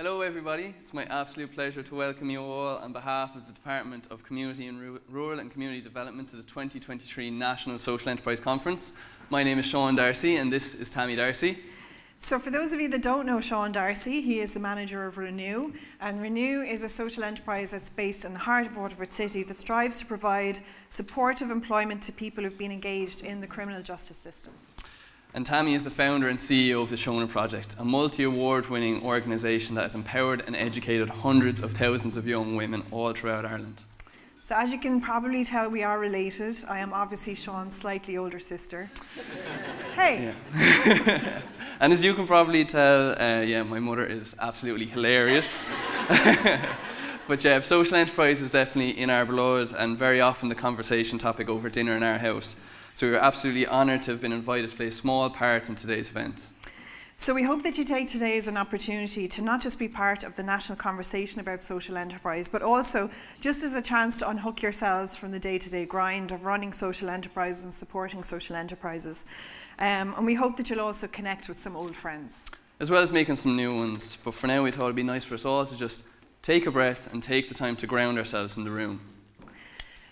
Hello, everybody. It's my absolute pleasure to welcome you all on behalf of the Department of Community and Rural and Community Development to the 2023 National Social Enterprise Conference. My name is Sean Darcy, and this is Tammy Darcy. So, for those of you that don't know Sean Darcy, he is the manager of Renew. And Renew is a social enterprise that's based in the heart of Waterford City that strives to provide supportive employment to people who've been engaged in the criminal justice system. And Tammy is the founder and CEO of the Shona Project, a multi award winning organisation that has empowered and educated hundreds of thousands of young women all throughout Ireland. So, as you can probably tell, we are related. I am obviously Sean's slightly older sister. hey! and as you can probably tell, uh, yeah, my mother is absolutely hilarious. but yeah, social enterprise is definitely in our blood and very often the conversation topic over dinner in our house. So we're absolutely honoured to have been invited to play a small part in today's event. So we hope that you take today as an opportunity to not just be part of the national conversation about social enterprise, but also just as a chance to unhook yourselves from the day-to-day grind of running social enterprises and supporting social enterprises. Um, and we hope that you'll also connect with some old friends. As well as making some new ones. But for now, we thought it'd be nice for us all to just take a breath and take the time to ground ourselves in the room.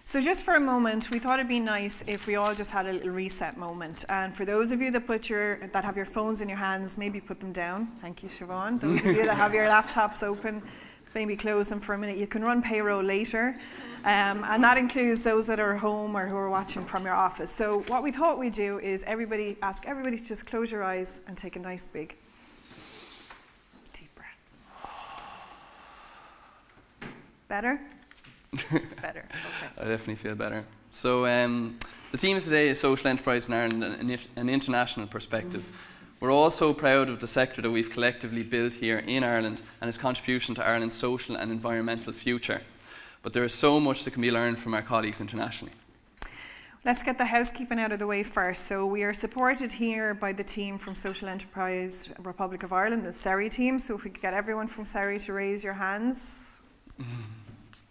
So just for a moment, we thought it'd be nice if we all just had a little reset moment. And for those of you that put your that have your phones in your hands, maybe put them down. Thank you, Siobhan. Those of you that have your laptops open, maybe close them for a minute. You can run payroll later. Um, and that includes those that are home or who are watching from your office. So what we thought we'd do is everybody ask everybody to just close your eyes and take a nice big deep breath. Better? better. Okay. I definitely feel better. So um, the theme of today is social enterprise in Ireland and an international perspective. We're all so proud of the sector that we've collectively built here in Ireland and its contribution to Ireland's social and environmental future. But there is so much that can be learned from our colleagues internationally. Let's get the housekeeping out of the way first. So we are supported here by the team from Social Enterprise Republic of Ireland, the SERI team. So if we could get everyone from SERI to raise your hands.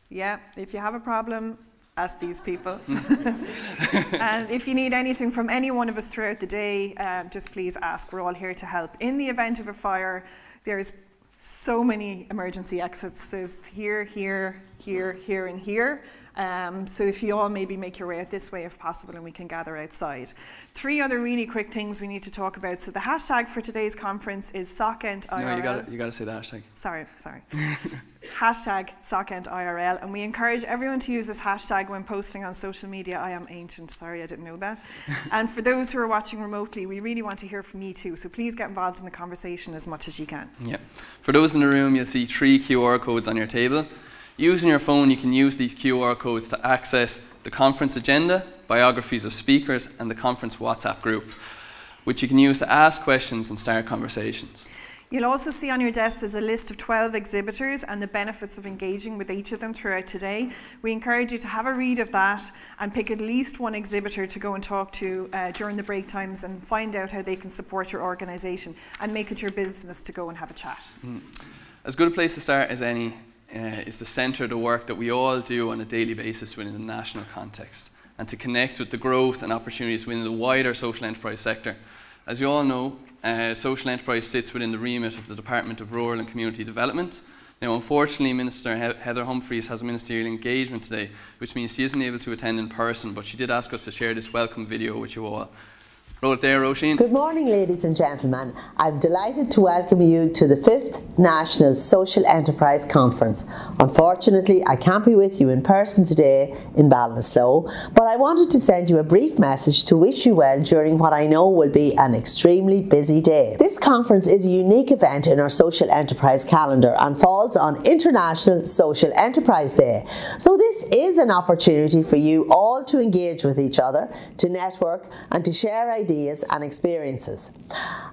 Yeah, if you have a problem, ask these people. and if you need anything from any one of us throughout the day, um, just please ask. We're all here to help. In the event of a fire, there's so many emergency exits. There's here, here, here, here, and here. Um, so if you all maybe make your way out this way if possible and we can gather outside. Three other really quick things we need to talk about. So the hashtag for today's conference is SOCENT IRL. No, you got you got to say the hashtag. Sorry, sorry. hashtag SOCENT IRL and we encourage everyone to use this hashtag when posting on social media. I am ancient, sorry I didn't know that. and for those who are watching remotely, we really want to hear from you too. So please get involved in the conversation as much as you can. Yeah. For those in the room, you'll see three QR codes on your table. Using your phone, you can use these QR codes to access the conference agenda, biographies of speakers, and the conference WhatsApp group, which you can use to ask questions and start conversations. You'll also see on your desk there's a list of 12 exhibitors and the benefits of engaging with each of them throughout today. We encourage you to have a read of that and pick at least one exhibitor to go and talk to uh, during the break times and find out how they can support your organisation and make it your business to go and have a chat. Mm. As good a place to start as any uh, is to centre the work that we all do on a daily basis within the national context and to connect with the growth and opportunities within the wider social enterprise sector. As you all know, uh, social enterprise sits within the remit of the Department of Rural and Community Development. Now, unfortunately, Minister he Heather Humphreys has a ministerial engagement today, which means she isn't able to attend in person, but she did ask us to share this welcome video with you all. There, Roisin. Good morning, ladies and gentlemen. I'm delighted to welcome you to the 5th National Social Enterprise Conference. Unfortunately, I can't be with you in person today in Ballinasloe, but I wanted to send you a brief message to wish you well during what I know will be an extremely busy day. This conference is a unique event in our social enterprise calendar and falls on International Social Enterprise Day. So this is an opportunity for you all to engage with each other, to network and to share ideas ideas and experiences.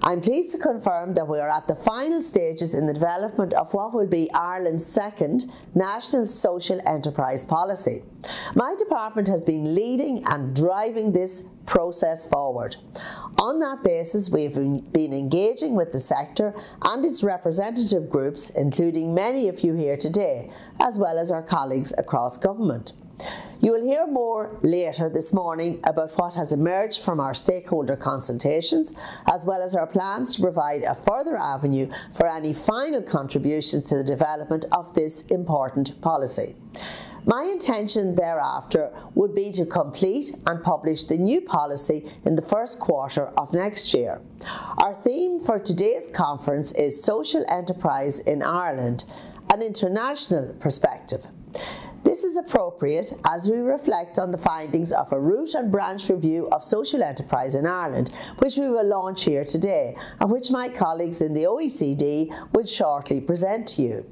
I'm pleased to confirm that we are at the final stages in the development of what will be Ireland's second National Social Enterprise Policy. My department has been leading and driving this process forward. On that basis, we have been engaging with the sector and its representative groups, including many of you here today, as well as our colleagues across government. You will hear more later this morning about what has emerged from our stakeholder consultations, as well as our plans to provide a further avenue for any final contributions to the development of this important policy. My intention thereafter would be to complete and publish the new policy in the first quarter of next year. Our theme for today's conference is Social Enterprise in Ireland, an international perspective. This is appropriate as we reflect on the findings of a root and branch review of social enterprise in Ireland, which we will launch here today and which my colleagues in the OECD will shortly present to you.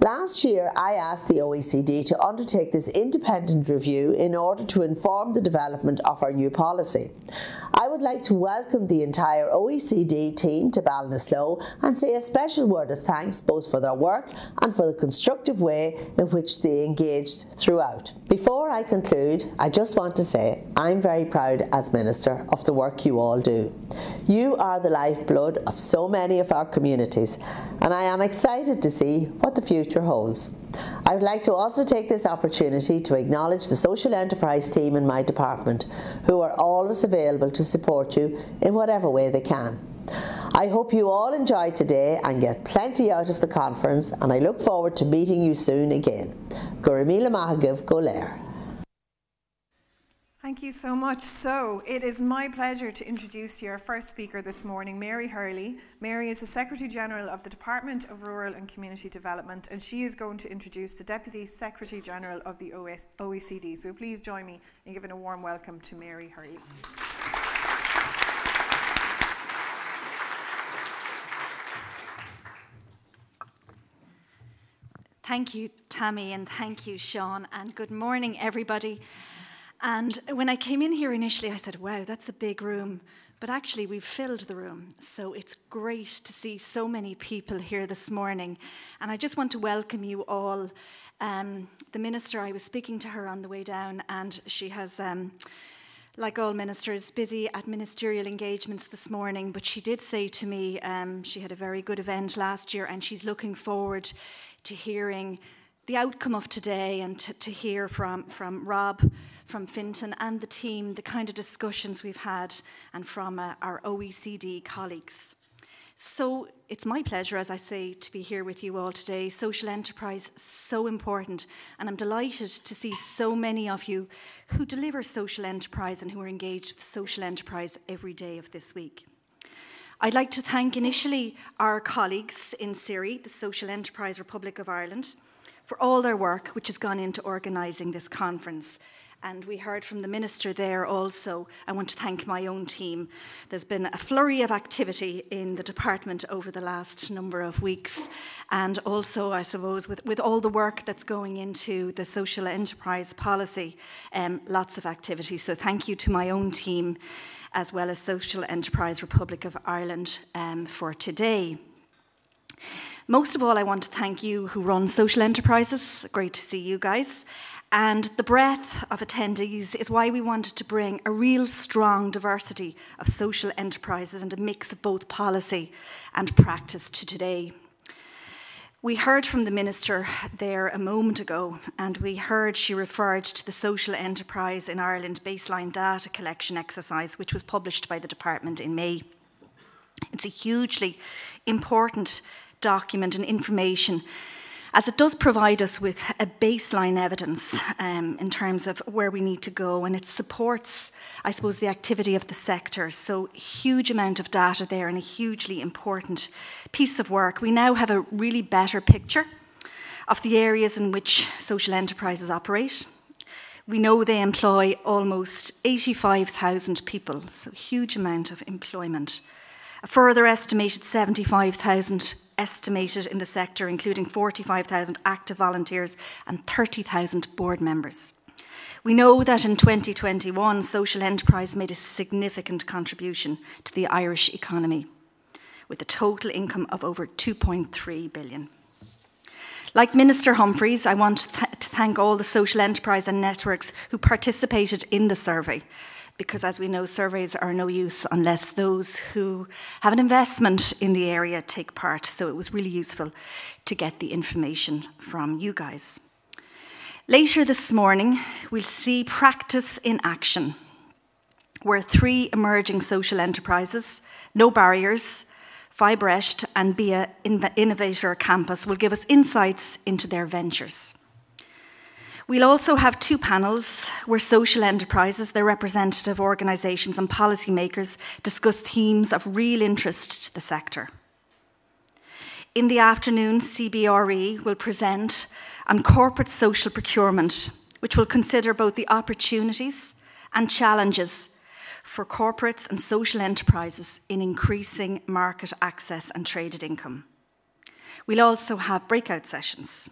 Last year, I asked the OECD to undertake this independent review in order to inform the development of our new policy. Would like to welcome the entire OECD team to Ballinasloe and say a special word of thanks both for their work and for the constructive way in which they engaged throughout. Before I conclude, I just want to say I'm very proud as Minister of the work you all do. You are the lifeblood of so many of our communities, and I am excited to see what the future holds. I would like to also take this opportunity to acknowledge the social enterprise team in my department, who are always available to support you in whatever way they can. I hope you all enjoy today and get plenty out of the conference, and I look forward to meeting you soon again. Gurimila Mahagiv Golair. Thank you so much. So, it is my pleasure to introduce your first speaker this morning, Mary Hurley. Mary is the Secretary General of the Department of Rural and Community Development, and she is going to introduce the Deputy Secretary General of the OECD. So, please join me in giving a warm welcome to Mary Hurley. Thank you, Tammy, and thank you, Sean, and good morning, everybody. And when I came in here initially, I said, wow, that's a big room. But actually, we've filled the room. So it's great to see so many people here this morning. And I just want to welcome you all. Um, the minister, I was speaking to her on the way down, and she has. Um, like all ministers, busy at ministerial engagements this morning, but she did say to me um, she had a very good event last year and she's looking forward to hearing the outcome of today and to, to hear from, from Rob from Fintan and the team, the kind of discussions we've had, and from uh, our OECD colleagues. So it's my pleasure, as I say, to be here with you all today. Social enterprise, so important, and I'm delighted to see so many of you who deliver social enterprise and who are engaged with social enterprise every day of this week. I'd like to thank initially our colleagues in SERI, the Social Enterprise Republic of Ireland, for all their work which has gone into organising this conference and we heard from the minister there also. I want to thank my own team. There's been a flurry of activity in the department over the last number of weeks, and also, I suppose, with, with all the work that's going into the social enterprise policy, um, lots of activity. So, thank you to my own team as well as Social Enterprise Republic of Ireland um, for today. Most of all, I want to thank you who run social enterprises. Great to see you guys. And the breadth of attendees is why we wanted to bring a real strong diversity of social enterprises and a mix of both policy and practice to today. We heard from the Minister there a moment ago, and we heard she referred to the Social Enterprise in Ireland baseline data collection exercise, which was published by the Department in May. It's a hugely important document and information as it does provide us with a baseline evidence um, in terms of where we need to go, and it supports, I suppose, the activity of the sector. So, huge amount of data there and a hugely important piece of work. We now have a really better picture of the areas in which social enterprises operate. We know they employ almost 85,000 people, so huge amount of employment. A further estimated 75,000 estimated in the sector, including 45,000 active volunteers and 30,000 board members. We know that in 2021, social enterprise made a significant contribution to the Irish economy, with a total income of over 2.3 billion. Like Minister Humphreys, I want to, th to thank all the social enterprise and networks who participated in the survey because as we know, surveys are no use unless those who have an investment in the area take part. So it was really useful to get the information from you guys. Later this morning, we'll see practice in action, where three emerging social enterprises, No Barriers, Vibrecht, and BIA Innovator Campus will give us insights into their ventures. We'll also have two panels where social enterprises, their representative organisations, and policymakers discuss themes of real interest to the sector. In the afternoon, CBRE will present on corporate social procurement, which will consider both the opportunities and challenges for corporates and social enterprises in increasing market access and traded income. We'll also have breakout sessions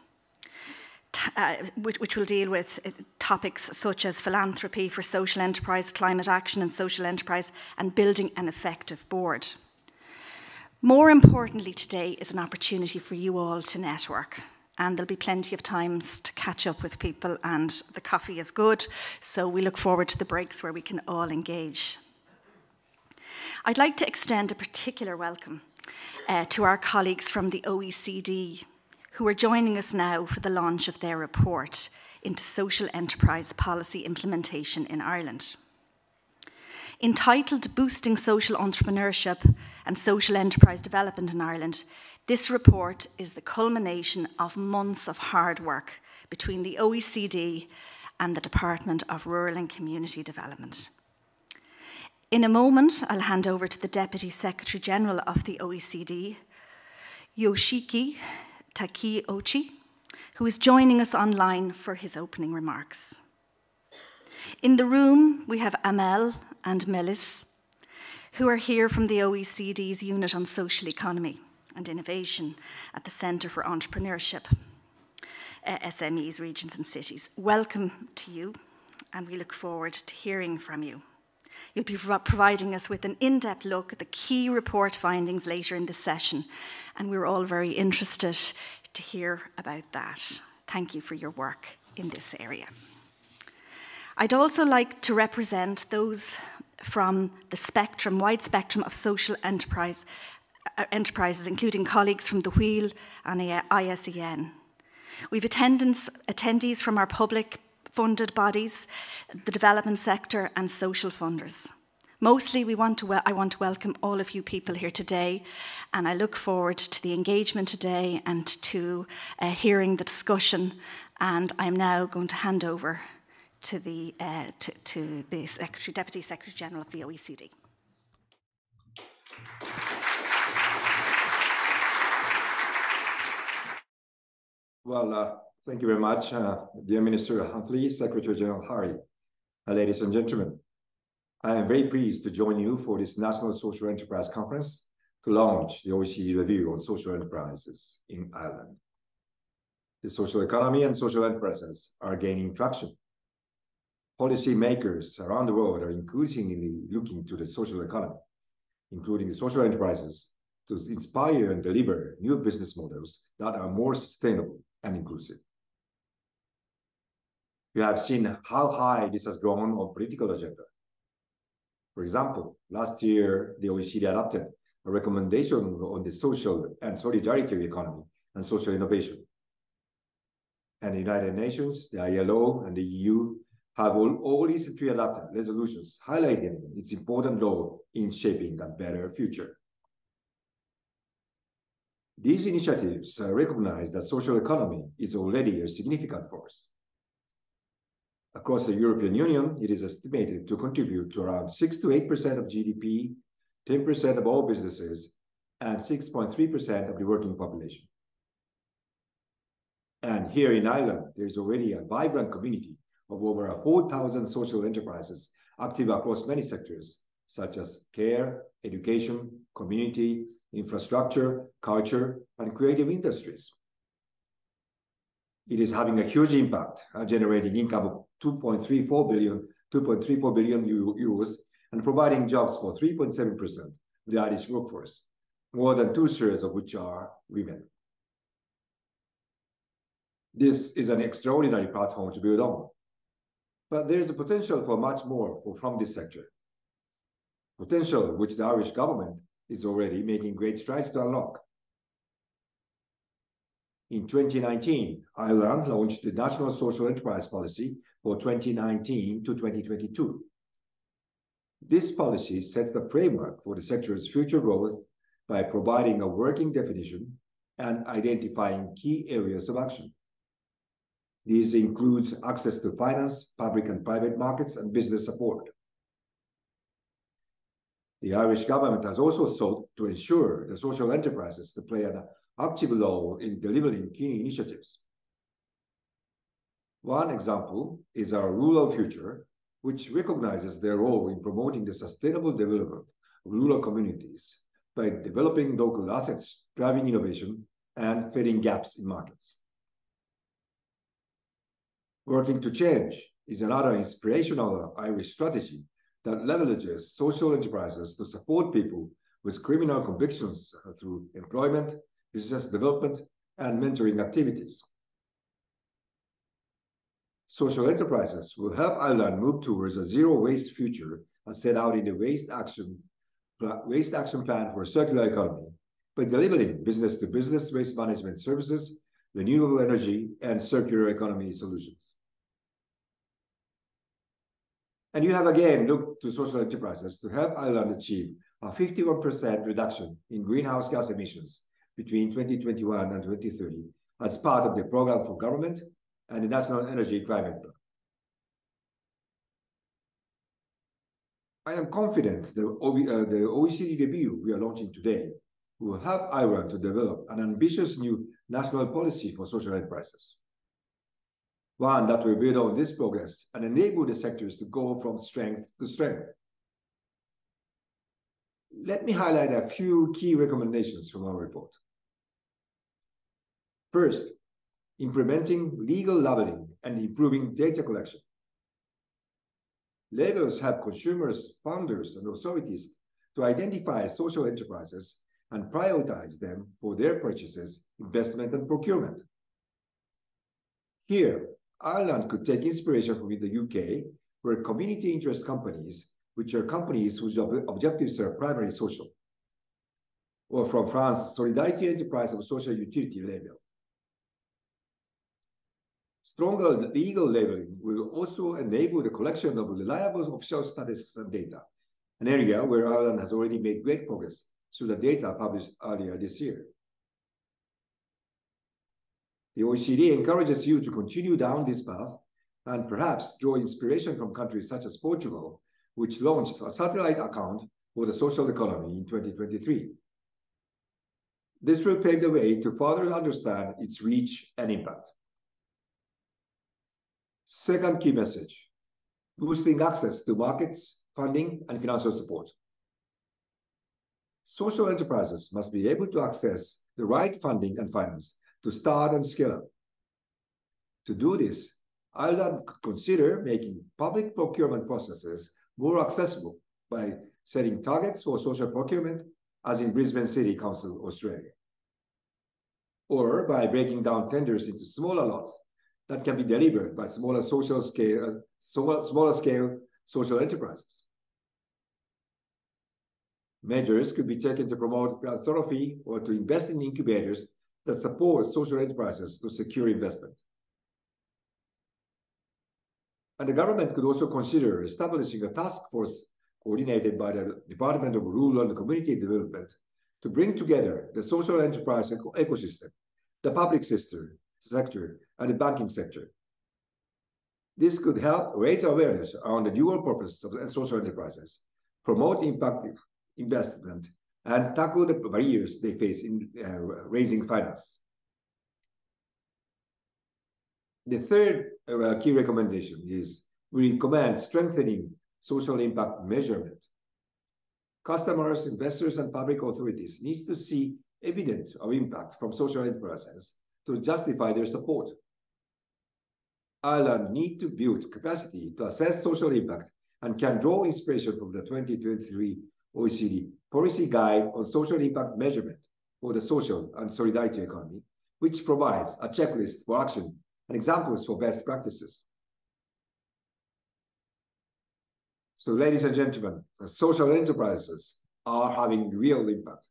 uh, which, which, will deal with uh, topics such as philanthropy for social enterprise, climate action and social enterprise, and building an effective board. More importantly, today is an opportunity for you all to network. And there'll be plenty of times to catch up with people, and the coffee is good. So we look forward to the breaks where we can all engage. I'd like to extend a particular welcome uh, to our colleagues from the OECD who are joining us now for the launch of their report into social enterprise policy implementation in Ireland. Entitled Boosting Social Entrepreneurship and Social Enterprise Development in Ireland, this report is the culmination of months of hard work between the OECD and the Department of Rural and Community Development. In a moment, I'll hand over to the Deputy Secretary General of the OECD, Yoshiki Takeuchi, who is joining us online for his opening remarks. In the room, we have Amal and Melis, who are here from the OECD's Unit on Social Economy and Innovation at the Centre for Entrepreneurship, uh, SMEs, Regions and Cities. Welcome to you, and we look forward to hearing from you. You'll be providing us with an in depth look at the key report findings later in this session, and we're all very interested to hear about that. Thank you for your work in this area. I'd also like to represent those from the spectrum, wide spectrum of social enterprise, uh, enterprises, including colleagues from the Wheel and ISEN. We've attendance, attendees from our public funded bodies, the development sector, and social funders. Mostly, we want to I want to welcome all of you people here today, and I look forward to the engagement today and to uh, hearing the discussion. And I'm now going to hand over to the, uh, to, to the Secretary, Deputy Secretary General of the OECD. Well, uh, Thank you very much, uh, dear Minister Huntly, Secretary General Hari, uh, ladies and gentlemen. I am very pleased to join you for this National Social Enterprise Conference to launch the OECD review on social enterprises in Ireland. The social economy and social enterprises are gaining traction. Policymakers around the world are increasingly looking to the social economy, including the social enterprises, to inspire and deliver new business models that are more sustainable and inclusive. You have seen how high this has grown on political agenda. For example, last year, the OECD adopted a recommendation on the social and solidarity economy and social innovation. And the United Nations, the ILO, and the EU have all, all recently adopted resolutions highlighting its important role in shaping a better future. These initiatives recognize that social economy is already a significant force Across the European Union, it is estimated to contribute to around 6 to 8% of GDP, 10% of all businesses, and 6.3% of the working population. And here in Ireland, there is already a vibrant community of over 4,000 social enterprises active across many sectors, such as care, education, community, infrastructure, culture, and creative industries. It is having a huge impact, uh, generating income 2.34 billion, 2.34 billion euros, and providing jobs for 3.7% of the Irish workforce, more than two-thirds of which are women. This is an extraordinary platform to build on, but there is a potential for much more from this sector. Potential which the Irish government is already making great strides to unlock. In 2019, Ireland launched the National Social Enterprise Policy for 2019 to 2022. This policy sets the framework for the sector's future growth by providing a working definition and identifying key areas of action. These includes access to finance, public and private markets, and business support. The Irish government has also sought to ensure the social enterprises to play an active role in delivering key initiatives. One example is our Rural Future, which recognizes their role in promoting the sustainable development of rural communities by developing local assets, driving innovation, and filling gaps in markets. Working to Change is another inspirational Irish strategy that leverages social enterprises to support people with criminal convictions through employment, business development, and mentoring activities. Social enterprises will help Ireland move towards a zero waste future as set out in the Waste Action, waste action Plan for a Circular Economy by delivering business to business waste management services, renewable energy, and circular economy solutions. And you have again looked to social enterprises to help Ireland achieve a 51% reduction in greenhouse gas emissions between 2021 and 2030 as part of the program for government and the National Energy Climate Plan. I am confident the, uh, the OECD review we are launching today will help Ireland to develop an ambitious new national policy for social enterprises. One that will build on this progress and enable the sectors to go from strength to strength. Let me highlight a few key recommendations from our report. First, implementing legal labeling and improving data collection. Labels help consumers, founders, and authorities to identify social enterprises and prioritize them for their purchases, investment, and procurement. Here, Ireland could take inspiration from the UK, where community interest companies, which are companies whose ob objectives are primarily social, or from France, Solidarity Enterprise of Social Utility label. Stronger legal labeling will also enable the collection of reliable official statistics and data, an area where Ireland has already made great progress through the data published earlier this year. The OECD encourages you to continue down this path and perhaps draw inspiration from countries such as Portugal, which launched a satellite account for the social economy in 2023. This will pave the way to further understand its reach and impact. Second key message, boosting access to markets, funding, and financial support. Social enterprises must be able to access the right funding and finance to start and scale up. To do this, Ireland could consider making public procurement processes more accessible by setting targets for social procurement, as in Brisbane City Council, Australia. Or by breaking down tenders into smaller lots that can be delivered by smaller social scale, uh, smaller, smaller scale social enterprises. Measures could be taken to promote philanthropy or to invest in incubators that support social enterprises to secure investment. And the government could also consider establishing a task force coordinated by the Department of Rural and Community Development to bring together the social enterprise ecosystem, the public sector, sector and the banking sector. This could help raise awareness on the dual purpose of social enterprises, promote impact investment, and tackle the barriers they face in uh, raising finance. The third uh, key recommendation is we recommend strengthening social impact measurement. Customers, investors, and public authorities need to see evidence of impact from social enterprises to justify their support. Ireland need to build capacity to assess social impact and can draw inspiration from the 2023 OECD Policy Guide on Social Impact Measurement for the Social and Solidarity Economy, which provides a checklist for action and examples for best practices. So ladies and gentlemen, social enterprises are having real impact.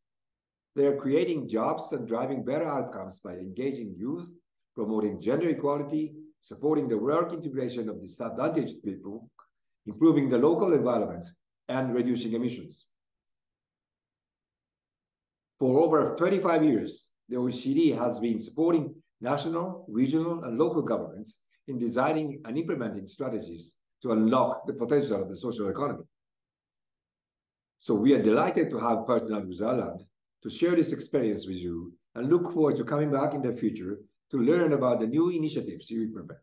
They are creating jobs and driving better outcomes by engaging youth, promoting gender equality, supporting the work integration of disadvantaged people, improving the local environment, and reducing emissions. For over 25 years, the OECD has been supporting national, regional, and local governments in designing and implementing strategies to unlock the potential of the social economy. So we are delighted to have partnered with Ireland to share this experience with you and look forward to coming back in the future to learn about the new initiatives you prepare.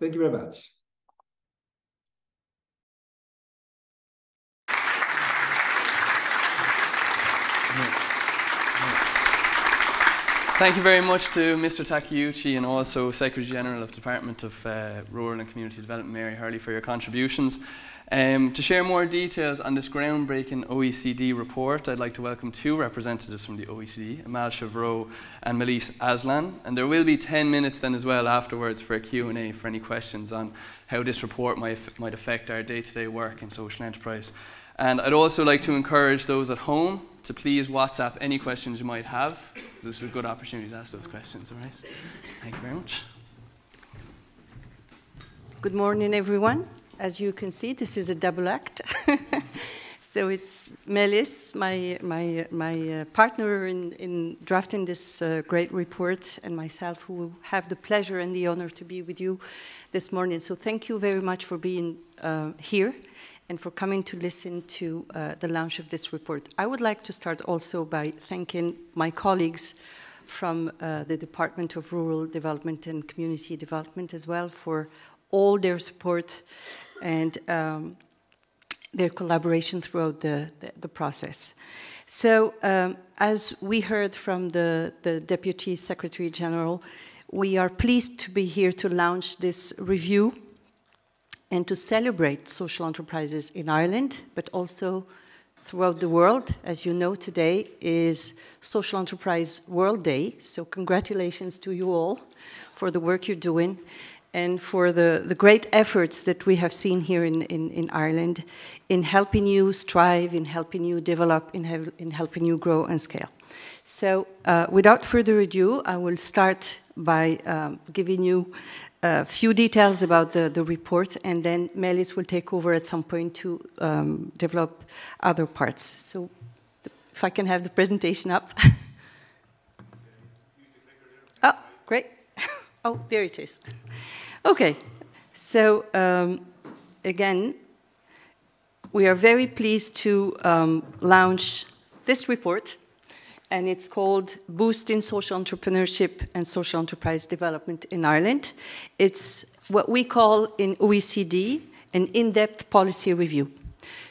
Thank you very much. Thank you very much to Mr. Takeuchi and also Secretary General of the Department of uh, Rural and Community Development, Mary Hurley, for your contributions. Um, to share more details on this groundbreaking OECD report, I'd like to welcome two representatives from the OECD, Amal Chevreau and Melis Aslan. And there will be 10 minutes then as well afterwards for a Q&A for any questions on how this report might, might affect our day-to-day -day work in social enterprise. And I'd also like to encourage those at home to please WhatsApp any questions you might have. This is a good opportunity to ask those questions, all right? Thank you very much. Good morning, everyone. As you can see, this is a double act. so it's Melis, my, my, my uh, partner in, in drafting this uh, great report, and myself, who have the pleasure and the honor to be with you this morning. So thank you very much for being uh, here and for coming to listen to uh, the launch of this report. I would like to start also by thanking my colleagues from uh, the Department of Rural Development and Community Development as well for all their support and um, their collaboration throughout the, the, the process. So, um, as we heard from the, the Deputy Secretary General, we are pleased to be here to launch this review and to celebrate social enterprises in Ireland, but also throughout the world. As you know, today is Social Enterprise World Day, so congratulations to you all for the work you're doing and for the, the great efforts that we have seen here in, in, in Ireland in helping you strive, in helping you develop, in, in helping you grow and scale. So uh, without further ado, I will start by um, giving you a few details about the, the report, and then Melis will take over at some point to um, develop other parts. So if I can have the presentation up. oh, great. oh, there it is. Okay, so um, again, we are very pleased to um, launch this report and it's called Boosting Social Entrepreneurship and Social Enterprise Development in Ireland. It's what we call in OECD an in-depth policy review.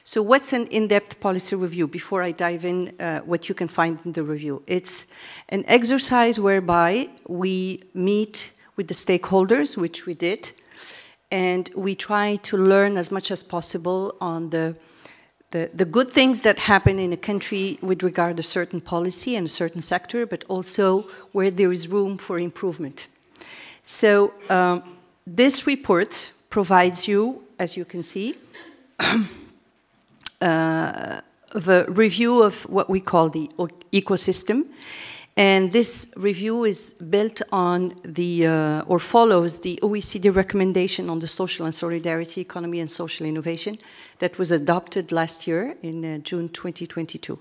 So what's an in-depth policy review? Before I dive in, uh, what you can find in the review. It's an exercise whereby we meet with the stakeholders, which we did, and we try to learn as much as possible on the the, the good things that happen in a country with regard to certain policy and a certain sector, but also where there is room for improvement. So um, this report provides you, as you can see, uh, the review of what we call the ecosystem. And this review is built on the, uh, or follows the OECD recommendation on the social and solidarity economy and social innovation that was adopted last year in uh, June 2022.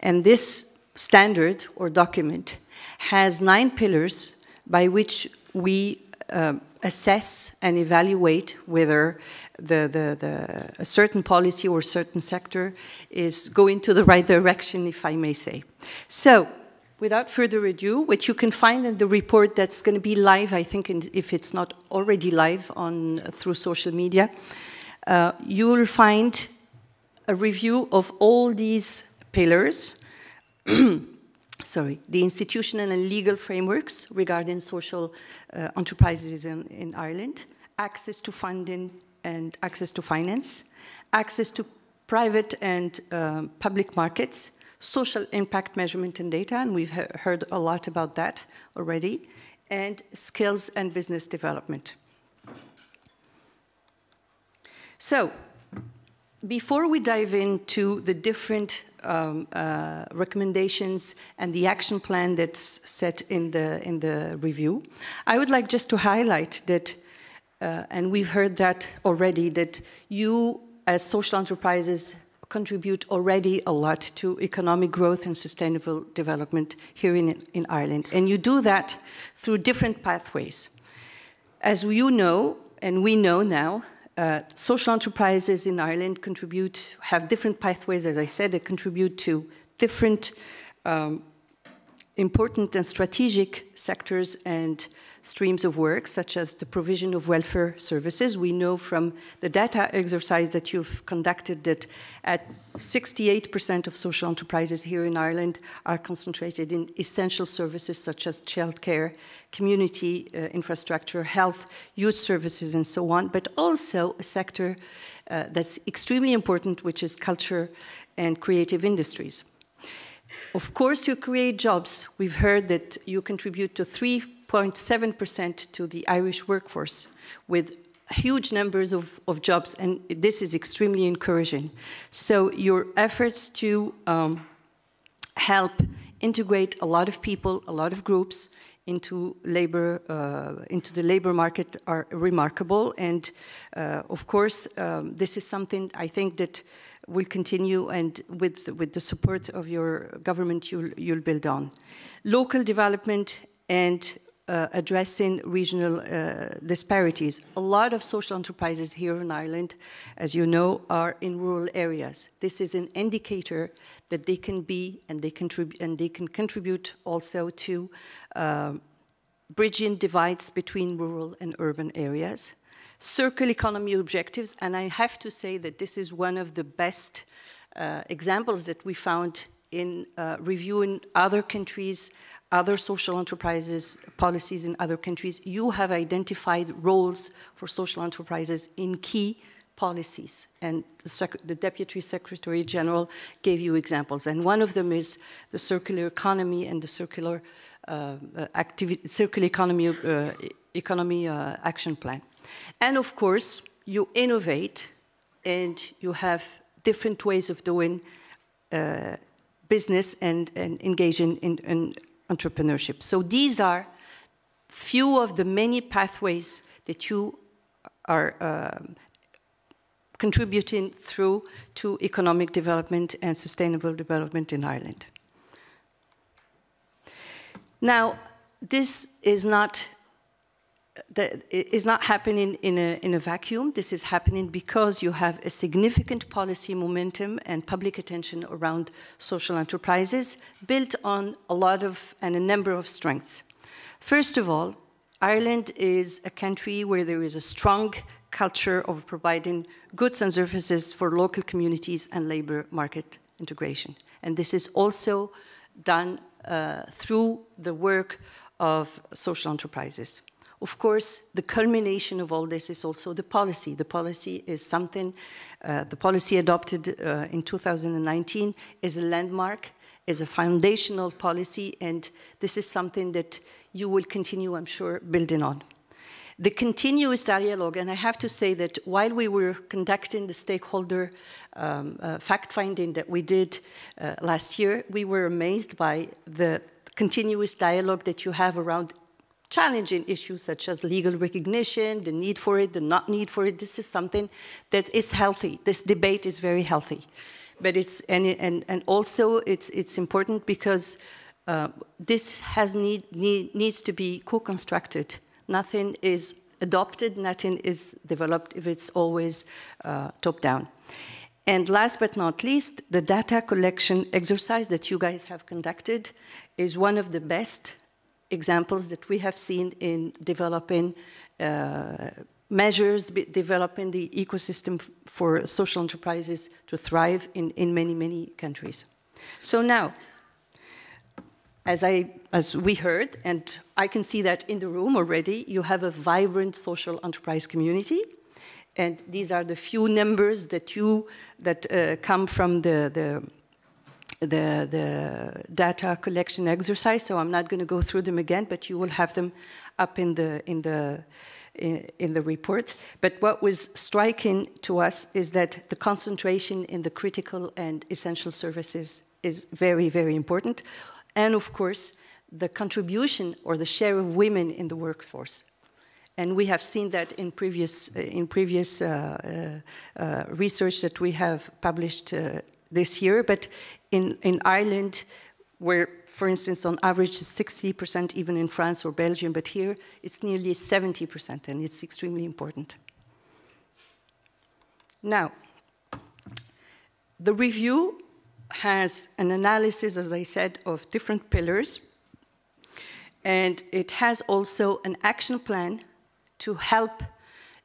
And this standard or document has nine pillars by which we uh, assess and evaluate whether the, the, the, a certain policy or certain sector is going to the right direction, if I may say. So, without further ado, what you can find in the report that's going to be live, I think, if it's not already live on through social media, uh, you will find a review of all these pillars. Sorry, the institutional and legal frameworks regarding social uh, enterprises in, in Ireland, access to funding and access to finance, access to private and um, public markets, social impact measurement and data, and we've he heard a lot about that already, and skills and business development. So, before we dive into the different um, uh, recommendations and the action plan that's set in the, in the review, I would like just to highlight that, uh, and we've heard that already, that you as social enterprises contribute already a lot to economic growth and sustainable development here in, in Ireland. And you do that through different pathways. As you know, and we know now, uh, social enterprises in Ireland contribute, have different pathways, as I said, they contribute to different um, important and strategic sectors and streams of work, such as the provision of welfare services. We know from the data exercise that you've conducted that at 68% of social enterprises here in Ireland are concentrated in essential services such as childcare, community uh, infrastructure, health, youth services, and so on, but also a sector uh, that's extremely important, which is culture and creative industries. Of course, you create jobs. We've heard that you contribute to 3.7% to the Irish workforce with huge numbers of, of, jobs, and this is extremely encouraging. So your efforts to um, help integrate a lot of people, a lot of groups into labor, uh, into the labor market are remarkable. And uh, of course, um, this is something I think that will continue and with, with the support of your government you'll, you'll build on. Local development and uh, addressing regional uh, disparities. A lot of social enterprises here in Ireland, as you know, are in rural areas. This is an indicator that they can be and they contribute and they can contribute also to uh, bridging divides between rural and urban areas circular economy objectives, and I have to say that this is one of the best uh, examples that we found in uh, reviewing other countries, other social enterprises policies in other countries. You have identified roles for social enterprises in key policies, and the, the, Deputy Secretary General gave you examples, and one of them is the circular economy and the circular uh, activity, circular economy, uh, economy uh, action plan. And of course, you innovate and you have different ways of doing uh, business and, and engaging in, in, entrepreneurship. So these are few of the many pathways that you are uh, contributing through to economic development and sustainable development in Ireland. Now, this is not that is not happening in a, in a vacuum. This is happening because you have a significant policy momentum and public attention around social enterprises built on a lot of and a number of strengths. First of all, Ireland is a country where there is a strong culture of providing goods and services for local communities and labor market integration. And this is also done uh, through the work of social enterprises. Of course, the culmination of all this is also the policy. The policy is something, uh, the policy adopted uh, in 2019 is a landmark, is a foundational policy, and this is something that you will continue, I'm sure, building on. The continuous dialogue, and I have to say that while we were conducting the stakeholder um, uh, fact-finding that we did uh, last year, we were amazed by the continuous dialogue that you have around challenging issues such as legal recognition, the need for it, the not need for it. This is something that is healthy. This debate is very healthy. But it's, and, and, and also it's, it's important because uh, this has need, need, needs to be co-constructed. Nothing is adopted, nothing is developed if it's always uh, top-down. And last but not least, the data collection exercise that you guys have conducted is one of the best examples that we have seen in developing uh, measures, developing the ecosystem for social enterprises to thrive in, in many, many countries. So now, as, I, as we heard, and I can see that in the room already, you have a vibrant social enterprise community. And these are the few numbers that you that uh, come from the, the the, the data collection exercise, so I'm not going to go through them again, but you will have them up in the, in the, in, in, the report. But what was striking to us is that the concentration in the critical and essential services is very, very important. And of course, the contribution or the share of women in the workforce. And we have seen that in previous, in previous uh, uh, uh, research that we have published uh, this year. But in, in Ireland, where, for instance, on average, 60% even in France or Belgium, but here it's nearly 70%, and it's extremely important. Now, the review has an analysis, as I said, of different pillars, and it has also an action plan to help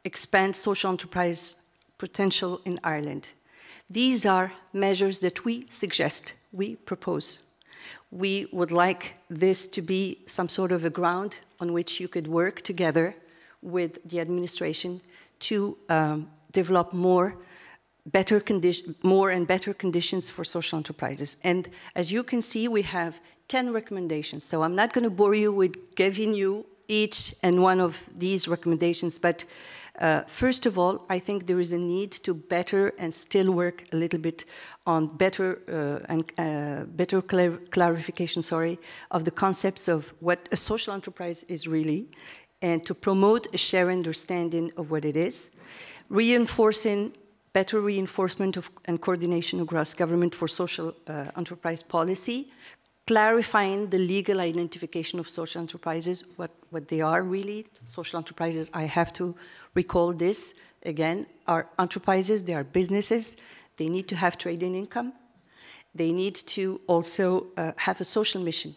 expand social enterprise potential in Ireland. These are measures that we suggest, we propose. We would like this to be some sort of a ground on which you could work together with the administration to um, develop more better condition, more and better conditions for social enterprises. And as you can see, we have 10 recommendations. So I'm not going to bore you with giving you each and one of these recommendations, but uh, first of all, I think there is a need to better and still work a little bit on better uh, and uh, better clar clarification, sorry, of the concepts of what a social enterprise is really, and to promote a shared understanding of what it is, reinforcing better reinforcement of, and coordination across government for social uh, enterprise policy, clarifying the legal identification of social enterprises, what, what they are really. Social enterprises, I have to recall this again, are enterprises, they are businesses, they need to have trading income, they need to also uh, have a social mission.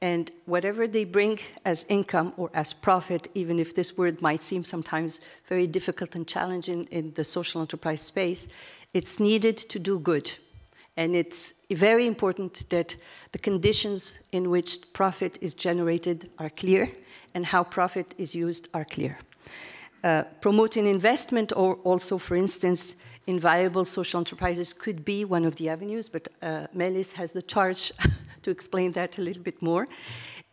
And whatever they bring as income or as profit, even if this word might seem sometimes very difficult and challenging in the social enterprise space, it's needed to do good. And it's very important that the conditions in which profit is generated are clear and how profit is used are clear. Uh, promoting investment or also, for instance, in viable social enterprises could be one of the avenues, but uh, Melis has the charge to explain that a little bit more.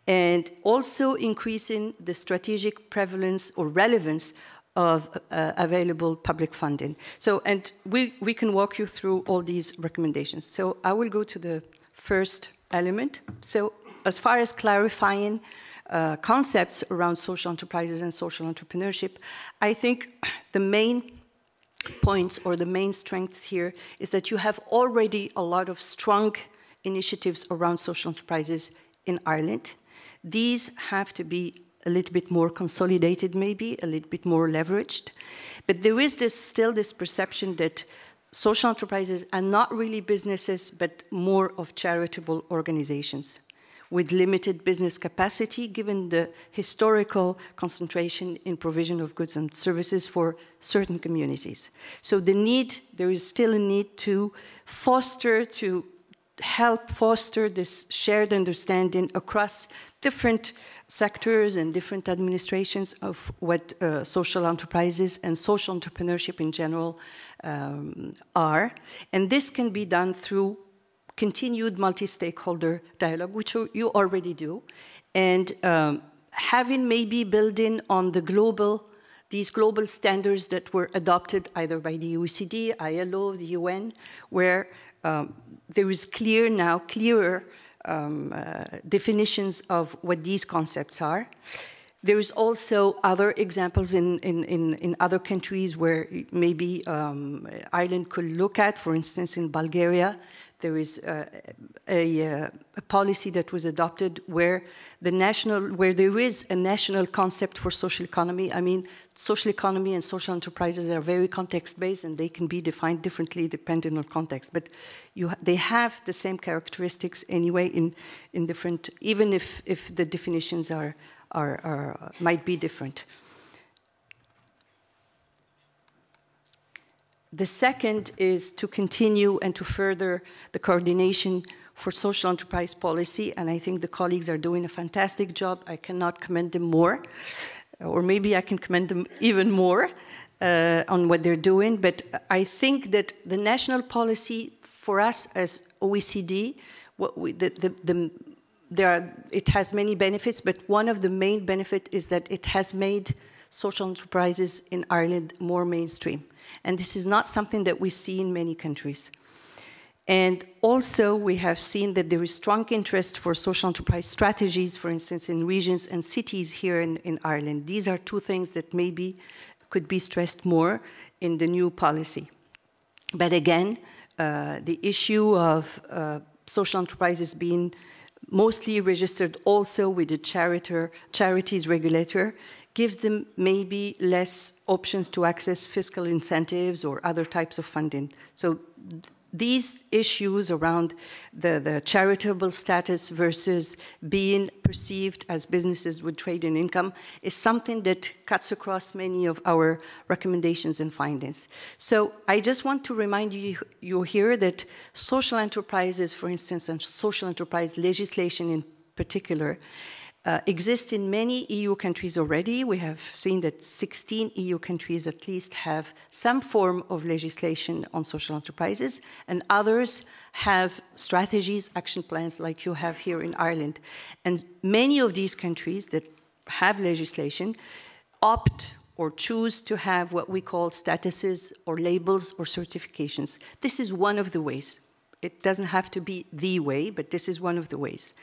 And also increasing the strategic prevalence or relevance of uh, available public funding. So, and we, we can walk you through all these recommendations. So I will go to the first element. So as far as clarifying uh, concepts around social enterprises and social entrepreneurship, I think the main points or the main strengths here is that you have already a lot of strong initiatives around social enterprises in Ireland. These have to be a little bit more consolidated, maybe, a little bit more leveraged. But there is this, still this perception that social enterprises are not really businesses, but more of charitable organizations with limited business capacity given the historical concentration in provision of goods and services for certain communities. So the need, there is still a need to foster, to help foster this shared understanding across different sectors and different administrations of what uh, social enterprises and social entrepreneurship in general um, are. And this can be done through continued multi-stakeholder dialogue, which you already do, and um, having maybe building on the global, these global standards that were adopted either by the OECD, ILO, the UN, where um, there is clear now, clearer um, uh, definitions of what these concepts are. There is also other examples in, in, in, in other countries where maybe um, Ireland could look at, for instance, in Bulgaria, there is a, a, a, policy that was adopted where the national, where there is a national concept for social economy. I mean, social economy and social enterprises are very context-based, and they can be defined differently depending on context. But you, they have the same characteristics anyway in, in different, even if, if the definitions are, are, are might be different. The second is to continue and to further the coordination for social enterprise policy, and I think the colleagues are doing a fantastic job. I cannot commend them more, or maybe I can commend them even more uh, on what they're doing. But I think that the national policy for us as OECD, we, the, the, the, there are, it has many benefits, but one of the main benefits is that it has made social enterprises in Ireland more mainstream. And this is not something that we see in many countries. And also, we have seen that there is strong interest for social enterprise strategies, for instance, in regions and cities here in, in Ireland. These are two things that maybe could be stressed more in the new policy. But again, uh, the issue of uh, social enterprises being mostly registered also with the charitor, charities regulator gives them maybe less options to access fiscal incentives or other types of funding. So these issues around the, the, charitable status versus being perceived as businesses with trade and income is something that cuts across many of our recommendations and findings. So I just want to remind you, you here that social enterprises, for instance, and social enterprise legislation in particular, uh, exist in many EU countries already. We have seen that 16 EU countries at least have some form of legislation on social enterprises, and others have strategies, action plans like you have here in Ireland. And many of these countries that have legislation opt or choose to have what we call statuses or labels or certifications. This is one of the ways it doesn't have to be the way, but this is one of the ways.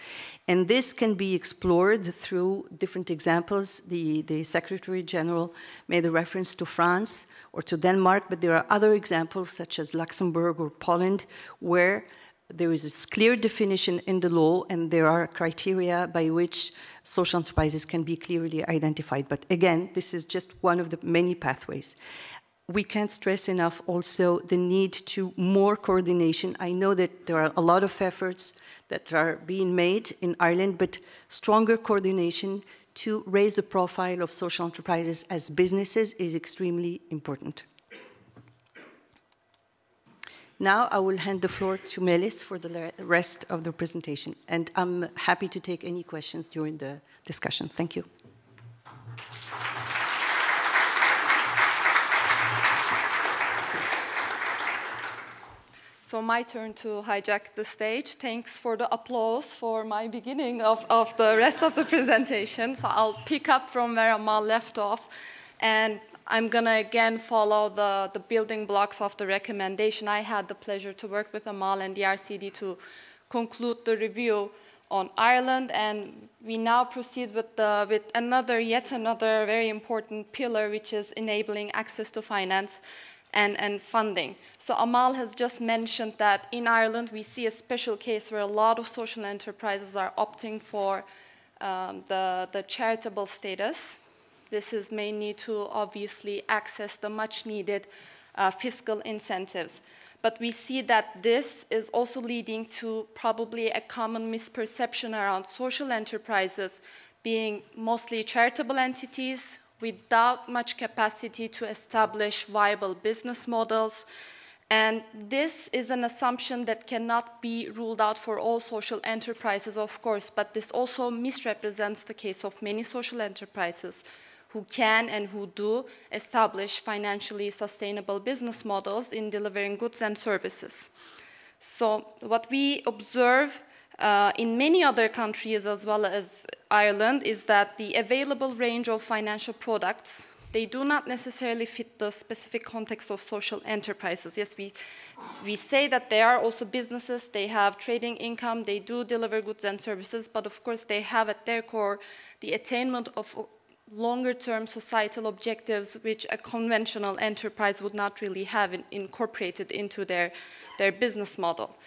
And this can be explored through different examples. The, the Secretary General made a reference to France or to Denmark, but there are other examples such as Luxembourg or Poland where there is a clear definition in the law and there are criteria by which social enterprises can be clearly identified. But again, this is just one of the many pathways we can't stress enough also the need to more coordination. I know that there are a lot of efforts that are being made in Ireland, but stronger coordination to raise the profile of social enterprises as businesses is extremely important. Now I will hand the floor to Melis for the rest of the presentation, and I'm happy to take any questions during the discussion. Thank you. So my turn to hijack the stage. Thanks for the applause for my beginning of, of the rest of the presentation. So I'll pick up from where Amal left off. And I'm going to again follow the, the building blocks of the recommendation. I had the pleasure to work with Amal and the RCD to conclude the review on Ireland, and we now proceed with, the, with another, yet another very important pillar, which is enabling access to finance and, and funding. So Amal has just mentioned that in Ireland we see a special case where a lot of social enterprises are opting for um, the, the charitable status. This is mainly to obviously access the much needed uh, fiscal incentives. But we see that this is also leading to probably a common misperception around social enterprises being mostly charitable entities without much capacity to establish viable business models. And this is an assumption that cannot be ruled out for all social enterprises, of course, but this also misrepresents the case of many social enterprises who can and who do establish financially sustainable business models in delivering goods and services. So what we observe uh, in many other countries as well as Ireland is that the available range of financial products they do not necessarily fit the specific context of social enterprises. Yes, we, we say that they are also businesses, they have trading income, they do deliver goods and services, but of course they have at their core the attainment of longer term societal objectives which a conventional enterprise would not really have in, incorporated into their, their business model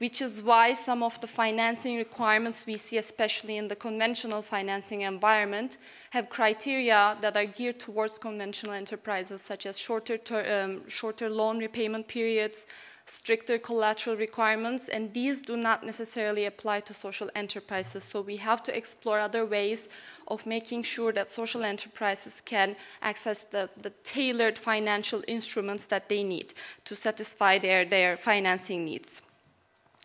which is why some of the financing requirements we see, especially in the conventional financing environment, have criteria that are geared towards conventional enterprises, such as shorter, um, shorter loan repayment periods, stricter collateral requirements, and these do not necessarily apply to social enterprises. So we have to explore other ways of making sure that social enterprises can access the, the tailored financial instruments that they need to satisfy their, their financing needs.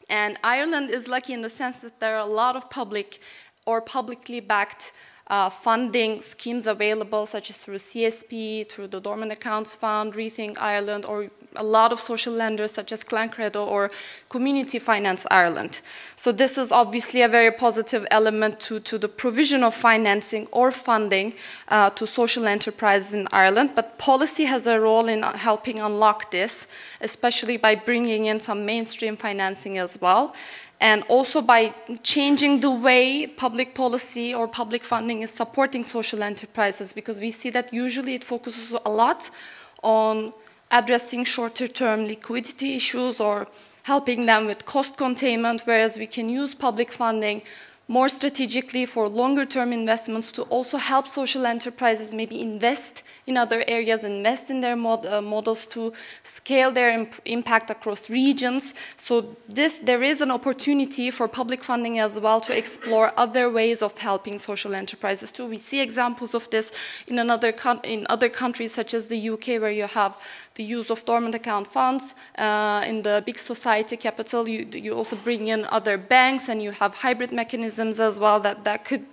And Ireland is lucky in the sense that there are a lot of public or publicly backed uh, funding schemes available, such as through CSP, through the Dormant Accounts Fund, Rethink Ireland, or a lot of social lenders such as Clann or Community Finance Ireland. So this is obviously a very positive element to, to the provision of financing or funding uh, to social enterprises in Ireland, but policy has a role in helping unlock this, especially by bringing in some mainstream financing as well and also by changing the way public policy or public funding is supporting social enterprises because we see that usually it focuses a lot on addressing shorter term liquidity issues or helping them with cost containment, whereas we can use public funding more strategically for longer term investments to also help social enterprises maybe invest in other areas, invest in their mod, uh, models to scale their imp impact across regions. So this, there is an opportunity for public funding as well to explore other ways of helping social enterprises too. We see examples of this in, another in other countries such as the UK where you have the use of dormant account funds. Uh, in the big society capital, you, you also bring in other banks and you have hybrid mechanisms as well that, that could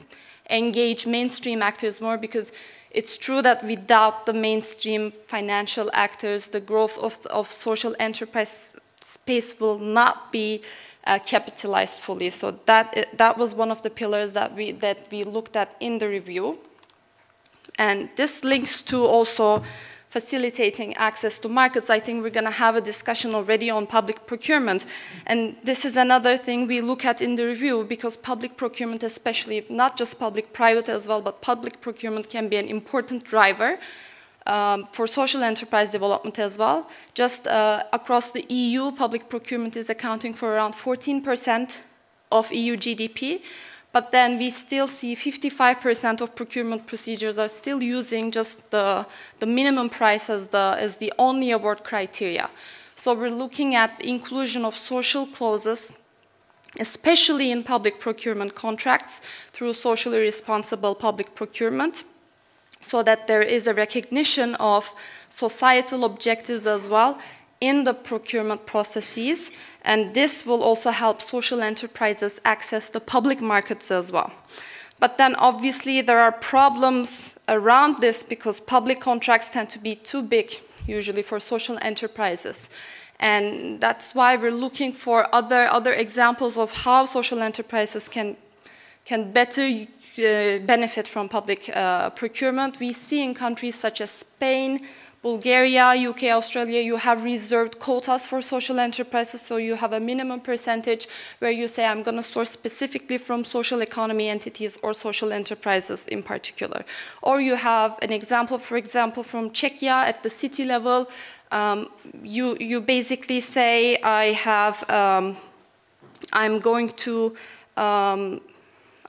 engage mainstream actors more because it's true that without the mainstream financial actors, the growth of, of social enterprise space will not be uh, capitalized fully. So that, that was one of the pillars that we, that we looked at in the review. And this links to also facilitating access to markets, I think we're going to have a discussion already on public procurement. And this is another thing we look at in the review because public procurement, especially not just public-private as well, but public procurement can be an important driver um, for social enterprise development as well. Just uh, across the EU, public procurement is accounting for around 14% of EU GDP, but then we still see 55% of procurement procedures are still using just the, the minimum price as the, as the only award criteria. So we're looking at inclusion of social clauses, especially in public procurement contracts through socially responsible public procurement, so that there is a recognition of societal objectives as well in the procurement processes and this will also help social enterprises access the public markets as well. But then obviously there are problems around this because public contracts tend to be too big, usually for social enterprises. And that's why we're looking for other, other examples of how social enterprises can, can better uh, benefit from public uh, procurement. We see in countries such as Spain, Bulgaria, UK, Australia, you have reserved quotas for social enterprises, so you have a minimum percentage where you say, I'm going to source specifically from social economy entities or social enterprises in particular. Or you have an example, for example, from Czechia at the city level, um, you, you basically say, I have, um, I'm going to, um,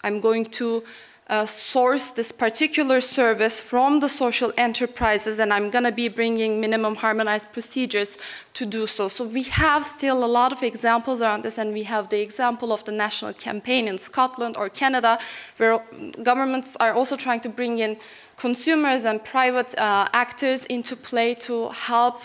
I'm going to uh, source this particular service from the social enterprises and I'm going to be bringing minimum harmonized procedures to do so. So we have still a lot of examples around this and we have the example of the national campaign in Scotland or Canada where governments are also trying to bring in consumers and private uh, actors into play to help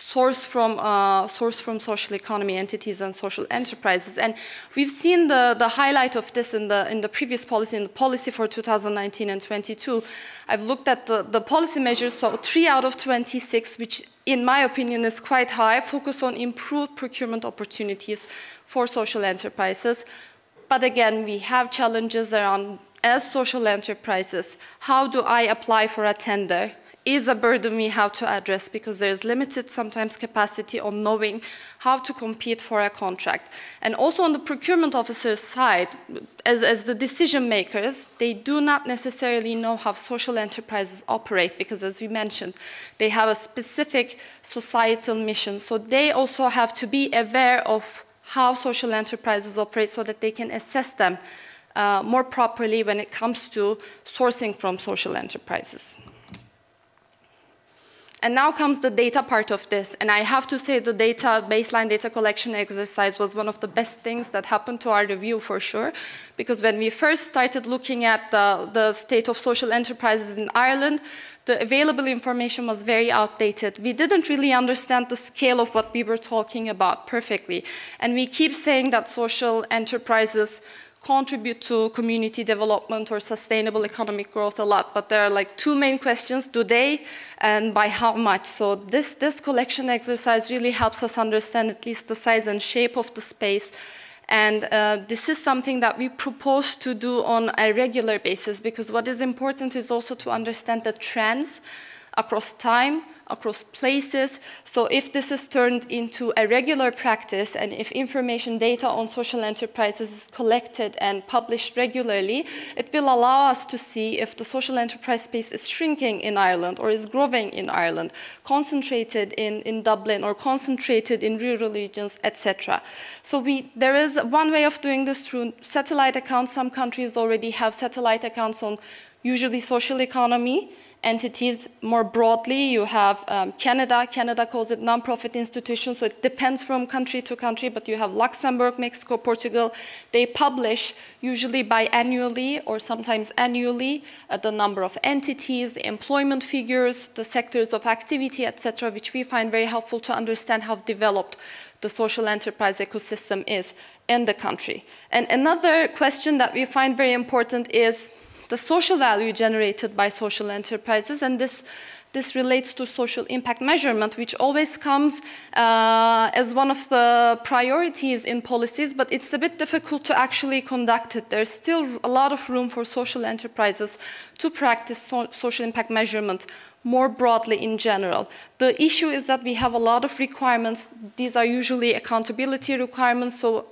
source from, uh, source from social economy entities and social enterprises. And we've seen the, the highlight of this in the, in the previous policy, in the policy for 2019 and 22. I've looked at the, the policy measures, so three out of 26, which in my opinion is quite high, focus on improved procurement opportunities for social enterprises. But again, we have challenges around as social enterprises, how do I apply for a tender? Is a burden we have to address because there's limited sometimes capacity on knowing how to compete for a contract. And also on the procurement officer's side, as, as the decision makers, they do not necessarily know how social enterprises operate because as we mentioned, they have a specific societal mission. So they also have to be aware of how social enterprises operate so that they can assess them uh, more properly when it comes to sourcing from social enterprises. And now comes the data part of this. And I have to say the data, baseline data collection exercise was one of the best things that happened to our review for sure. Because when we first started looking at the, the state of social enterprises in Ireland, the available information was very outdated. We didn't really understand the scale of what we were talking about perfectly. And we keep saying that social enterprises contribute to community development or sustainable economic growth a lot, but there are like two main questions, do they? And by how much? So this, this collection exercise really helps us understand at least the size and shape of the space. And uh, this is something that we propose to do on a regular basis because what is important is also to understand the trends across time, across places. So if this is turned into a regular practice and if information data on social enterprises is collected and published regularly, it will allow us to see if the social enterprise space is shrinking in Ireland or is growing in Ireland, concentrated in, in Dublin or concentrated in rural regions, etc. So we, there is one way of doing this through satellite accounts. Some countries already have satellite accounts on usually social economy, entities more broadly. You have um, Canada. Canada calls it nonprofit institutions, so it depends from country to country, but you have Luxembourg, Mexico, Portugal. They publish usually biannually or sometimes annually uh, the number of entities, the employment figures, the sectors of activity, etc., which we find very helpful to understand how developed the social enterprise ecosystem is in the country. And another question that we find very important is the social value generated by social enterprises, and this this relates to social impact measurement, which always comes uh, as one of the priorities in policies, but it's a bit difficult to actually conduct it. There's still a lot of room for social enterprises to practice so social impact measurement more broadly in general. The issue is that we have a lot of requirements. These are usually accountability requirements, so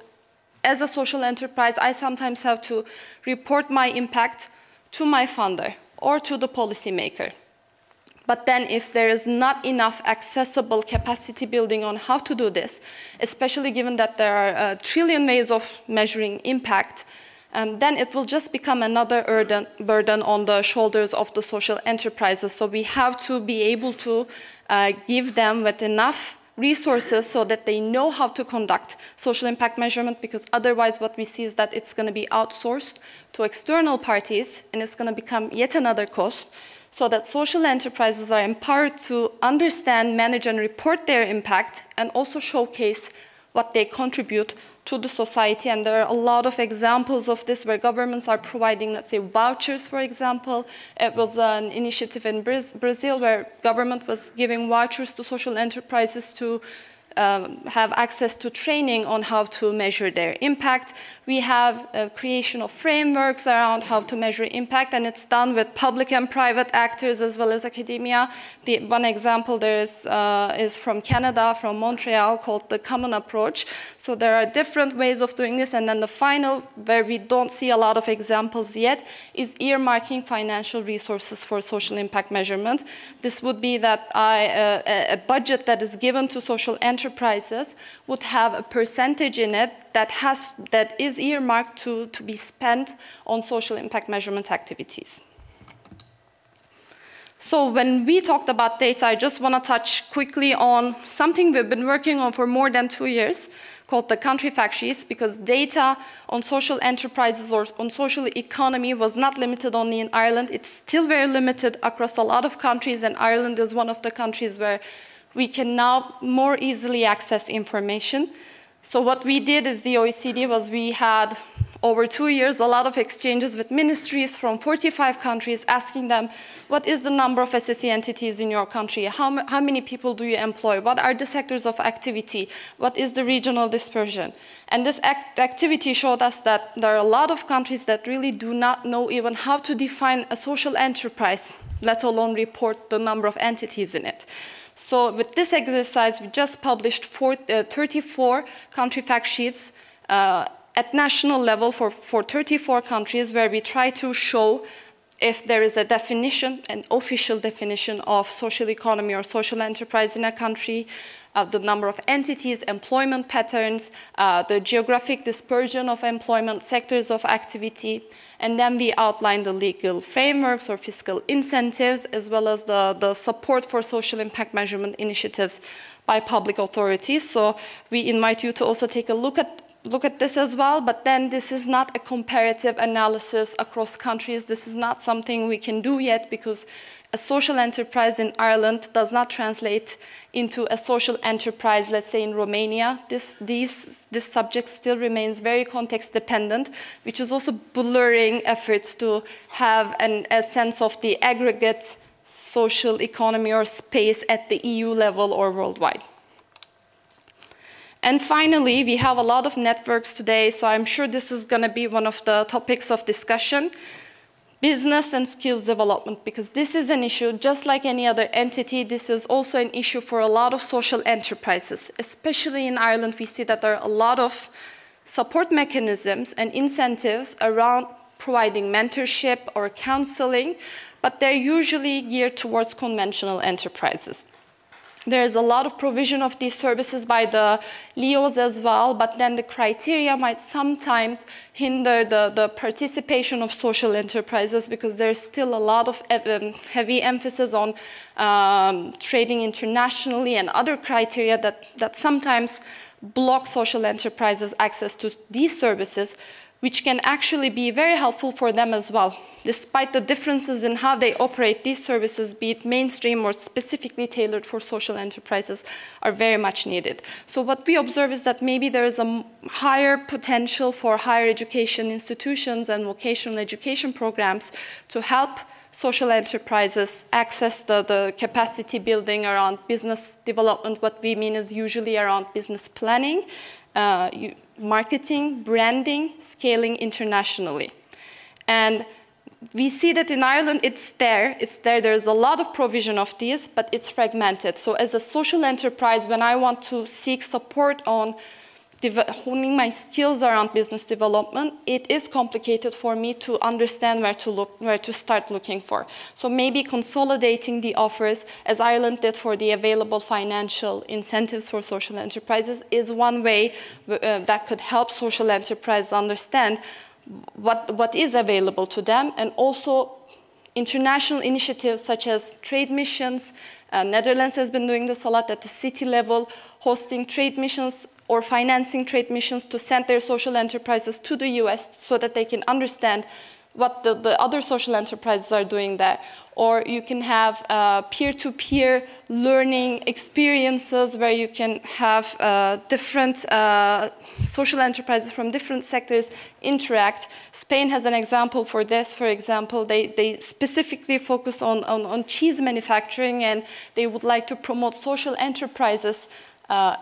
as a social enterprise, I sometimes have to report my impact to my funder or to the policymaker. But then if there is not enough accessible capacity building on how to do this, especially given that there are a trillion ways of measuring impact, um, then it will just become another burden, burden, on the shoulders of the social enterprises. So we have to be able to uh, give them with enough resources so that they know how to conduct social impact measurement because otherwise what we see is that it's going to be outsourced to external parties and it's going to become yet another cost so that social enterprises are empowered to understand, manage and report their impact and also showcase what they contribute to the society. And there are a lot of examples of this where governments are providing, let's say, vouchers, for example. It was an initiative in Brazil where government was giving vouchers to social enterprises to um, have access to training on how to measure their impact. We have a creation of frameworks around how to measure impact, and it's done with public and private actors as well as academia. The, one example there is, uh, is from Canada, from Montreal, called the Common Approach. So there are different ways of doing this, and then the final, where we don't see a lot of examples yet, is earmarking financial resources for social impact measurement. This would be that I, uh, a budget that is given to social enterprises enterprises would have a percentage in it that, has, that is earmarked to, to be spent on social impact measurement activities. So when we talked about data, I just want to touch quickly on something we've been working on for more than two years called the country fact sheets because data on social enterprises or on social economy was not limited only in Ireland. It's still very limited across a lot of countries and Ireland is one of the countries where we can now more easily access information. So what we did as the OECD was we had over two years a lot of exchanges with ministries from 45 countries asking them what is the number of SSE entities in your country, how, how many people do you employ, what are the sectors of activity, what is the regional dispersion. And this act activity showed us that there are a lot of countries that really do not know even how to define a social enterprise, let alone report the number of entities in it. So with this exercise, we just published four, uh, 34 country fact sheets uh, at national level for, for 34 countries where we try to show if there is a definition, an official definition of social economy or social enterprise in a country, uh, the number of entities, employment patterns, uh, the geographic dispersion of employment, sectors of activity, and then we outline the legal frameworks or fiscal incentives, as well as the, the support for social impact measurement initiatives by public authorities. So we invite you to also take a look at look at this as well, but then this is not a comparative analysis across countries. This is not something we can do yet because a social enterprise in Ireland does not translate into a social enterprise, let's say in Romania. This, these, this subject still remains very context dependent, which is also blurring efforts to have an, a sense of the aggregate social economy or space at the EU level or worldwide. And finally, we have a lot of networks today, so I'm sure this is going to be one of the topics of discussion business and skills development because this is an issue just like any other entity this is also an issue for a lot of social enterprises. Especially in ireland we see that there are a lot of support mechanisms and incentives around providing mentorship or counseling but they're usually geared towards conventional enterprises there is a lot of provision of these services by the LEOs as well, but then the criteria might sometimes hinder the, the participation of social enterprises because there's still a lot of um, heavy emphasis on um, trading internationally and other criteria that, that sometimes block social enterprises access to these services which can actually be very helpful for them as well. Despite the differences in how they operate, these services, be it mainstream or specifically tailored for social enterprises, are very much needed. So what we observe is that maybe there is a higher potential for higher education institutions and vocational education programs to help social enterprises access the, the capacity building around business development. What we mean is usually around business planning, uh, marketing, branding, scaling internationally. And we see that in Ireland it's there, it's there, there's a lot of provision of these, but it's fragmented. So as a social enterprise, when I want to seek support on honing my skills around business development, it is complicated for me to understand where to look, where to start looking for. So maybe consolidating the offers, as Ireland did for the available financial incentives for social enterprises, is one way uh, that could help social enterprises understand what, what is available to them and also international initiatives such as trade missions. Uh, Netherlands has been doing this a lot at the city level, hosting trade missions or financing trade missions to send their social enterprises to the US so that they can understand what the, the other social enterprises are doing there. Or you can have uh, peer-to-peer -peer learning experiences where you can have uh, different uh, social enterprises from different sectors interact. Spain has an example for this. For example, they, they specifically focus on, on, on cheese manufacturing and they would like to promote social enterprises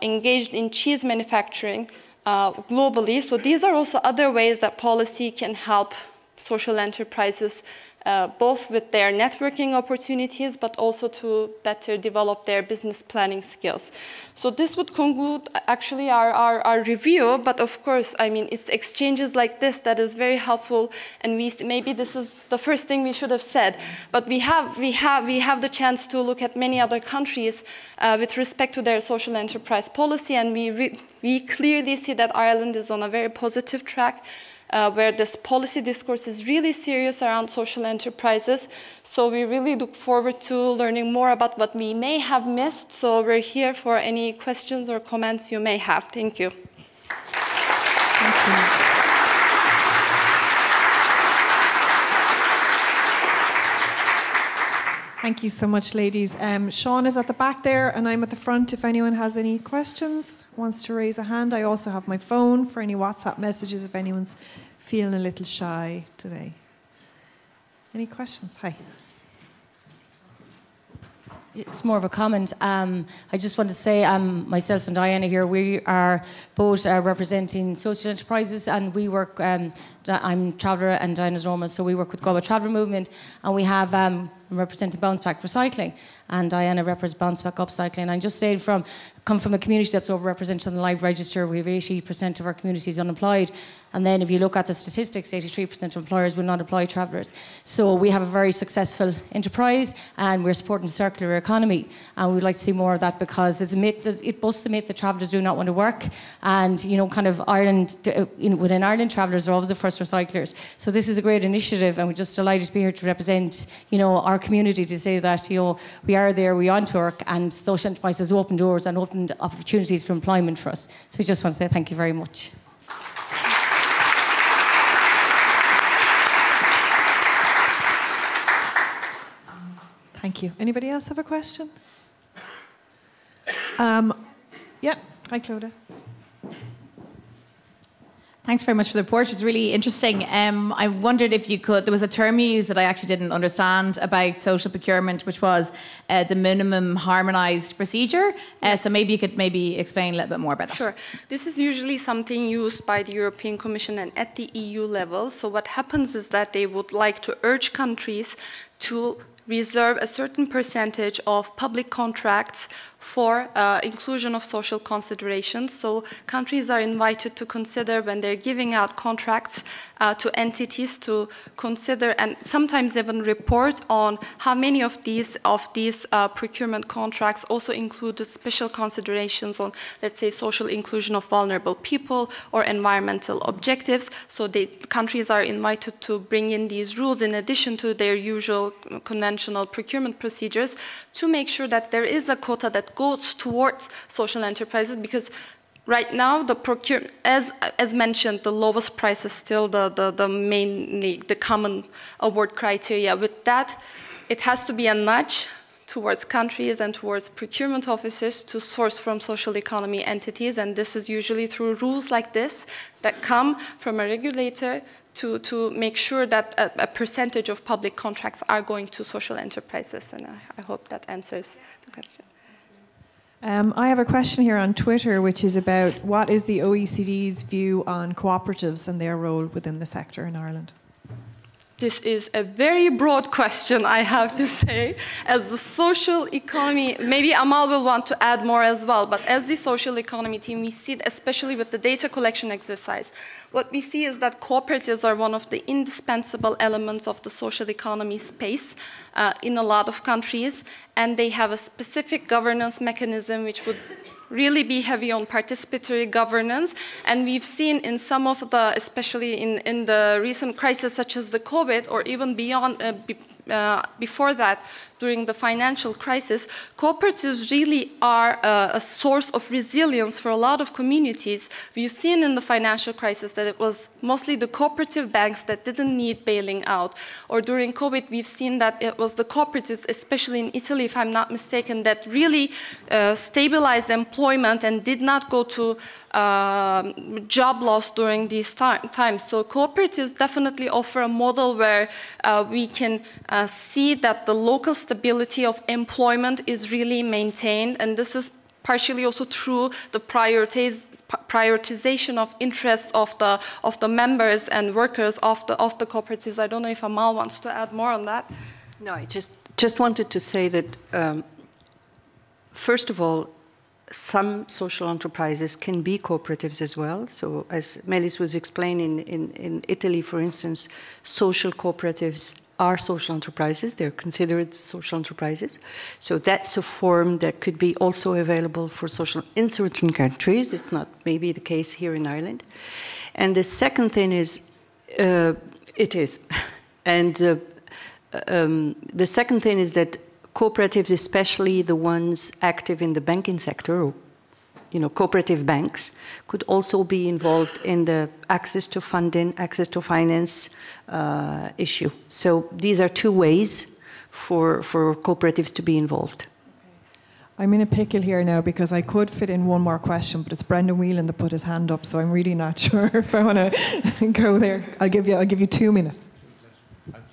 engaged in cheese manufacturing uh, globally. So these are also other ways that policy can help social enterprises uh, both with their networking opportunities, but also to better develop their business planning skills. So this would conclude actually our, our, our, review, but of course, I mean, it's exchanges like this that is very helpful, and we, maybe this is the first thing we should have said, but we have, we have, we have the chance to look at many other countries uh, with respect to their social enterprise policy, and we, we clearly see that Ireland is on a very positive track uh, where this policy discourse is really serious around social enterprises. So we really look forward to learning more about what we may have missed. So we're here for any questions or comments you may have. Thank you. Thank you. Thank you so much, ladies. Um, Sean is at the back there, and I'm at the front. If anyone has any questions, wants to raise a hand, I also have my phone for any WhatsApp messages if anyone's feeling a little shy today. Any questions? Hi. It's more of a comment. Um, I just want to say, um, myself and Diana here, we are both uh, representing social enterprises, and we work. Um, I'm Traveller and Diana's Roma, so we work with Global Traveller Movement, and we have um, representing Bounce Back Recycling, and Diana represents Bounce Back Upcycling. I'm just saying, from come from a community that's overrepresented on the live register. We have 80% of our community is unemployed, and then if you look at the statistics, 83% of employers will not employ travellers. So we have a very successful enterprise and we're supporting the circular economy. And we'd like to see more of that because it's myth, it busts the myth that travellers do not want to work. And, you know, kind of Ireland, uh, within Ireland, travellers are always the first Recyclers. So this is a great initiative, and we're just delighted to be here to represent, you know, our community to say that you know we are there, we on to work, and social enterprise has opened doors and opened opportunities for employment for us. So we just want to say thank you very much. Thank you. Anybody else have a question? Um, yeah, hi, Clodagh. Thanks very much for the report. It was really interesting. Um, I wondered if you could. There was a term you used that I actually didn't understand about social procurement, which was uh, the minimum harmonised procedure. Uh, so maybe you could maybe explain a little bit more about that. Sure. This is usually something used by the European Commission and at the EU level. So what happens is that they would like to urge countries to reserve a certain percentage of public contracts for uh, inclusion of social considerations. So countries are invited to consider when they're giving out contracts uh, to entities to consider and sometimes even report on how many of these of these uh, procurement contracts also include special considerations on, let's say, social inclusion of vulnerable people or environmental objectives. So the countries are invited to bring in these rules in addition to their usual conventional procurement procedures to make sure that there is a quota that goes towards social enterprises because right now the procurement, as, as mentioned, the lowest price is still the, the, the main, the common award criteria. With that, it has to be a nudge towards countries and towards procurement officers to source from social economy entities. And this is usually through rules like this that come from a regulator to, to make sure that a, a percentage of public contracts are going to social enterprises. And I, I hope that answers the question. Um, I have a question here on Twitter, which is about what is the OECD's view on cooperatives and their role within the sector in Ireland? This is a very broad question, I have to say. As the social economy, maybe Amal will want to add more as well, but as the social economy team, we see, especially with the data collection exercise, what we see is that cooperatives are one of the indispensable elements of the social economy space uh, in a lot of countries, and they have a specific governance mechanism which would really be heavy on participatory governance. And we've seen in some of the, especially in, in the recent crisis such as the COVID or even beyond, uh, be, uh, before that, during the financial crisis, cooperatives really are a, a, source of resilience for a lot of communities. We've seen in the financial crisis that it was mostly the cooperative banks that didn't need bailing out. Or during COVID, we've seen that it was the cooperatives, especially in Italy, if I'm not mistaken, that really uh, stabilized employment and did not go to uh, job loss during these times. So cooperatives definitely offer a model where uh, we can uh, see that the local stability of employment is really maintained, and this is partially also through the prioritization of interests of the of the members and workers of the of the cooperatives. I don't know if Amal wants to add more on that. No, I just just wanted to say that um, first of all, some social enterprises can be cooperatives as well. So, as Melis was explaining, in, in Italy, for instance, social cooperatives are social enterprises. They're considered social enterprises. So that's a form that could be also available for social in certain countries. It's not maybe the case here in Ireland. And the second thing is, uh, it is. And uh, um, the second thing is that cooperatives, especially the ones active in the banking sector, or you know, cooperative banks, could also be involved in the access to funding, access to finance uh, issue. So these are two ways for, for cooperatives to be involved. I'm in a pickle here now because I could fit in one more question, but it's Brendan Whelan that put his hand up, so I'm really not sure if I want to go there. I'll give you. I'll give you two minutes.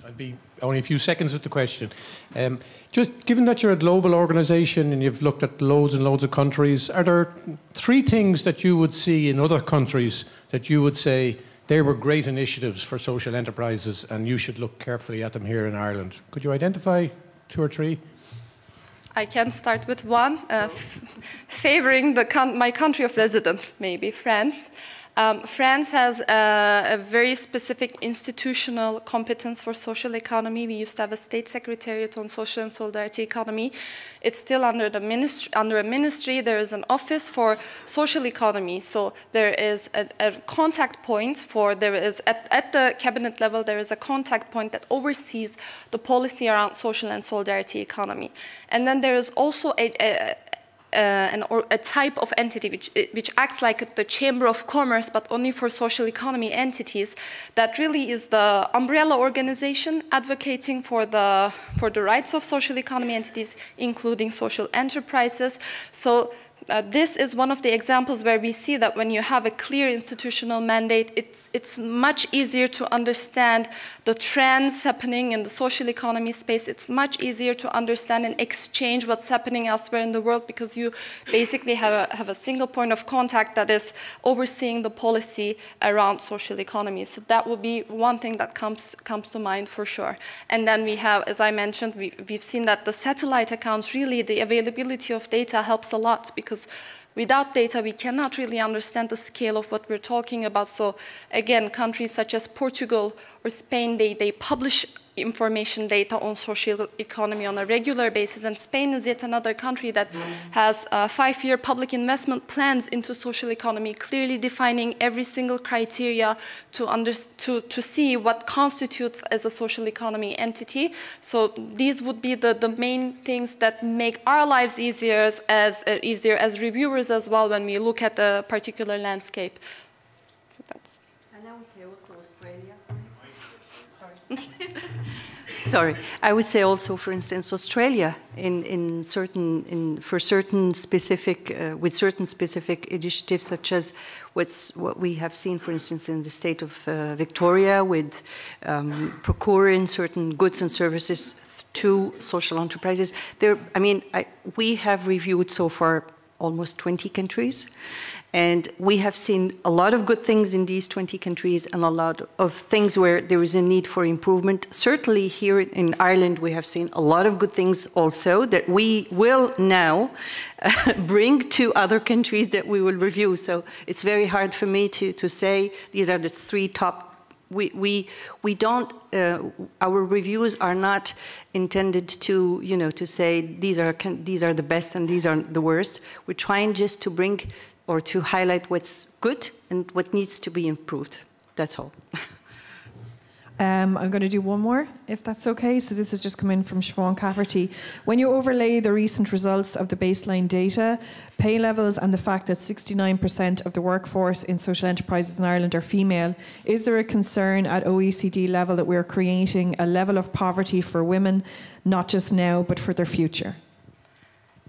I'll be only a few seconds with the question. Um, just given that you're a global organisation and you've looked at loads and loads of countries, are there three things that you would see in other countries that you would say they were great initiatives for social enterprises and you should look carefully at them here in Ireland? Could you identify two or three? I can start with one, uh, favoring my country of residence, maybe France. Um, France has a, a, very specific institutional competence for social economy. We used to have a state secretariat on social and solidarity economy. It's still under the ministry, under a ministry. There is an office for social economy. So there is a, a contact point for there is at, at, the cabinet level there is a contact point that oversees the policy around social and solidarity economy. And then there is also a, Uh, an, or a type of entity which, uh, which acts like the chamber of commerce, but only for social economy entities, that really is the umbrella organization advocating for the, for the rights of social economy entities, including social enterprises. So uh, this is one of the examples where we see that when you have a clear institutional mandate, it's, it's much easier to understand the trends happening in the social economy space. It's much easier to understand and exchange what's happening elsewhere in the world because you basically have a, have a single point of contact that is overseeing the policy around social economy. So that would be one thing that comes, comes to mind for sure. And then we have, as I mentioned, we, we've seen that the satellite accounts really, the availability of data helps a lot because because without data, we cannot really understand the scale of what we're talking about. So again, countries such as Portugal or Spain, they, they publish information data on social economy on a regular basis. And Spain is yet another country that has uh, five-year public investment plans into social economy, clearly defining every single criteria to, under, to, to see what constitutes as a social economy entity. So these would be the, the main things that make our lives easier as, uh, easier as reviewers as well when we look at a particular landscape. Sorry, I would say also, for instance, Australia in, in certain in, for certain specific uh, with certain specific initiatives, such as what's what we have seen, for instance, in the state of uh, Victoria, with um, procuring certain goods and services to social enterprises. There, I mean, I, we have reviewed so far almost 20 countries. And we have seen a lot of good things in these 20 countries and a lot of things where there is a need for improvement. Certainly here in Ireland, we have seen a lot of good things also that we will now bring to other countries that we will review. So it's very hard for me to, to say these are the three top we, we, we don't, uh, our reviews are not intended to, you know, to say these are, these are the best and these are the worst. We're trying just to bring or to highlight what's good and what needs to be improved. That's all. Um, I'm going to do one more, if that's okay. So this has just come in from Siobhan Cafferty. When you overlay the recent results of the baseline data, pay levels, and the fact that 69% of the workforce in social enterprises in Ireland are female, is there a concern at OECD level that we're creating a level of poverty for women, not just now, but for their future?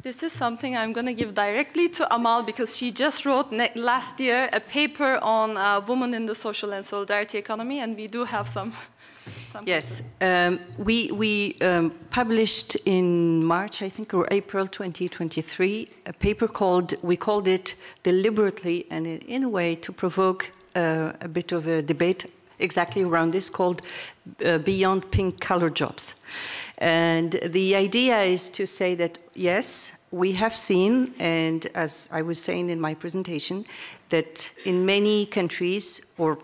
This is something I'm going to give directly to Amal because she just wrote last year a paper on uh, women in the social and solidarity economy, and we do have some. some yes, um, we, we um, published in March, I think, or April 2023, a paper called, we called it deliberately and in, a way to provoke uh, a bit of a debate exactly around this called uh, Beyond Pink Collar Jobs. And the idea is to say that, yes, we have seen, and as I was saying in my presentation, that in many countries, or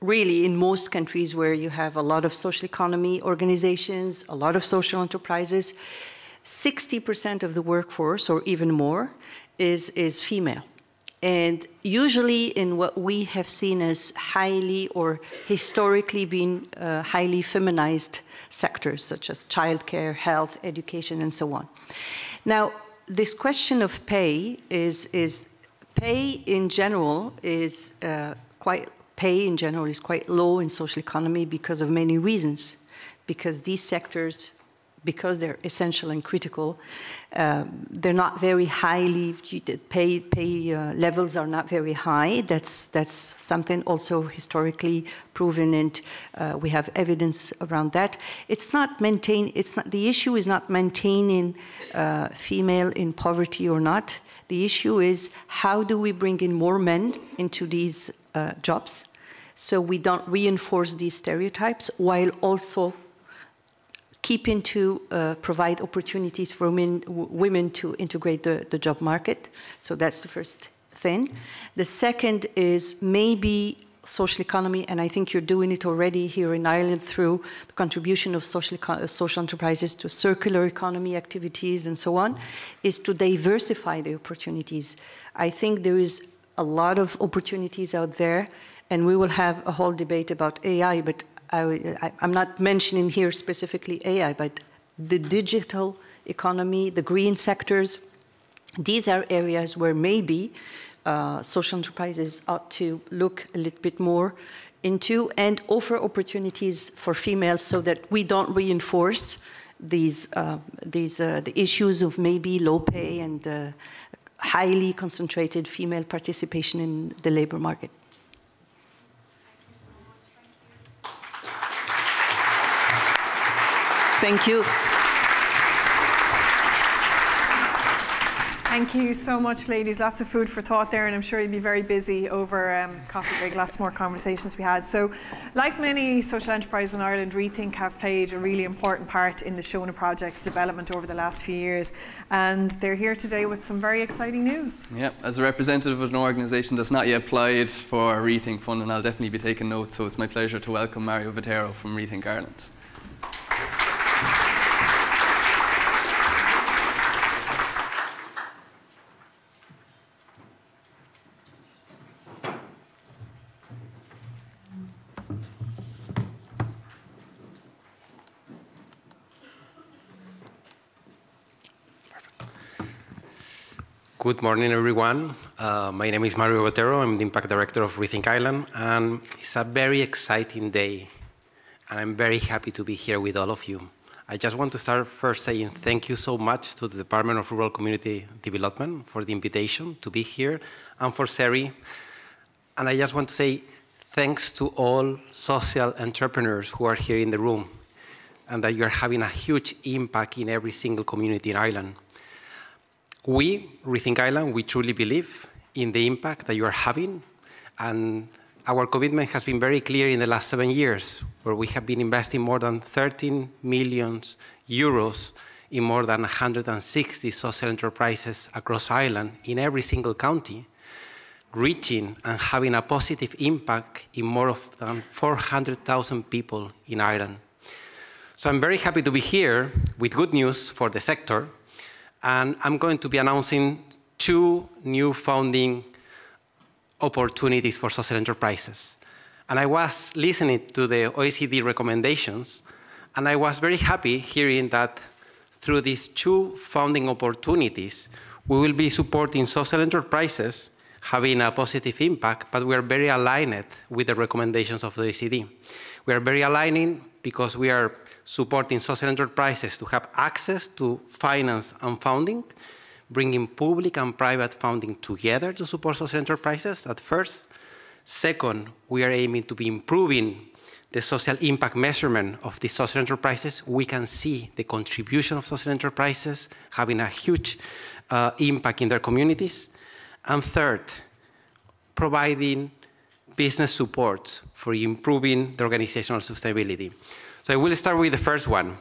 really in most countries where you have a lot of social economy organizations, a lot of social enterprises, 60% of the workforce, or even more, is, is female. And usually in what we have seen as highly or historically being uh, highly feminized sectors such as childcare, health, education, and so on. Now, this question of pay is, is pay in general is uh, quite pay in general is quite low in social economy because of many reasons. Because these sectors because they're essential and critical. Um, they're not very highly pay pay uh, levels are not very high. That's that's something also historically proven, and uh, we have evidence around that. It's not maintain. It's not the issue is not maintaining uh, female in poverty or not. The issue is how do we bring in more men into these uh, jobs, so we don't reinforce these stereotypes while also keeping to uh, provide opportunities for women, women to integrate the, the job market. So that's the first thing. The second is maybe social economy, and I think you're doing it already here in Ireland through the contribution of social, social enterprises to circular economy activities and so on, is to diversify the opportunities. I think there is a lot of opportunities out there, and we will have a whole debate about AI, but I, am not mentioning here specifically AI, but the digital economy, the green sectors, these are areas where maybe uh, social enterprises ought to look a little bit more into and offer opportunities for females so that we don't reinforce these, uh, these uh, the issues of maybe low pay and uh, highly concentrated female participation in the labor market. Thank you. Thank you so much, ladies. Lots of food for thought there, and I'm sure you'll be very busy over um, coffee break. Lots more conversations we had. So, like many social enterprises in Ireland, Rethink have played a really important part in the Shona project's development over the last few years, and they're here today with some very exciting news. Yeah, as a representative of an organisation that's not yet applied for a Rethink funding, I'll definitely be taking notes. So it's my pleasure to welcome Mario Botero from Rethink Ireland. Good morning, everyone. Uh, my name is Mario Botero. I'm the Impact Director of Rethink Ireland, and it's a very exciting day, and I'm very happy to be here with all of you. I just want to start first saying thank you so much to the Department of Rural Community Development for the invitation to be here, and for SERI. And I just want to say thanks to all social entrepreneurs who are here in the room, and that you're having a huge impact in every single community in Ireland. We, Rethink Ireland, we truly believe in the impact that you are having, and our commitment has been very clear in the last seven years, where we have been investing more than 13 million euros in more than 160 social enterprises across Ireland in every single county, reaching and having a positive impact in more than 400,000 people in Ireland. So I'm very happy to be here with good news for the sector, and I'm going to be announcing two new funding opportunities for social enterprises. And I was listening to the OECD recommendations, and I was very happy hearing that through these two funding opportunities, we will be supporting social enterprises having a positive impact, but we are very aligned with the recommendations of the OECD. We are very aligning because we are supporting social enterprises to have access to finance and funding, bringing public and private funding together to support social enterprises at first. Second, we are aiming to be improving the social impact measurement of the social enterprises. We can see the contribution of social enterprises having a huge uh, impact in their communities. And third, providing business support for improving the organizational sustainability. So I will start with the first one,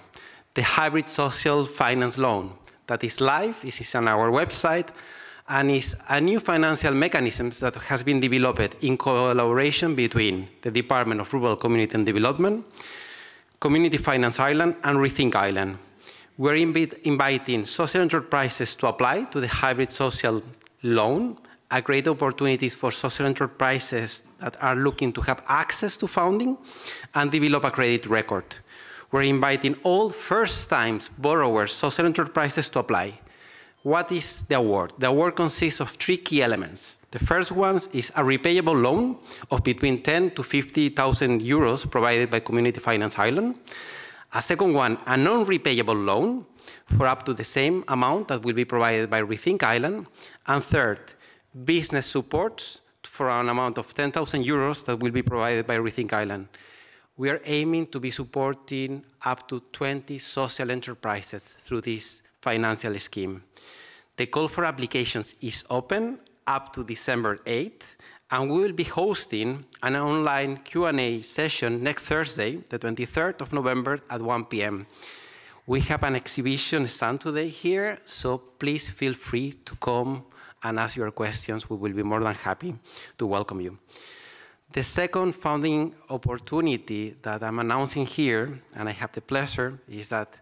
the hybrid social finance loan that is live, it is on our website, and is a new financial mechanism that has been developed in collaboration between the Department of Rural Community and Development, Community Finance Ireland, and Rethink Ireland. We're inviting social enterprises to apply to the hybrid social loan, a great opportunities for social enterprises that are looking to have access to funding and develop a credit record. We're inviting all first-time borrowers, social enterprises to apply. What is the award? The award consists of three key elements. The first one is a repayable loan of between 10 to 50,000 euros provided by Community Finance Ireland. A second one, a non-repayable loan for up to the same amount that will be provided by Rethink Ireland. And third, business supports for an amount of 10,000 euros that will be provided by Rethink Ireland. We are aiming to be supporting up to 20 social enterprises through this financial scheme. The call for applications is open up to December 8th, and we will be hosting an online Q&A session next Thursday, the 23rd of November at 1 p.m. We have an exhibition stand today here, so please feel free to come and ask your questions. We will be more than happy to welcome you. The second funding opportunity that I'm announcing here, and I have the pleasure, is that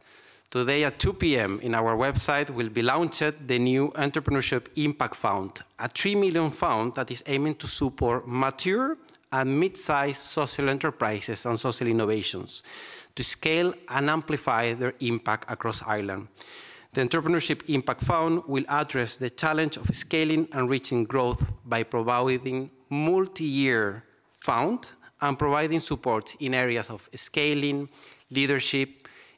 today at 2 p.m. in our website will be launched the new Entrepreneurship Impact Fund, a 3 million fund that is aiming to support mature and mid-sized social enterprises and social innovations to scale and amplify their impact across Ireland. The Entrepreneurship Impact Fund will address the challenge of scaling and reaching growth by providing multi-year fund and providing support in areas of scaling, leadership,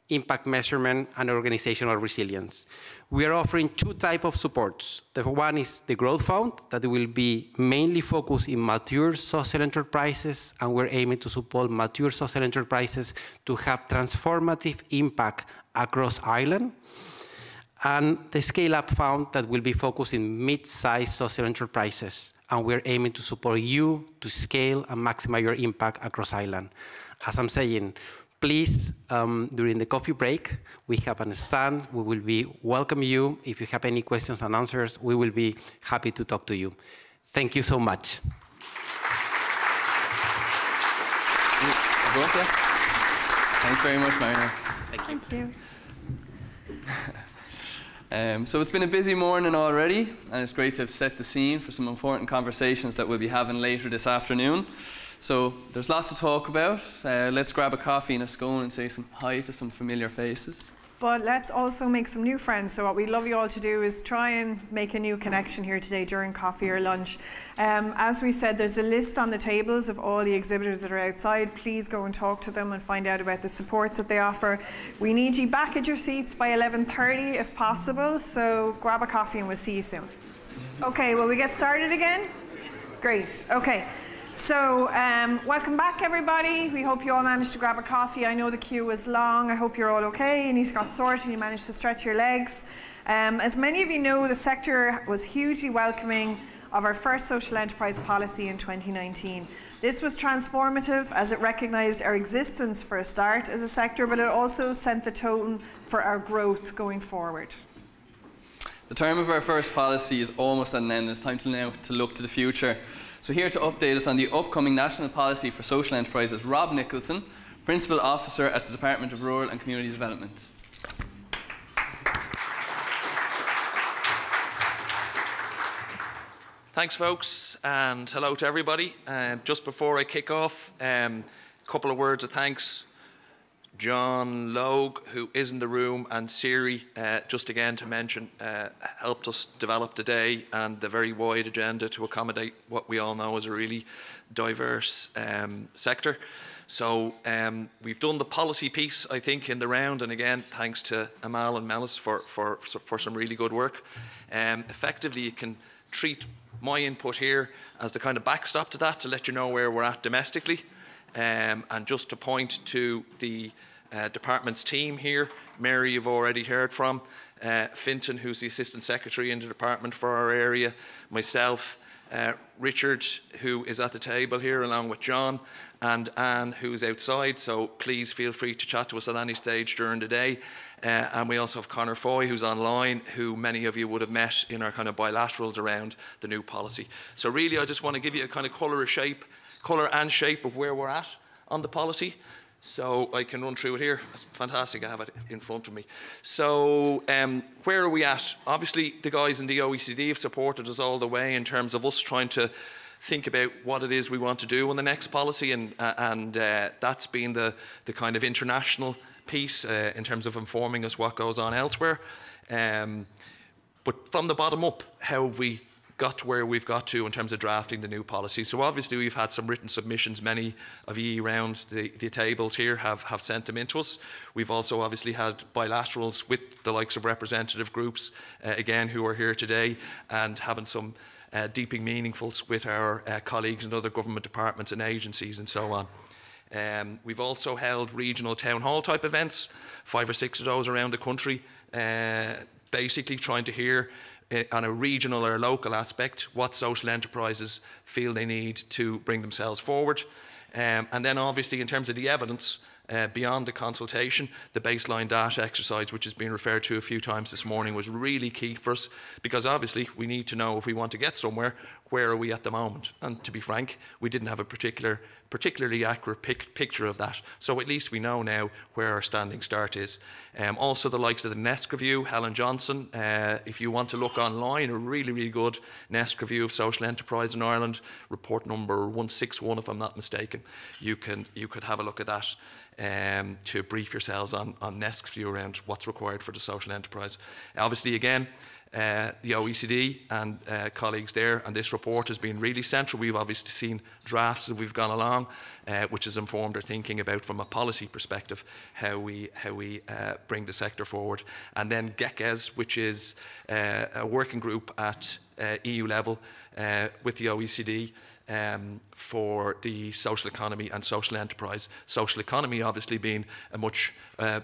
impact measurement, and organizational resilience. We are offering two types of supports. The one is the Growth Fund that will be mainly focused in mature social enterprises, and we're aiming to support mature social enterprises to have transformative impact across Ireland. And the Scale Up Fund that will be focused in mid-sized social enterprises, and we're aiming to support you to scale and maximize your impact across Ireland. As I'm saying, please, um, during the coffee break, we have a stand. We will be welcome you. If you have any questions and answers, we will be happy to talk to you. Thank you so much. Thanks very much, Mario. Thank you. Thank you. Um, so it's been a busy morning already, and it's great to have set the scene for some important conversations that we'll be having later this afternoon. So there's lots to talk about. Uh, let's grab a coffee and a scone and say some hi to some familiar faces. But let's also make some new friends. So what we'd love you all to do is try and make a new connection here today during coffee or lunch. Um, as we said, there's a list on the tables of all the exhibitors that are outside. Please go and talk to them and find out about the supports that they offer. We need you back at your seats by 11:30 if possible. So grab a coffee and we'll see you soon. Okay, will we get started again? Great. Okay. So, um, welcome back, everybody. We hope you all managed to grab a coffee. I know the queue was long. I hope you're all okay and you got sorted and you managed to stretch your legs. Um, as many of you know, the sector was hugely welcoming of our first social enterprise policy in 2019. This was transformative as it recognised our existence for a start as a sector, but it also set the tone for our growth going forward. The term of our first policy is almost at an end. It's time to now to look to the future. So here to update us on the upcoming national policy for social enterprise is Rob Nicholson, Principal Officer at the Department of Rural and Community Development. Thanks, folks, and hello to everybody. Uh, just before I kick off, a um, couple of words of thanks. John Logue, who is in the room, and SERI, uh, just again to mention, uh, helped us develop today and the very wide agenda to accommodate what we all know is a really diverse um, sector. So um, we've done the policy piece, I think, in the round, and again, thanks to Amal and Melis for, for, for some really good work. Um, effectively, you can treat my input here as the kind of backstop to that to let you know where we're at domestically. Um, and just to point to the uh, department's team here, Mary you've already heard from, uh, Fintan who's the Assistant Secretary in the department for our area, myself, uh, Richard who is at the table here along with John, and Anne who's outside, so please feel free to chat to us at any stage during the day. Uh, and we also have Connor Foy, who's online, who many of you would have met in our kind of bilaterals around the new policy. So really, I just want to give you a kind of colour, of shape, colour and shape of where we're at on the policy. So I can run through it here. It's fantastic. I have it in front of me. So um, where are we at? Obviously, the guys in the OECD have supported us all the way in terms of us trying to think about what it is we want to do on the next policy, and uh, and uh, that's been the the kind of international piece uh, in terms of informing us what goes on elsewhere. Um, but from the bottom up, how have we got to where we've got to in terms of drafting the new policy. So obviously we've had some written submissions. Many of you around the, the tables here have, have sent them into us. We've also obviously had bilaterals with the likes of representative groups, uh, again, who are here today and having some uh, deeping meaningfuls with our uh, colleagues in other government departments and agencies and so on. Um, we've also held regional town hall type events, five or six of those around the country, uh, basically trying to hear on a regional or local aspect what social enterprises feel they need to bring themselves forward. Um, and then obviously in terms of the evidence, uh, beyond the consultation, the baseline data exercise, which has been referred to a few times this morning, was really key for us because obviously we need to know if we want to get somewhere, where are we at the moment? And to be frank, we didn't have a particular particularly accurate pic picture of that. So at least we know now where our standing start is. Um, also, the likes of the NESC review, Helen Johnston. Uh, if you want to look online, a really, really good NESC review of social enterprise in Ireland, report number 161, if I'm not mistaken. You can you could have a look at that um, to brief yourselves on, on NESC's view around what's required for the social enterprise. Obviously, again, uh, the OECD and uh, colleagues there, and this report has been really central. We've obviously seen drafts as we've gone along, uh, which has informed our thinking about, from a policy perspective, how we how we uh, bring the sector forward. And then GECES, which is uh, a working group at EU level with the OECD um, for the social economy and social enterprise. Social economy, obviously, being a much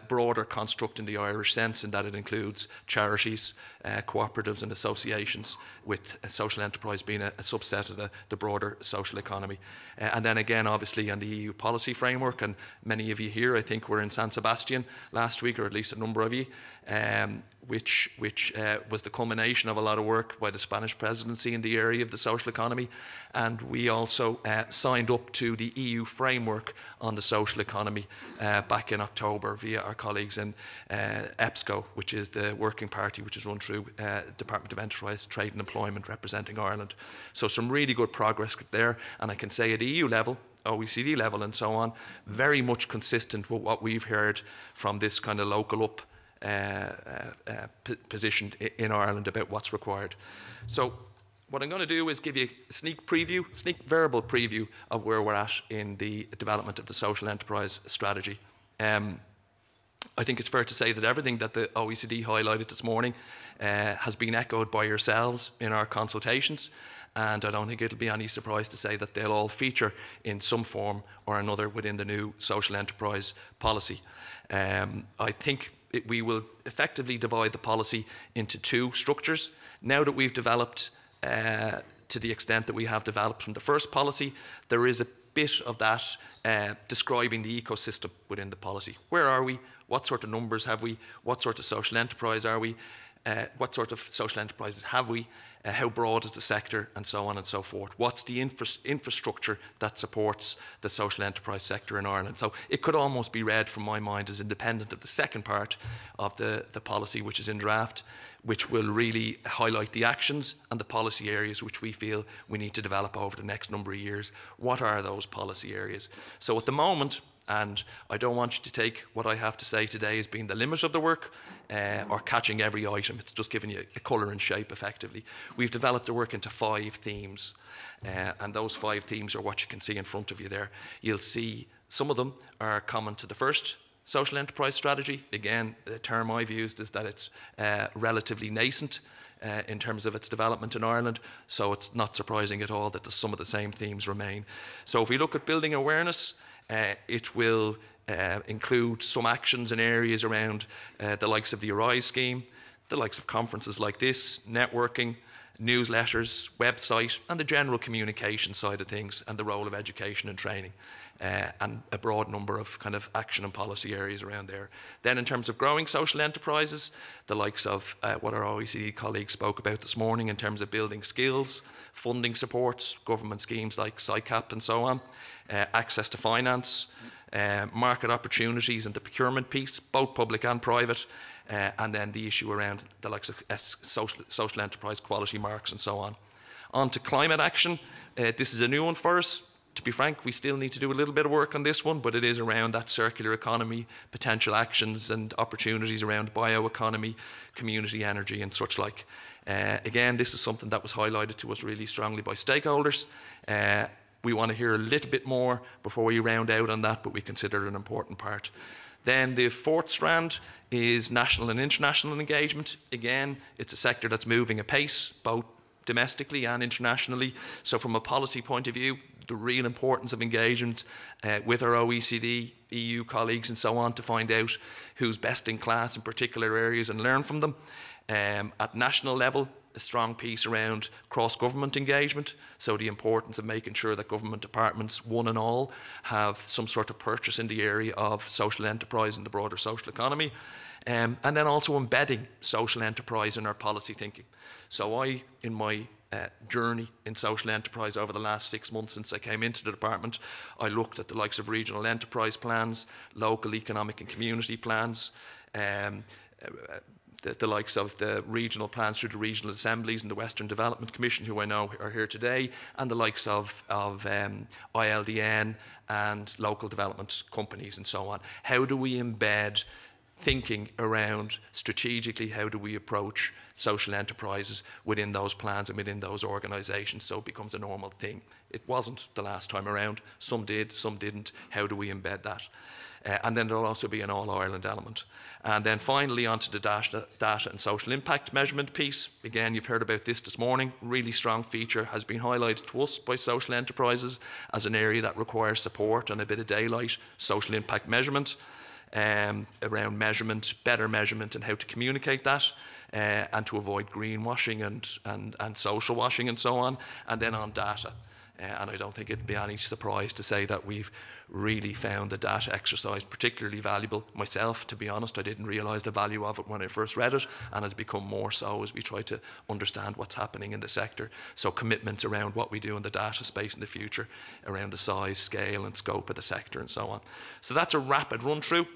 broader construct in the Irish sense, in that it includes charities, uh, cooperatives, and associations, with social enterprise being a, a subset of the, the, broader social economy. Uh, and then again, obviously, on the EU policy framework, and many of you here, I think, were in San Sebastian last week, or at least a number of you. Um, which, which uh, was the culmination of a lot of work by the Spanish presidency in the area of the social economy. And we also uh, signed up to the EU framework on the social economy uh, back in October via our colleagues in uh, EPSCO, which is the working party which is run through uh, Department of Enterprise, Trade and Employment representing Ireland. So some really good progress there. And I can say at EU level, OECD level and so on, very much consistent with what we've heard from this kind of local up uh, uh, uh positioned in Ireland about what's required. So what I'm going to do is give you a sneak preview, sneak verbal preview of where we're at in the development of the social enterprise strategy. Um, I think it's fair to say that everything that the OECD highlighted this morning uh, has been echoed by yourselves in our consultations, and I don't think it'll be any surprise to say that they'll all feature in some form or another within the new social enterprise policy. Um, I think it, we will effectively divide the policy into two structures. Now that we've developed uh, to the extent that we have developed from the first policy, there is a bit of that uh, describing the ecosystem within the policy. Where are we? What sort of numbers have we? What sort of social enterprise are we? Uh, what sort of social enterprises have we? Uh, how broad is the sector? And so on and so forth. What's the infra infrastructure that supports the social enterprise sector in Ireland? So it could almost be read, from my mind, as independent of the second part of the, the policy, which is in draft, which will really highlight the actions and the policy areas which we feel we need to develop over the next number of years. What are those policy areas? So at the moment, and I don't want you to take what I have to say today as being the limit of the work uh, or catching every item. It's just giving you a colour and shape effectively. We've developed the work into five themes, uh, and those five themes are what you can see in front of you there. You'll see some of them are common to the first social enterprise strategy. Again, the term I've used is that it's uh, relatively nascent. Uh, in terms of its development in Ireland, so it's not surprising at all that some of the same themes remain. So, if we look at building awareness, uh, it will uh, include some actions in areas around uh, the likes of the Arise scheme, the likes of conferences like this, networking, newsletters, website, and the general communication side of things, and the role of education and training. Uh, and a broad number of kind of action and policy areas around there. Then, in terms of growing social enterprises, the likes of uh, what our OECD colleagues spoke about this morning in terms of building skills, funding supports, government schemes like SICAP and so on, uh, access to finance, uh, market opportunities and the procurement piece, both public and private, uh, and then the issue around the likes of social, social enterprise quality marks and so on. On to climate action. Uh, this is a new one for us. To be frank, we still need to do a little bit of work on this one, but it is around that circular economy, potential actions and opportunities around bioeconomy, community energy, and such like. Uh, again, this is something that was highlighted to us really strongly by stakeholders. Uh, we want to hear a little bit more before we round out on that, but we consider it an important part. Then the fourth strand is national and international engagement. Again, it's a sector that's moving apace, both domestically and internationally. So, from a policy point of view, the real importance of engagement uh, with our OECD, EU colleagues, and so on to find out who's best in class in particular areas and learn from them. Um, at national level, a strong piece around cross government engagement. So, the importance of making sure that government departments, one and all, have some sort of purchase in the area of social enterprise and the broader social economy. Um, and then also embedding social enterprise in our policy thinking. So, I, in my uh, journey in social enterprise over the last six months since I came into the department. I looked at the likes of regional enterprise plans, local economic and community plans, um, uh, the, the, likes of the regional plans through the regional assemblies and the Western Development Commission, who I know are here today, and the likes of, of um, ILDN and local development companies and so on. How do we embed thinking around strategically how do we approach social enterprises within those plans and within those organisations so it becomes a normal thing. It wasn't the last time around. Some did, some didn't. How do we embed that? Uh, and then there'll also be an all Ireland element. And then finally, onto the data, data and social impact measurement piece. Again, you've heard about this this morning. Really strong feature has been highlighted to us by social enterprises as an area that requires support and a bit of daylight. Social impact measurement um, around measurement, better measurement, and how to communicate that. Uh, and to avoid greenwashing and, and, and social washing and so on, and then on data. Uh, and I don't think it'd be any surprise to say that we've really found the data exercise particularly valuable. Myself, to be honest, I didn't realise the value of it when I first read it, and has become more so as we try to understand what's happening in the sector. So commitments around what we do in the data space in the future, around the size, scale, and scope of the sector, and so on. So that's a rapid run through.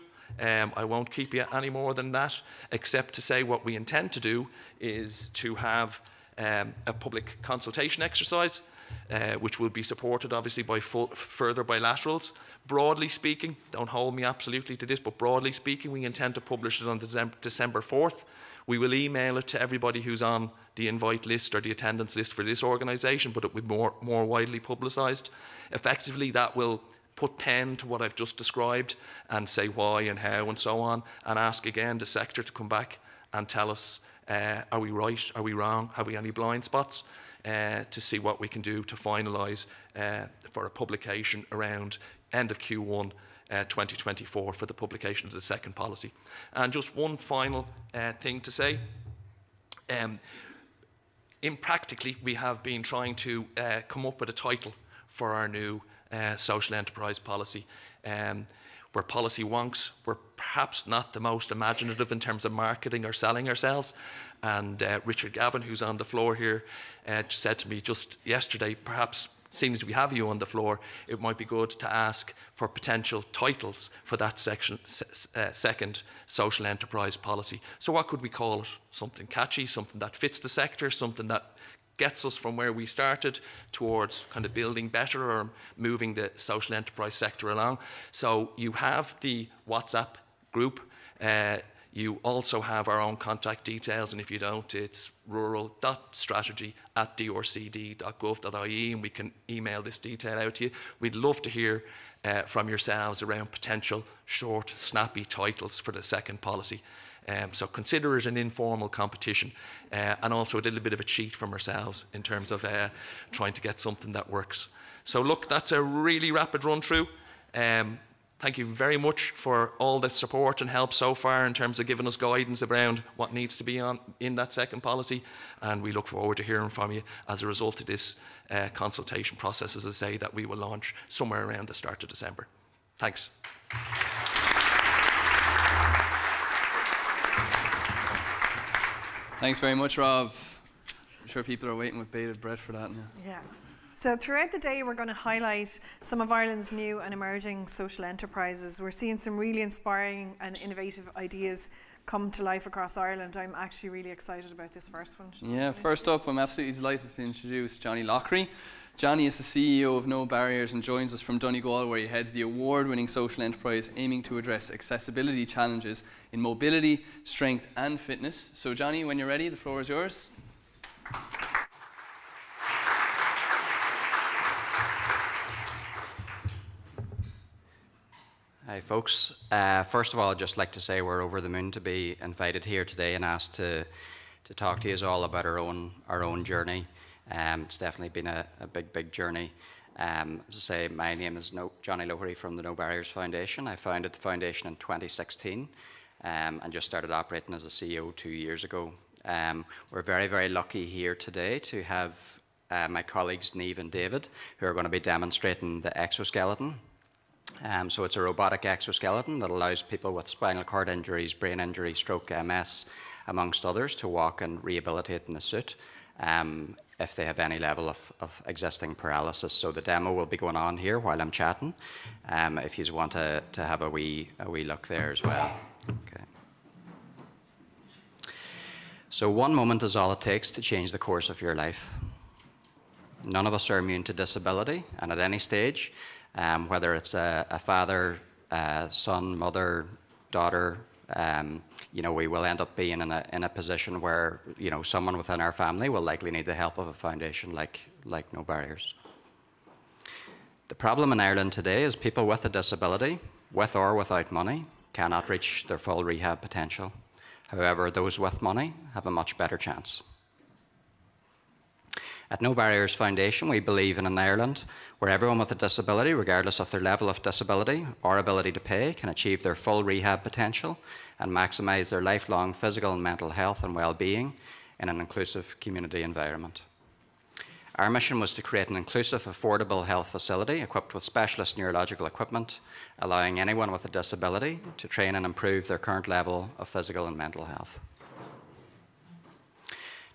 Um, I won't keep you any more than that, except to say what we intend to do is to have um, a public consultation exercise, uh, which will be supported obviously by further bilaterals. Broadly speaking, don't hold me absolutely to this, but broadly speaking, we intend to publish it on December 4th. We will email it to everybody who's on the invite list or the attendance list for this organisation, but it will be more, more widely publicised. Effectively, that will put pen to what I've just described and say why and how and so on, and ask again the sector to come back and tell us uh, are we right, are we wrong, have we any blind spots, uh, to see what we can do to finalise uh, for a publication around end of Q1 uh, 2024 for the publication of the second policy. And just one final uh, thing to say. Um, in practically, we have been trying to uh, come up with a title for our new uh, social enterprise policy. Um, we're policy wonks. We're perhaps not the most imaginative in terms of marketing or selling ourselves. And uh, Richard Gavin, who's on the floor here, uh, said to me just yesterday, perhaps seeing as we have you on the floor, it might be good to ask for potential titles for that section, uh, second social enterprise policy. So, what could we call it? Something catchy, something that fits the sector, something that gets us from where we started towards kind of building better or moving the social enterprise sector along. So you have the WhatsApp group. Uh, you also have our own contact details, and if you don't, it's rural.strategy at drcd.gov.ie, and we can email this detail out to you. We'd love to hear uh, from yourselves around potential short, snappy titles for the second policy. Um, so consider it an informal competition uh, and also a little bit of a cheat from ourselves in terms of uh, trying to get something that works. So look, that's a really rapid run through. Um, thank you very much for all the support and help so far in terms of giving us guidance around what needs to be on in that second policy. And we look forward to hearing from you as a result of this uh, consultation process, as I say, that we will launch somewhere around the start of December. Thanks. Thanks very much, Rob. I'm sure people are waiting with bated breath for that now. Yeah. So throughout the day, we're going to highlight some of Ireland's new and emerging social enterprises. We're seeing some really inspiring and innovative ideas come to life across Ireland. I'm actually really excited about this first one. Yeah, first up, I'm absolutely delighted to introduce Johnny Loughrey. Johnny is the CEO of No Barriers and joins us from Donegal, where he heads the award winning social enterprise aiming to address accessibility challenges in mobility, strength, and fitness. So, Johnny, when you're ready, the floor is yours. Hi, folks. Uh, first of all, I'd just like to say we're over the moon to be invited here today and asked to, to talk to you all about our own, our own journey um, it's definitely been a, a big, big journey. Um, as I say, my name is no, Johnny Loughrey from the No Barriers Foundation. I founded the foundation in 2016 um, and just started operating as a CEO two years ago. Um, we're very, very lucky here today to have uh, my colleagues Neve and David, who are going to be demonstrating the exoskeleton. Um, so it's a robotic exoskeleton that allows people with spinal cord injuries, brain injury, stroke, MS, amongst others, to walk and rehabilitate in the suit. Um, if they have any level of, of existing paralysis. So the demo will be going on here while I'm chatting, um, if you want to, to have a wee, a wee look there as well. Okay. So one moment is all it takes to change the course of your life. None of us are immune to disability, and at any stage, um, whether it's a, a father, uh, son, mother, daughter, um, you know, we will end up being in a, in a position where, you know, someone within our family will likely need the help of a foundation like, like No Barriers. The problem in Ireland today is people with a disability, with or without money, cannot reach their full rehab potential. However, those with money have a much better chance. At No Barriers Foundation, we believe in an Ireland where everyone with a disability, regardless of their level of disability or ability to pay, can achieve their full rehab potential and maximise their lifelong physical and mental health and well-being in an inclusive community environment. Our mission was to create an inclusive, affordable health facility equipped with specialist neurological equipment, allowing anyone with a disability to train and improve their current level of physical and mental health.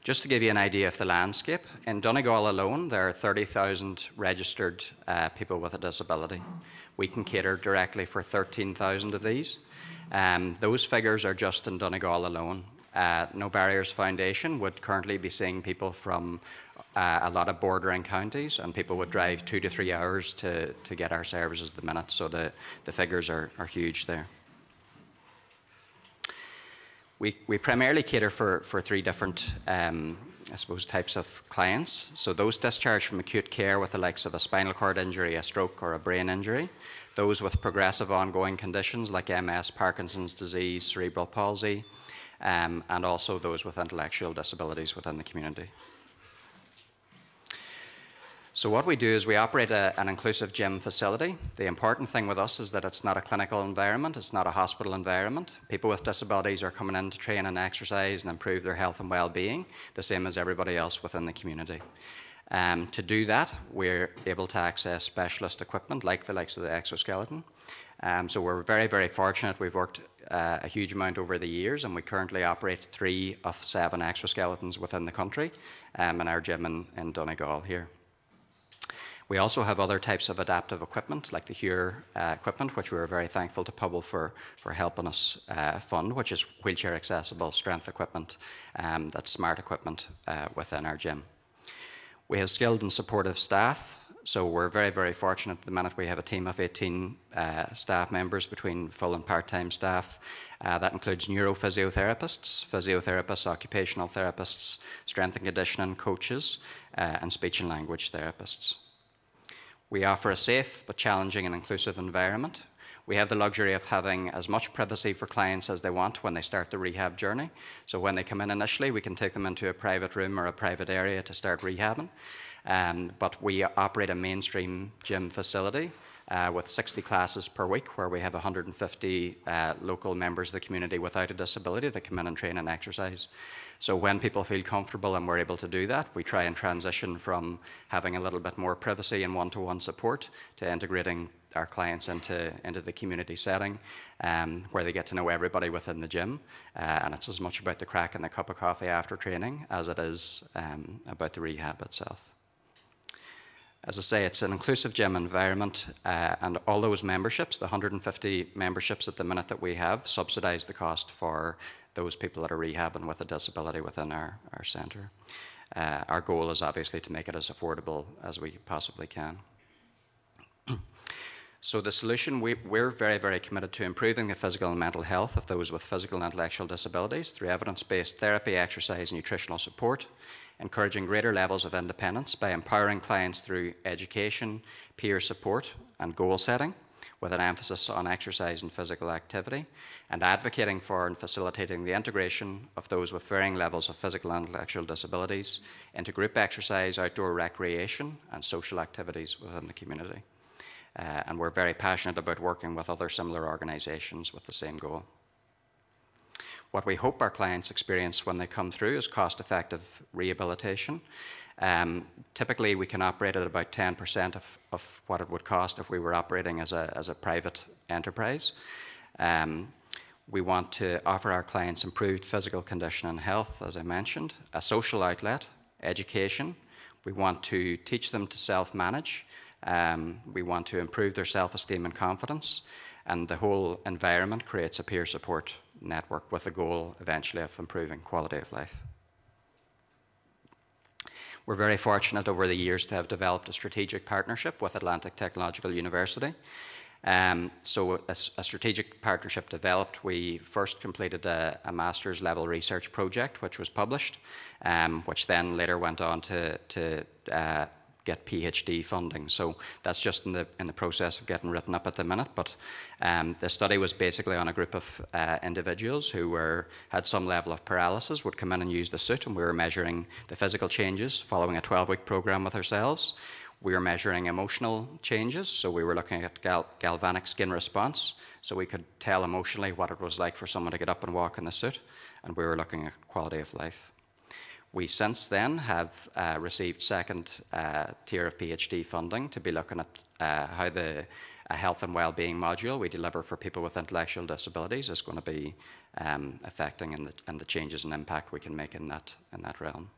Just to give you an idea of the landscape, in Donegal alone, there are 30,000 registered uh, people with a disability. We can cater directly for 13,000 of these. Um, those figures are just in Donegal alone. Uh, no Barriers Foundation would currently be seeing people from uh, a lot of bordering counties, and people would drive two to three hours to, to get our services the minute, so the, the figures are, are huge there. We, we primarily cater for, for three different, um, I suppose, types of clients. So those discharged from acute care with the likes of a spinal cord injury, a stroke, or a brain injury. Those with progressive ongoing conditions like MS, Parkinson's disease, cerebral palsy, um, and also those with intellectual disabilities within the community. So what we do is we operate a, an inclusive gym facility. The important thing with us is that it's not a clinical environment, it's not a hospital environment. People with disabilities are coming in to train and exercise and improve their health and well-being, the same as everybody else within the community. Um, to do that, we're able to access specialist equipment like the likes of the exoskeleton. Um, so we're very, very fortunate. We've worked uh, a huge amount over the years, and we currently operate three of seven exoskeletons within the country um, in our gym in, in Donegal here. We also have other types of adaptive equipment, like the HURE uh, equipment, which we are very thankful to Pobal for, for helping us uh, fund, which is wheelchair accessible strength equipment, um, that's smart equipment uh, within our gym. We have skilled and supportive staff, so we're very, very fortunate at the minute we have a team of 18 uh, staff members between full and part-time staff. Uh, that includes neurophysiotherapists, physiotherapists, occupational therapists, strength and conditioning coaches, uh, and speech and language therapists. We offer a safe but challenging and inclusive environment. We have the luxury of having as much privacy for clients as they want when they start the rehab journey. So when they come in initially, we can take them into a private room or a private area to start rehabbing. Um, but we operate a mainstream gym facility uh, with 60 classes per week, where we have 150 uh, local members of the community without a disability that come in and train and exercise. So when people feel comfortable and we're able to do that, we try and transition from having a little bit more privacy and one-to-one support to integrating our clients into, into the community setting um, where they get to know everybody within the gym. Uh, and it's as much about the crack and the cup of coffee after training as it is um, about the rehab itself. As I say, it's an inclusive gym environment, uh, and all those memberships, the 150 memberships at the minute that we have, subsidise the cost for those people that are rehabbing with a disability within our, our centre. Uh, our goal is obviously to make it as affordable as we possibly can. so the solution, we, we're very, very committed to improving the physical and mental health of those with physical and intellectual disabilities through evidence-based therapy, exercise and nutritional support, encouraging greater levels of independence by empowering clients through education, peer support and goal setting, with an emphasis on exercise and physical activity, and advocating for and facilitating the integration of those with varying levels of physical and intellectual disabilities into group exercise, outdoor recreation, and social activities within the community. Uh, and we're very passionate about working with other similar organisations with the same goal. What we hope our clients experience when they come through is cost-effective rehabilitation um, typically, we can operate at about 10% of, of what it would cost if we were operating as a, as a private enterprise. Um, we want to offer our clients improved physical condition and health, as I mentioned, a social outlet, education, We want to teach them to self manage. Um, we want to improve their self esteem and confidence. And the whole environment creates a peer support network with the goal eventually of improving quality of life. We're very fortunate over the years to have developed a strategic partnership with Atlantic Technological University. Um, so a, a, strategic partnership developed. We first completed a, a, master's level research project, which was published, um, which then later went on to, to uh, get PhD funding. So that's just in the in the process of getting written up at the minute. But um, the study was basically on a group of uh, individuals who were had some level of paralysis, would come in and use the suit, and we were measuring the physical changes following a 12-week program with ourselves. We were measuring emotional changes, so we were looking at gal galvanic skin response, so we could tell emotionally what it was like for someone to get up and walk in the suit, and we were looking at quality of life. We since then have uh, received second uh, tier of PhD funding to be looking at uh, how the health and well-being module we deliver for people with intellectual disabilities is going to be um, affecting and the, and the changes and impact we can make in that, in that realm.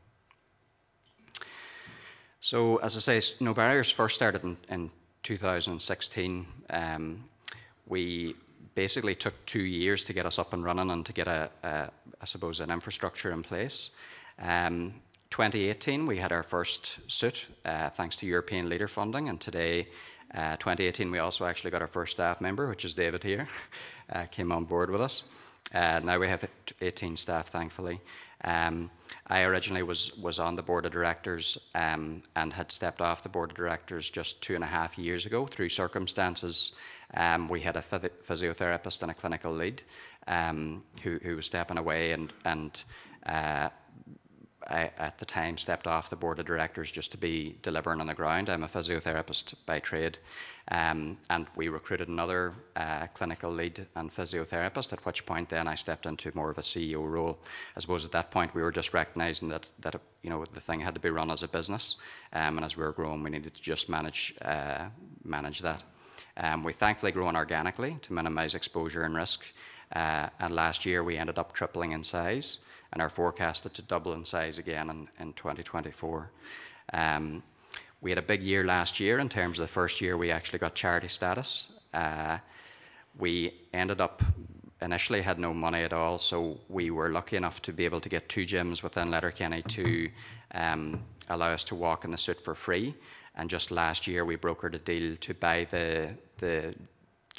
So as I say, No Barriers first started in, in 2016. Um, we basically took two years to get us up and running and to get a, a I suppose, an infrastructure in place. Um, 2018, we had our first suit, uh, thanks to European Leader funding, and today, uh, 2018, we also actually got our first staff member, which is David here, uh, came on board with us. Uh, now we have 18 staff, thankfully. Um, I originally was, was on the board of directors um, and had stepped off the board of directors just two and a half years ago through circumstances. Um, we had a physiotherapist and a clinical lead um, who, who was stepping away and, and uh, I, at the time, stepped off the board of directors just to be delivering on the ground. I'm a physiotherapist by trade, um, and we recruited another uh, clinical lead and physiotherapist. At which point, then I stepped into more of a CEO role. I suppose at that point we were just recognising that that you know the thing had to be run as a business, um, and as we were growing, we needed to just manage uh, manage that. Um, we thankfully grown organically to minimise exposure and risk, uh, and last year we ended up tripling in size and are forecasted to double in size again in, in 2024. Um, we had a big year last year in terms of the first year we actually got charity status. Uh, we ended up initially had no money at all, so we were lucky enough to be able to get two gyms within Letterkenny to um, allow us to walk in the suit for free. And just last year, we brokered a deal to buy the the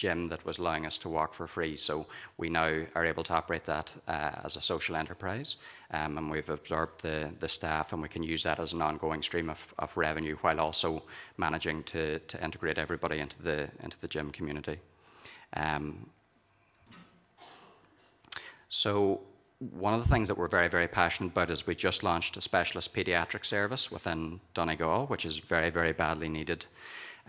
gym that was allowing us to walk for free. So we now are able to operate that uh, as a social enterprise, um, and we've absorbed the, the staff, and we can use that as an ongoing stream of, of revenue while also managing to, to integrate everybody into the, into the gym community. Um, so one of the things that we're very, very passionate about is we just launched a specialist paediatric service within Donegal, which is very, very badly needed.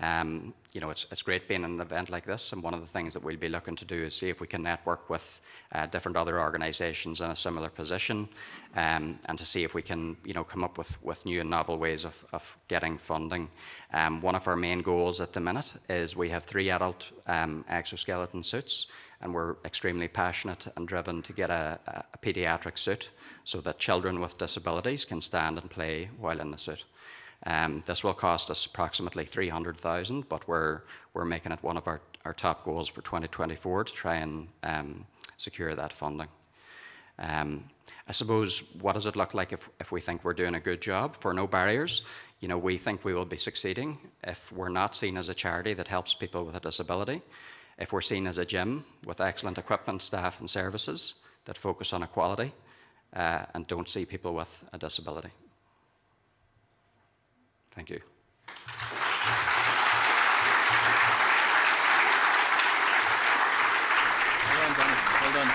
Um, you know, it's, it's great being in an event like this, and one of the things that we'll be looking to do is see if we can network with uh, different other organisations in a similar position, um, and to see if we can, you know, come up with, with new and novel ways of, of getting funding. Um, one of our main goals at the minute is we have three adult um, exoskeleton suits, and we're extremely passionate and driven to get a, a paediatric suit so that children with disabilities can stand and play while in the suit. Um, this will cost us approximately 300,000, but we're, we're making it one of our, our top goals for 2024 to try and um, secure that funding. Um, I suppose, what does it look like if, if we think we're doing a good job for no barriers? You know, we think we will be succeeding if we're not seen as a charity that helps people with a disability, if we're seen as a gym with excellent equipment, staff and services that focus on equality uh, and don't see people with a disability. Thank you. Well done, Well done.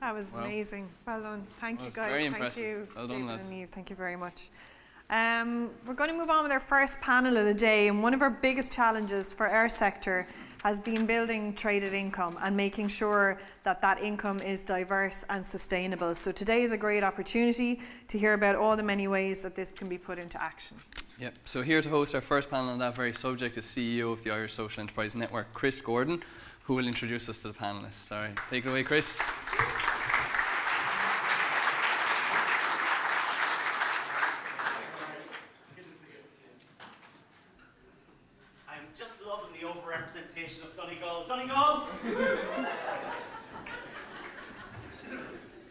That was wow. amazing. Well done. Thank well, you, guys. Very Thank impressive. you, well done, David and Eve. Thank you very much. Um, we're going to move on with our first panel of the day, and one of our biggest challenges for our sector has been building traded income and making sure that that income is diverse and sustainable. So today is a great opportunity to hear about all the many ways that this can be put into action. Yep. So here to host our first panel on that very subject is CEO of the Irish Social Enterprise Network, Chris Gordon, who will introduce us to the panelists. Sorry, take it away, Chris. just loving the overrepresentation of Donegal. Donegal!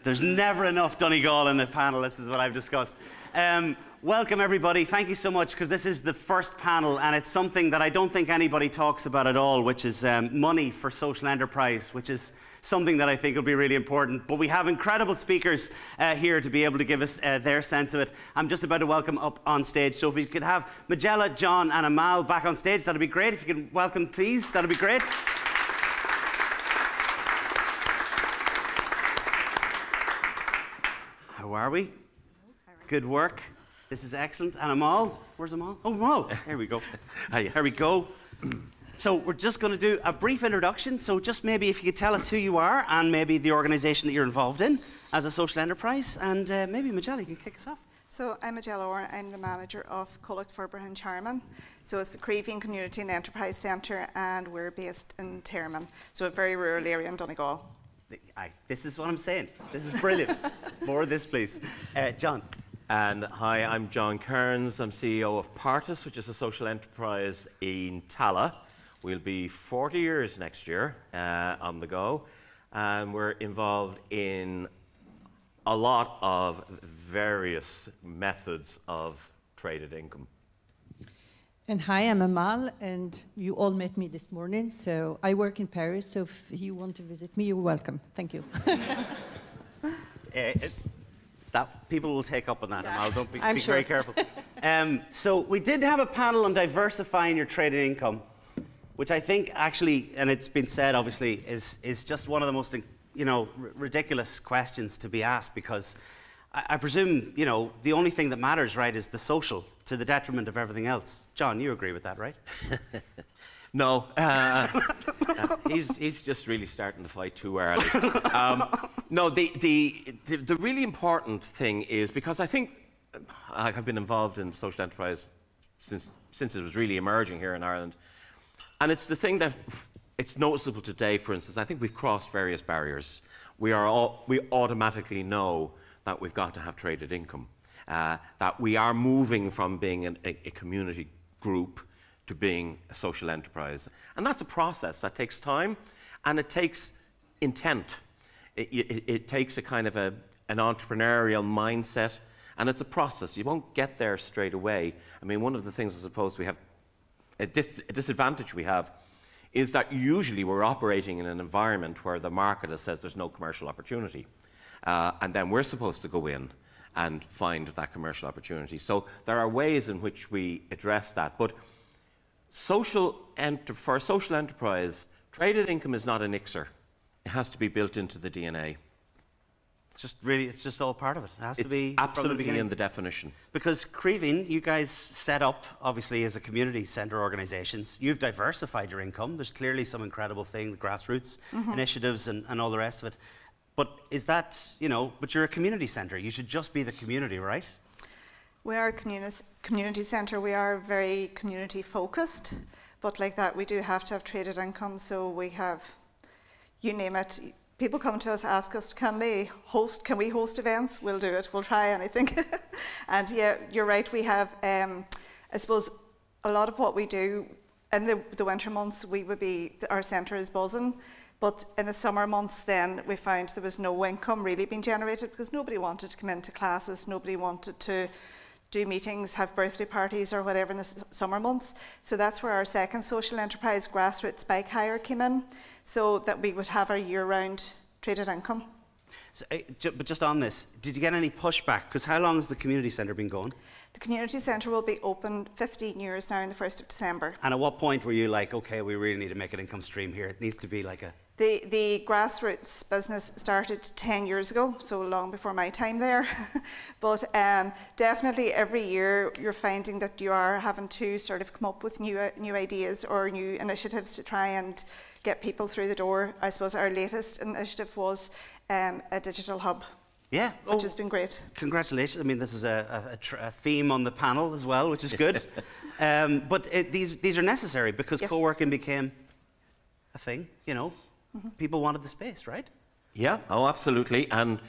There's never enough Donegal in the panel, this is what I've discussed. Um, welcome, everybody. Thank you so much, because this is the first panel, and it's something that I don't think anybody talks about at all, which is um, money for social enterprise, which is something that I think will be really important. But we have incredible speakers uh, here to be able to give us uh, their sense of it. I'm just about to welcome up on stage. So if we could have Majella, John, and Amal back on stage, that'd be great. If you could welcome, please, that'd be great. How are we? Good work. This is excellent. And Amal, where's Amal? Oh, Amal. Here we go. Here we go. So we're just going to do a brief introduction. So just maybe if you could tell us who you are and maybe the organisation that you're involved in as a social enterprise, and uh, maybe Majella, you can kick us off. So I'm Majella Orr. I'm the manager of Connacht Forbrahan Charman. So it's the Creeving Community and Enterprise Centre, and we're based in Termon, so a very rural area in Donegal. Aye, this is what I'm saying. This is brilliant. More of this, please. Uh, John. And hi, I'm John Kearns. I'm CEO of Partas, which is a social enterprise in Tallaght. We'll be 40 years next year uh, on the go, and we're involved in a lot of various methods of traded income. And hi, I'm Amal, and you all met me this morning. So I work in Paris, so if you want to visit me, you're welcome. Thank you. uh, it, that people will take up on that, yeah. Amal. Don't be, I'm be sure. very careful. um, so we did have a panel on diversifying your traded income, which I think actually, and it's been said obviously, is is just one of the most you know ridiculous questions to be asked because I, I presume you know the only thing that matters, right, is the social to the detriment of everything else. John, you agree with that, right? no, uh, uh, he's, he's just really starting to fight too early. Um, no, the, the, the, the, really important thing is because I think I've been involved in social enterprise since, since it was really emerging here in Ireland. And it's the thing that it's noticeable today, for instance, I think we've crossed various barriers. We, are all, we automatically know that we've got to have traded income uh, that we are moving from being an, a, a community group to being a social enterprise. And that's a process that takes time and it takes intent. It, it, it, takes a kind of a, an entrepreneurial mindset and it's a process. You won't get there straight away. I mean, one of the things I suppose we have, a, dis a disadvantage we have is that usually we're operating in an environment where the market says there's no commercial opportunity. Uh, and then we're supposed to go in and find that commercial opportunity. So there are ways in which we address that. But social for a social enterprise, traded income is not an elixir. It has to be built into the DNA. It's just really, it's just all part of it. It has it's to be absolutely the in the definition. Because Creeving, you guys set up obviously as a community centre organisations. You've diversified your income. There's clearly some incredible thing, the grassroots mm -hmm. initiatives and, and all the rest of it. But is that, you know, but you're a community centre. You should just be the community, right? We are a communi community centre. We are very community focused. But like that, we do have to have traded income. So we have, you name it. People come to us, ask us, can they host, can we host events? We'll do it. We'll try anything. and yeah, you're right. We have, um, I suppose, a lot of what we do in the, the winter months, we would be, our centre is buzzing. But in the summer months, then we found there was no income really being generated because nobody wanted to come into classes, nobody wanted to do meetings, have birthday parties or whatever in the summer months. So that's where our second social enterprise, grassroots bike hire, came in, so that we would have our year-round traded income. So, uh, but just on this, did you get any pushback? Because how long has the community centre been going? The community centre will be open 15 years now in the 1st of December. And at what point were you like, okay, we really need to make an income stream here? It needs to be like a the, the grassroots business started 10 years ago, so long before my time there. but um, definitely every year you're finding that you are having to sort of come up with new, uh, new ideas or new initiatives to try and get people through the door. I suppose our latest initiative was um, a digital hub. Yeah, which oh, has been great. Congratulations! I mean, this is a, a, a theme on the panel as well, which is good. um, but it, these these are necessary because yes. co-working became a thing. You know, People wanted the space, right? Yeah, oh, absolutely. And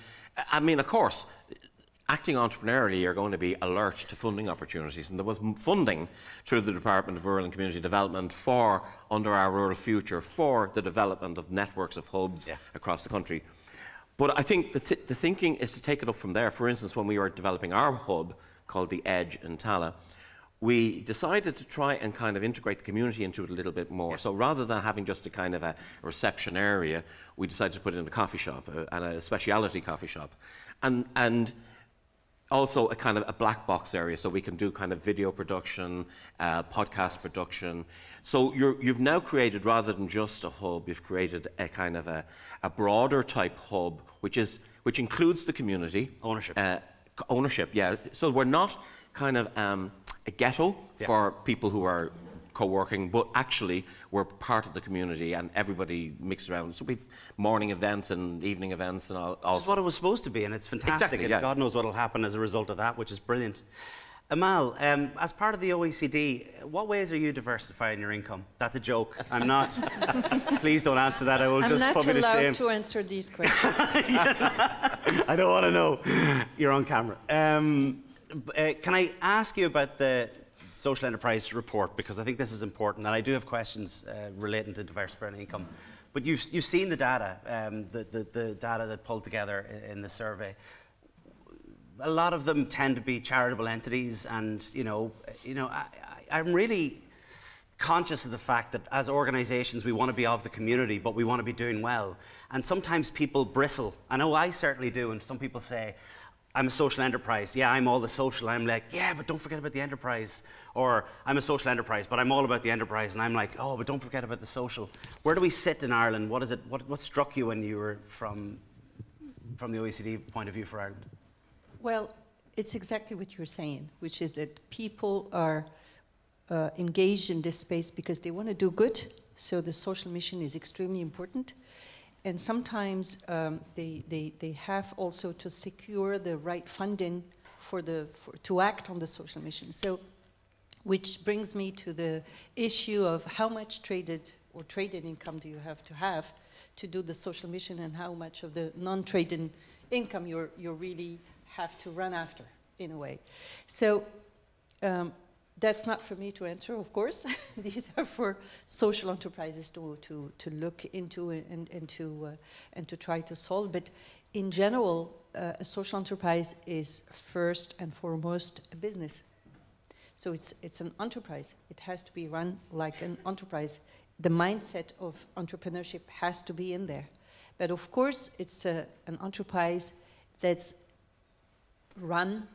I mean, of course, acting entrepreneurially, you're going to be alert to funding opportunities. And there was funding through the Department of Rural and Community Development for, under our Rural Future, for the development of networks of hubs yeah. across the country. But I think the, th the thinking is to take it up from there. For instance, when we were developing our hub called the Edge in Tallaght, we decided to try and kind of integrate the community into it a little bit more. So rather than having just a kind of a reception area, we decided to put it in a coffee shop uh, and a speciality coffee shop. And, and also a kind of a black box area so we can do kind of video production, uh, podcast production. So you have now created, rather than just a hub, you've created a kind of a, a broader type hub, which, is, which includes the community. Ownership. Uh, ownership, yeah. So we're not kind of um, a ghetto yeah. for people who are co-working, but actually we're part of the community and everybody mixed around. So we've morning events and evening events and all. Which is what it was supposed to be, and it's fantastic. Exactly, yeah. And God knows what will happen as a result of that, which is brilliant. Amal, um, as part of the OECD, what ways are you diversifying your income? That's a joke. I'm not. Please don't answer that. I will I'm just put me to shame. I'm not allowed to answer these questions. I don't want to know. You're on camera. Um, uh, can I ask you about the social enterprise report because I think this is important, and I do have questions uh, relating to diversifying income. But you've, you've seen the data, um, the, the, the, data that pulled together in, in, the survey. A lot of them tend to be charitable entities, and you know, you know, I, I'm really conscious of the fact that as organizations we want to be of the community but we want to be doing well and sometimes people bristle i know i certainly do and some people say I'm a social enterprise. Yeah, I'm all the social. I'm like, yeah, but don't forget about the enterprise. Or I'm a social enterprise, but I'm all about the enterprise. And I'm like, oh, but don't forget about the social. Where do we sit in Ireland? What is it? What, what struck you when you were from, from the OECD point of view for Ireland? Well, it's exactly what you're saying, which is that people are uh, engaged in this space because they want to do good. So the social mission is extremely important and sometimes um, they, they, they have also to secure the right funding for the, for, to act on the social mission. So, which brings me to the issue of how much traded or traded income do you have to have to do the social mission and how much of the non-traded income you you really have to run after in a way. So um, that's not for me to answer, of course. These are for social enterprises to, to, to look into and, and, to, uh, and to try to solve. But in general, uh, a social enterprise is first and foremost a business. So it's, it's an enterprise. It has to be run like an enterprise. The mindset of entrepreneurship has to be in there. But of course, it's a, an enterprise that's run,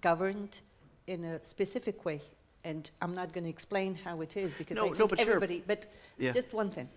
governed in a specific way and I'm not going to explain how it is because no, I no, but everybody. Sure. But yeah. just one thing.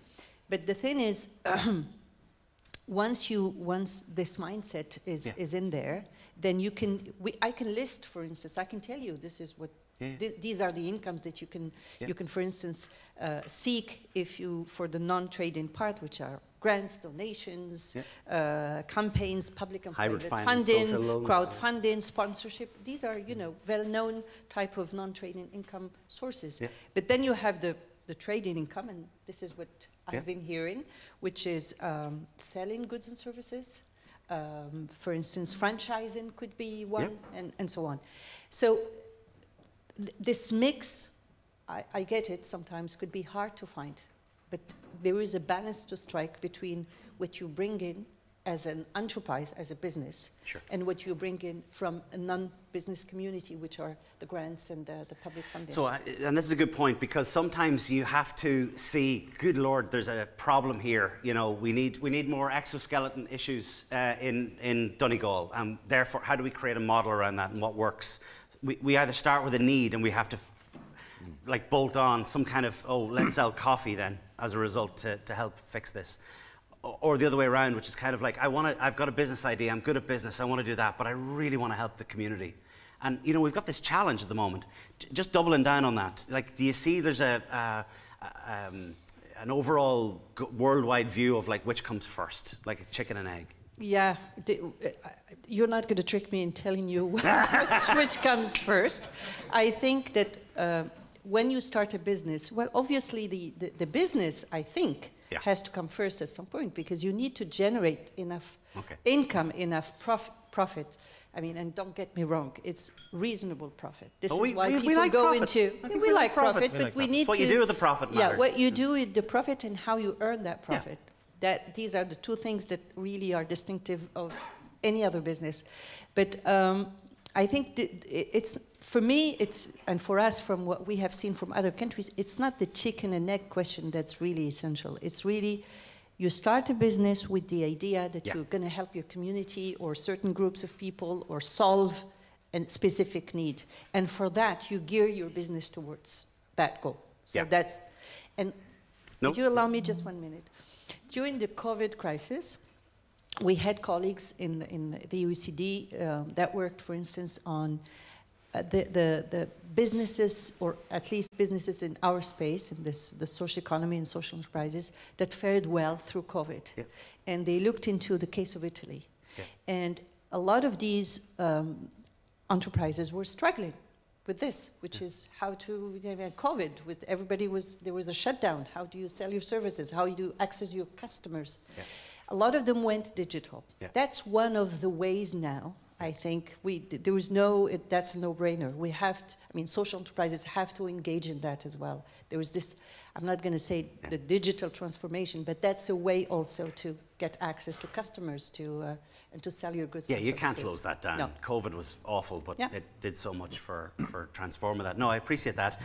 But the thing is, once you once this mindset is yeah. is in there, then you can. We, I can list, for instance, I can tell you this is what. Yeah. Th these are the incomes that you can you can, for instance, uh, seek if you for the non-trading part, which are grants, donations, yeah. uh, campaigns, public and private funding, crowdfunding, sponsorship. These are, you know, well-known type of non-trading income sources. Yeah. But then you have the, the trading income, and this is what yeah. I've been hearing, which is um, selling goods and services. Um, for instance, franchising could be one, and, and so on. So th this mix, I, I get it, sometimes could be hard to find. But there is a balance to strike between what you bring in as an enterprise, as a business, sure. and what you bring in from a non-business community, which are the grants and the, the public funding. So, uh, and this is a good point because sometimes you have to see, good Lord, there's a problem here. You know, we need we need more exoskeleton issues uh, in in Donegal, and therefore, how do we create a model around that and what works? We, we either start with a need and we have to like bolt on some kind of oh let's sell coffee then as a result to, to help fix this. Or the other way around which is kind of like i want to i've got a business idea i'm good at business i want to do that but i really want to help the community. And you know we've got this challenge at the moment. Just doubling down on that. Like do you see there's a, a um, an overall worldwide view of like which comes first like a chicken and egg? Yeah, uh, you're not going to trick me in telling you which, which, comes first. I think that uh, when you start a business, well, obviously the, the, the business, I think, yeah. has to come first at some point because you need to generate enough okay. income, enough prof profit I mean, and don't get me wrong, it's reasonable profit. This is we- why we- we people like go profit. into. Yeah, we, we like profit. We but like we need What to. you do with the profit Yeah, what you do with the profit and how you earn that profit. That these are the two things that really are distinctive of any other business. But um, I think th- it's for me, it's and for us, from what we have seen from other countries, it's not the chicken and egg question that's really essential. It's really you start a business with the idea that Yeah. you're going to help your community or certain groups of people or solve a specific need, and for that you gear your business towards that goal. So Yeah. that's and No. would you allow me just one minute? During the COVID crisis, we had colleagues in the, in the OECD um, that worked, for instance, on uh, the, the, the businesses, or at least businesses in our space, in this, the social economy and social enterprises, that fared well through COVID. Yeah. And they looked into the case of Italy. Yeah. And a lot of these um, enterprises were struggling with this, which is how to you know, COVID. With everybody was there was a shutdown. How do you sell your services? How do you access your customers? Yeah. A lot of them went digital. Yeah. That's one of the ways now. I think we there was no it, that's a no-brainer. We have to, I mean social enterprises have to engage in that as well. There was this I'm not going to say the digital transformation, but that's a way also to get access to customers to uh, and to sell your goods. Yeah, you can't services. close that down. No. COVID was awful, but Yeah. it did so much for, for transforming that. No, I appreciate that.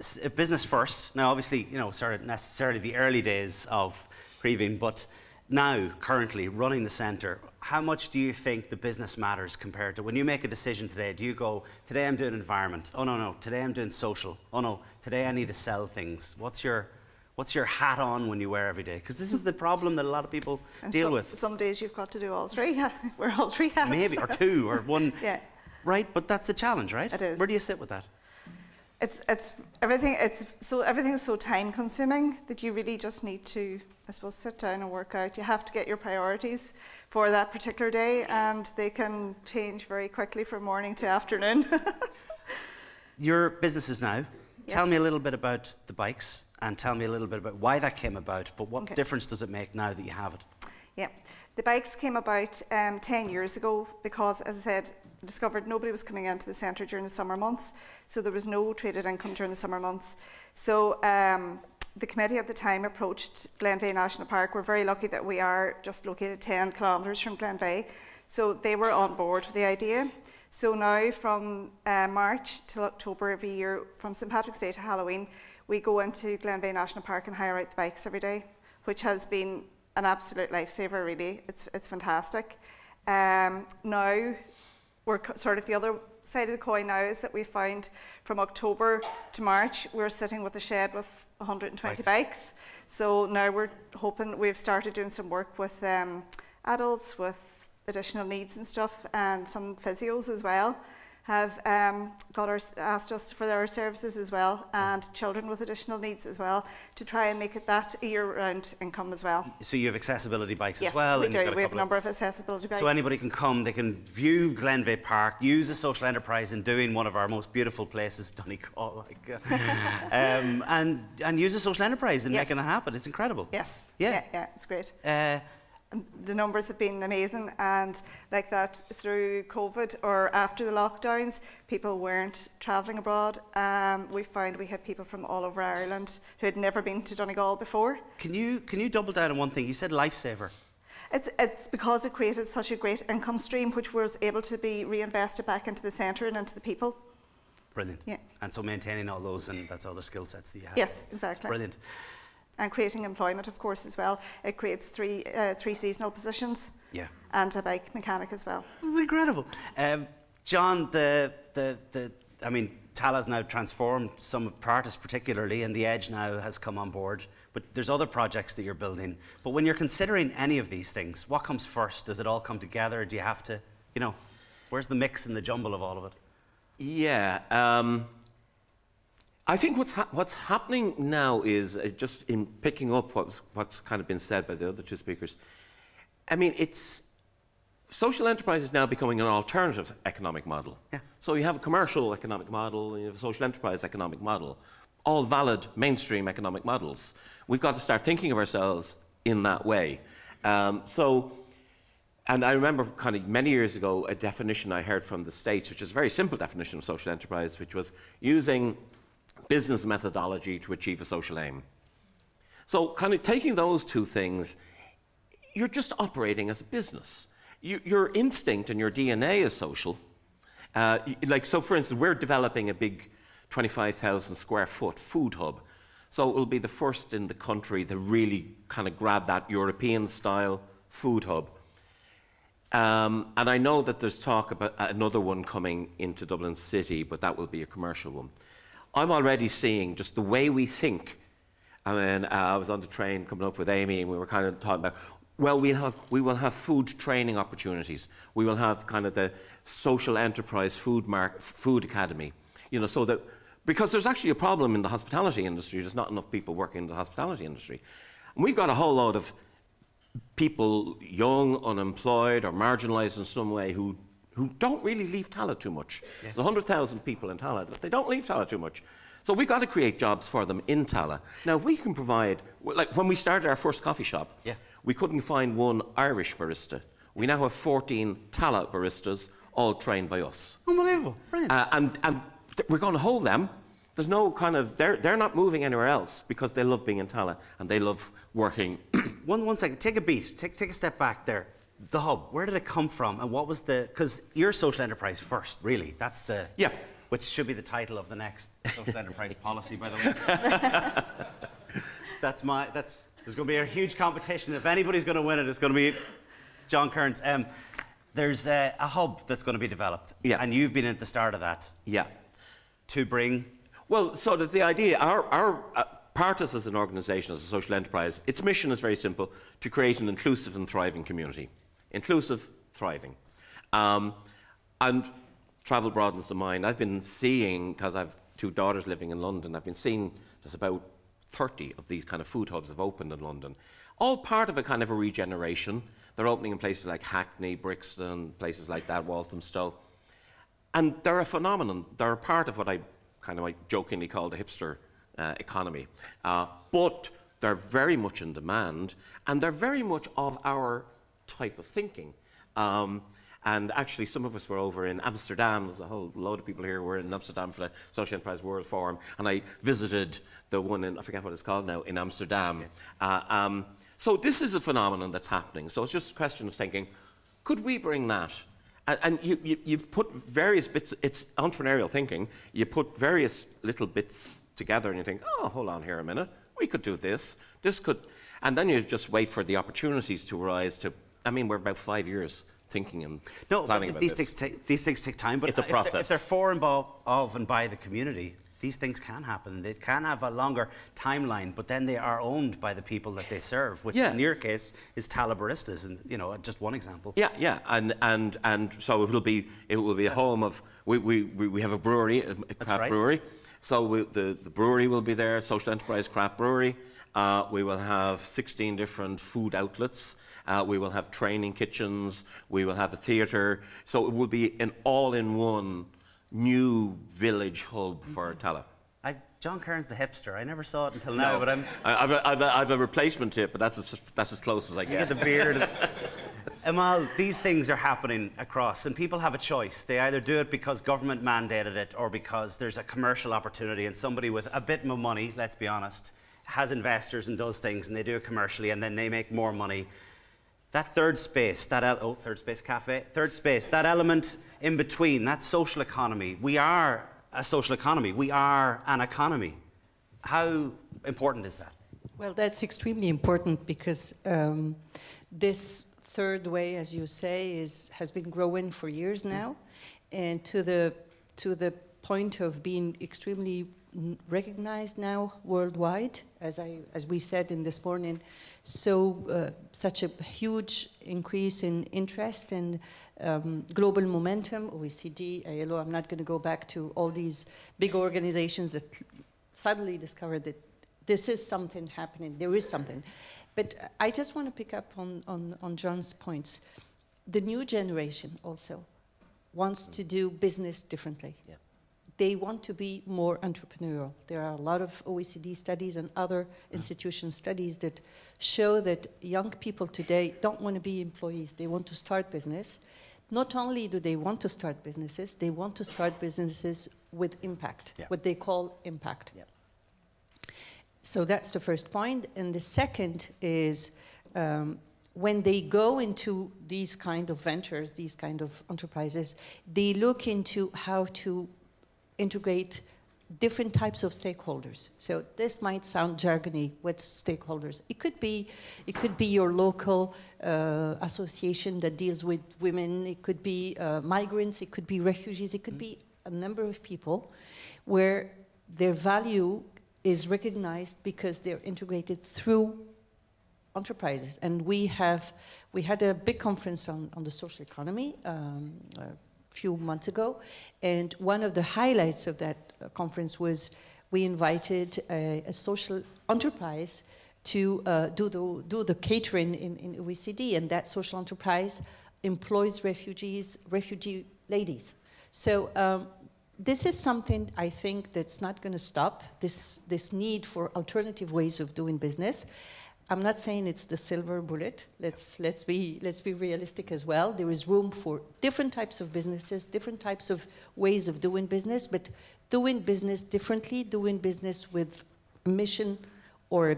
S- uh, business first. Now, obviously, you know, sort of necessarily the early days of Creeving, but now, currently, running the centre, how much do you think the business matters compared to when you make a decision today? Do you go, today I'm doing environment? Oh, no, no, today I'm doing social. Oh, no, today I need to sell things. What's your, what's your hat on when you wear every day? Because this is the problem that a lot of people And deal some, with. Some days you've got to do all three. We're all three hats. Maybe, or two, or one. yeah. Right, but that's the challenge, right? It is. Where do you sit with that? It's it's everything. It's so everything's so time consuming that you really just need to, I suppose, sit down and work out. You have to get your priorities for that particular day, and they can change very quickly from morning to afternoon. Your businesses now. Yes. Tell me a little bit about the bikes and tell me a little bit about why that came about, but what Okay. difference does it make now that you have it? Yeah, the bikes came about um, 10 years ago because, as I said, I discovered nobody was coming into the centre during the summer months, so there was no traded income during the summer months. So um, the committee at the time approached Glenveagh National Park. We're very lucky that we are just located 10 kilometres from Glenveagh, so they were on board with the idea. So now, from uh, March till October every year, from St Patrick's Day to Halloween, we go into Glenveagh National Park and hire out the bikes every day, which has been an absolute lifesaver, really. It's, it's fantastic. Um, now, we're sort of the other side of the coin now is that we found from October to March, we're sitting with a shed with 120 Bikes. bikes. So now we're hoping we've started doing some work with um, adults with additional needs and stuff, and some physios as well have um, got our, asked us for their services as well, and children with additional needs as well, to try and make it that year-round income as well. So you have accessibility bikes yes, as well. we do. We have a number of accessibility bikes. So anybody can come, they can view Glenveagh Park, use a social enterprise in doing one of our most beautiful places, Donegal, like, uh, um, and, and use a social enterprise in Yes. making it happen. It's incredible. Yes. Yeah. Yeah, yeah, it's great. Uh, And the numbers have been amazing, and like that through COVID or after the lockdowns, people weren't travelling abroad. Um, we found we had people from all over Ireland who had never been to Donegal before. can, you, can you double down on one thing? You said lifesaver. It's, it's because it created such a great income stream, which was able to be reinvested back into the centre and into the people. Brilliant. Yeah. And so maintaining all those, and that's other skill sets that you have. Yes, It's exactly. brilliant. And creating employment, of course, as well. It creates three, uh, three seasonal positions Yeah. and a bike mechanic as well. It's incredible. Um, John, the, the, the, I mean, Tallaght's now transformed some of Partas particularly, and the Edge now has come on board. But there's other projects that you're building. But when you're considering any of these things, what comes first? Does it all come together? Do you have to, you know, where's the mix and the jumble of all of it? Yeah. Um, I think what's, hap what's happening now is uh, just in picking up what's, what's kind of been said by the other two speakers. I mean, it's social enterprise is now becoming an alternative economic model. Yeah. So you have a commercial economic model, you have a social enterprise economic model, all valid mainstream economic models. We've got to start thinking of ourselves in that way. Um, so and I remember kind of many years ago a definition I heard from the States, which is a very simple definition of social enterprise, which was using business methodology to achieve a social aim. So, kind of taking those two things, you're just operating as a business. You, your instinct and your DNA is social. Uh, like, so for instance, we're developing a big 25,000 square foot food hub. So it will be the first in the country to really kind of grab that European style food hub. Um, and I know that there's talk about another one coming into Dublin City, but that will be a commercial one. I'm already seeing just the way we think I mean, uh, I was on the train coming up with Amy, and we were kind of talking about, well, we'll have, we will have food training opportunities. We will have kind of the social enterprise food, mark, food academy, you know, so that, because there's actually a problem in the hospitality industry. There's not enough people working in the hospitality industry. And we've got a whole lot of people, young, unemployed, or marginalised in some way, who, who don't really leave Tallaght too much. Yes. There's 100,000 people in Tallaght, but they don't leave Tallaght too much. So we've got to create jobs for them in Tallaght. Now, if we can provide, like when we started our first coffee shop, yeah. we couldn't find one Irish barista. We now have 14 Tallaght baristas, all trained by us. Unbelievable. Brilliant. Uh, and, and we're going to hold them. There's no kind of, they're, they're not moving anywhere else because they love being in Tallaght and they love working. one, one second, take a beat, take, take a step back there. The hub, where did it come from and what was the, because you're social enterprise first, really. That's the. Yeah which should be the title of the next social enterprise policy, by the way. that's my, that's, there's going to be a huge competition. If anybody's going to win it, it's going to be John Kearns. Um, there's a, a, hub that's going to be developed. Yeah. And you've been at the start of that. Yeah. To bring. Well, so that the idea, our, our uh, as an organisation, as a social enterprise, its mission is very simple to create an inclusive and thriving community. Inclusive, thriving. Um, and travel broadens the mind. I've been seeing, because I've two daughters living in London, I've been seeing there's about 30 of these kind of food hubs have opened in London. All part of a kind of a regeneration. They're opening in places like Hackney, Brixton, places like that, Walthamstow. And they're a phenomenon. They're a part of what I kind of like jokingly call the hipster uh, economy. Uh, but they're very much in demand, and they're very much of our type of thinking. Um, and actually, some of us were over in Amsterdam. There's a whole load of people here who were in Amsterdam for the Social Enterprise World Forum. And I visited the one in, I forget what it's called now, in Amsterdam. Uh, um, so this is a phenomenon that's happening. So it's just a question of thinking, could we bring that? And, and you, you, you put various bits, it's entrepreneurial thinking. You put various little bits together and you think, oh, hold on here a minute. We could do this. This could. And then you just wait for the opportunities to arise to, I mean, we're about five years thinking and no, planning about these this. Things take, these things take time, but it's a process. If they're, if they're for and of and by the community, these things can happen. They can have a longer timeline, but then they are owned by the people that they serve, which yeah. in your case is Tallaght Baristas, and you know, just one example. Yeah, yeah, and and and so it will be it will be a home of we we, we have a brewery, a craft right. brewery. So we, the the brewery will be there, social enterprise craft brewery. Uh, we will have 16 different food outlets. Uh, we will have training kitchens. We will have a theatre. So it will be an all-in-one new village hub for Tallaght. I, John Kearns the hipster. I never saw it until now, no. but I'm. I, have a, I've, a, I've a replacement tip, but that's as, that's as close as I get. You get the beard. Amal, these things are happening across, and people have a choice. They either do it because government mandated it, or because there's a commercial opportunity, and somebody with a bit more money, let's be honest, has investors and does things, and they do it commercially, and then they make more money that third space, that oh, third space cafe, third space, that element in between, that social economy. We are a social economy. We are an economy. How important is that? Well, that's extremely important because um, this third way, as you say, is has been growing for years now, and to the to the point of being extremely recognized now worldwide, as I as we said in this morning so uh, such a huge increase in interest and um, global momentum, OECD, ILO, I'm not going to go back to all these big organizations that suddenly discovered that this is something happening, there is something. But I just want to pick up on, on, on John's points. The new generation also wants to do business differently. Yeah. They want to be more entrepreneurial. There are a lot of OECD studies and other institution studies that show that young people today don't want to be employees, they want to start business. Not only do they want to start businesses, they want to start businesses with impact, Yeah. what they call impact. So that's the first point. And the second is um, when they go into these kind of ventures, these kind of enterprises, they look into how to integrate different types of stakeholders. So this might sound jargony. What's stakeholders? It could be, it could be your local uh, association that deals with women. It could be uh, migrants. It could be refugees. It could be a number of people where their value is recognized because they're integrated through enterprises. And we have, we had a big conference on, on the social economy um, a few months ago, and one of the highlights of that uh, conference was we invited a, a social enterprise to uh, do, the, do the catering in, in OECD, and that social enterprise employs refugees, refugee ladies. So um, this is something I think that's not going to stop, this, this need for alternative ways of doing business. I'm not saying it's the silver bullet. Let's, let's, be, let's be realistic as well. There is room for different types of businesses, different types of ways of doing business, but doing business differently, doing business with a mission or a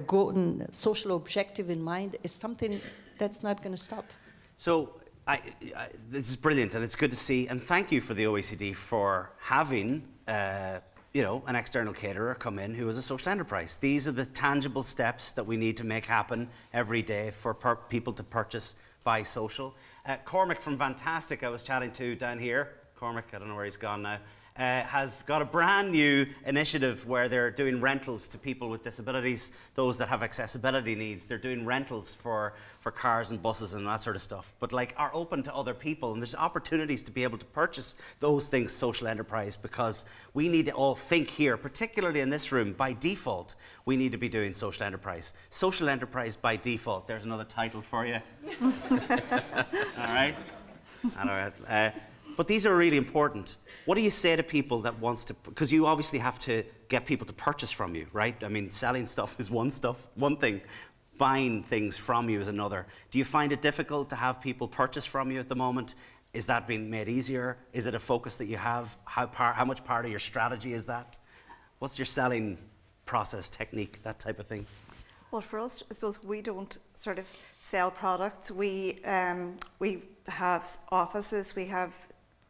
social objective in mind is something that's not going to stop. So I, I, this is brilliant, and it's good to see. And thank you for the OECD for having, uh, you know, an external caterer come in who is a social enterprise. These are the tangible steps that we need to make happen every day for people to purchase by social. Uh, Cormac from Fantastic, I was chatting to down here. Cormac, I don't know where he's gone now. Uh, has got a brand new initiative where they're doing rentals to people with disabilities, those that have accessibility needs. They're doing rentals for, for cars and buses and that sort of stuff, but like are open to other people. And there's opportunities to be able to purchase those things, social enterprise, because we need to all think here, particularly in this room, by default, we need to be doing social enterprise. Social enterprise by default. There's another title for you. all right? All right. Uh, but these are really important. What do you say to people that wants to? Because you obviously have to get people to purchase from you, right? I mean, selling stuff is one stuff, one thing. Buying things from you is another. Do you find it difficult to have people purchase from you at the moment? Is that being made easier? Is it a focus that you have? How, par- how much part of your strategy is that? What's your selling process, technique, that type of thing? Well, for us, I suppose we don't sort of sell products. We um, we have offices, we have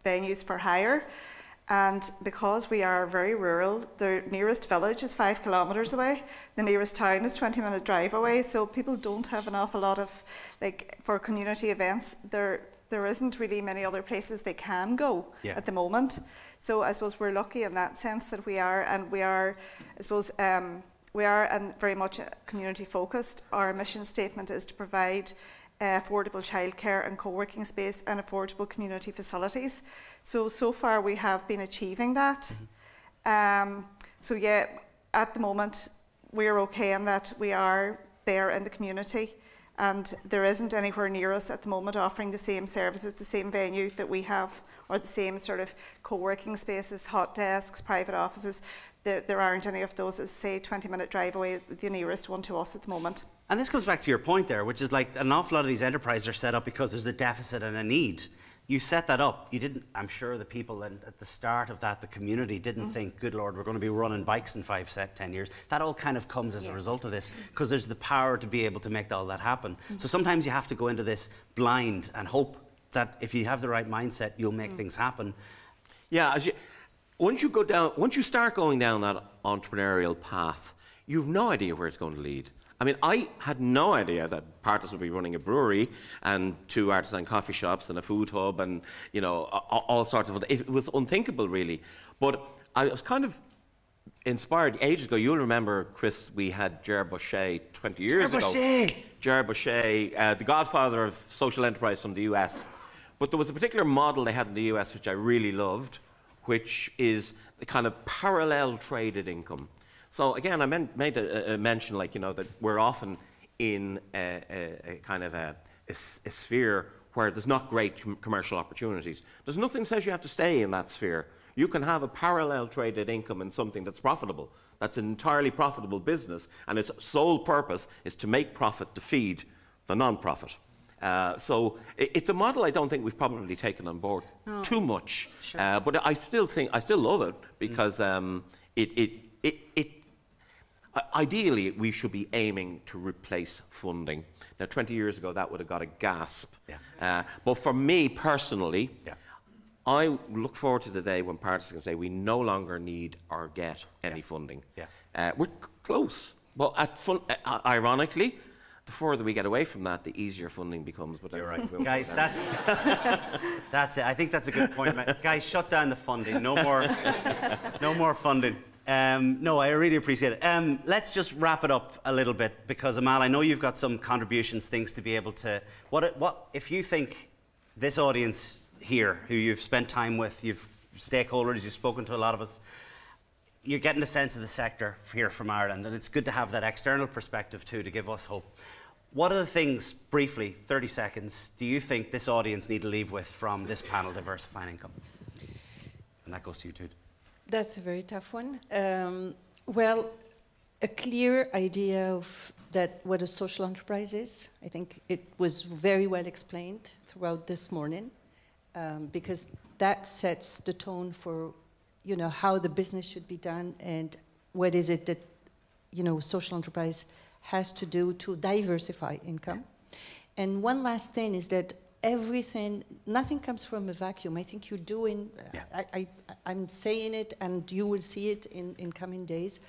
venues for hire, and because we are very rural, the nearest village is five kilometres away. The nearest town is twenty minute drive away. So people don't have an awful lot of like for community events. There there isn't really many other places they can go Yeah. at the moment. So I suppose we're lucky in that sense that we are, and we are, I suppose. Um, we are and very much uh, community focused. Our mission statement is to provide uh, affordable childcare and co-working space and affordable community facilities. So so far we have been achieving that. Um, so yeah, at the moment we're okay in that we are there in the community and there isn't anywhere near us at the moment offering the same services, the same venue that we have or the same sort of co-working spaces, hot desks, private offices. There, there aren't any of those, as say, 20 minute drive away, the nearest one to us at the moment. And this comes back to your point there, which is like an awful lot of these enterprises are set up because there's a deficit and a need. You set that up. You didn't. I'm sure the people in, at the start of that, the community, didn't Mm-hmm. think, "Good Lord, we're going to be running bikes in five, set, ten years." That all kind of comes as a result of this because there's the power to be able to make all that happen. Mm-hmm. So sometimes you have to go into this blind and hope that if you have the right mindset, you'll Mm. make things happen. Yeah, as you, once you go down, once you start going down that entrepreneurial path, you've no idea where it's going to lead. I mean, I had no idea that Partas would be running a brewery and two artisan coffee shops and a food hub and you know all sorts of. It was unthinkable, really. But I was kind of inspired ages ago. You'll remember, Chris, we had Jerr Boschee 20 years Jerr ago. Boschee! Boschee, uh, the godfather of social enterprise from the US. But there was a particular model they had in the US which I really loved, which is the kind of parallel traded income. So again, I meant, made a, a mention like, you know, that we're often in a, a, a kind of a, a s- a sphere where there's not great com- commercial opportunities. There's nothing says you have to stay in that sphere. You can have a parallel traded income in something that's profitable. That's an entirely profitable business, and its sole purpose is to make profit to feed the non-profit. Uh, so it's a model I don't think we've probably taken on board no. too much. Sure. Uh, but I still think I still love it because mm. um, it, it, it, it, ideally we should be aiming to replace funding. Now, 20 years ago, that would have got a gasp. Yeah. Uh, but for me personally, yeah. I look forward to the day when Partas can say we no longer need or get any yeah. funding. Yeah. Uh, we're close. But at fun, uh, ironically, the further we get away from that, the easier funding becomes. But you're right, guys. That's that's it. I think that's a good point, guys. Shut down the funding. No more, no more funding. Um, no, I really appreciate it. Um, let's just wrap it up a little bit because Amal, I know you've got some contributions, things to be able to. What, what if you think this audience here, who you've spent time with, you've stakeholders, you've spoken to a lot of us, you're getting a sense of the sector here from Ireland, and it's good to have that external perspective too to give us hope. What are the things, briefly, 30 seconds, do you think this audience need to leave with from this panel, Diversifying Income? And that goes to you too. That's a very tough one. Um, well, a clear idea of that what a social enterprise is. I think it was very well explained throughout this morning, um, because that sets the tone for you know, how the business should be done and what is it that, you know, social enterprise has to do to diversify income. And one last thing is that everything, nothing comes from a vacuum. I think you're doing, yeah. I, I, am saying it and you will see it in, in coming days.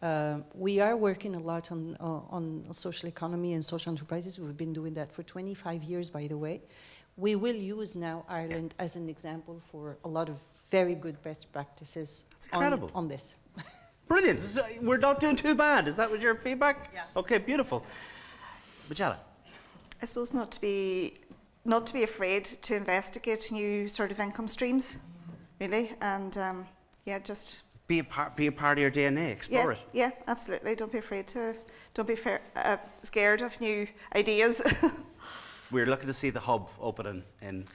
Uh, we are working a lot on, uh, on social economy and social enterprises. We've been doing that for 25 years, by the way. We will use now Ireland yeah. as an example for a lot of very good best practices on, on, this. Brilliant. We're not doing too bad. Is that what your feedback? Yeah. Okay, beautiful. Majella. I suppose not to be not to be afraid to investigate new sort of income streams, really, and um, yeah, just be a part be a part of your DNA. Explore yeah, it. Yeah, absolutely. Don't be afraid to. Don't be fair, uh, scared of new ideas. We're looking to see the hub opening in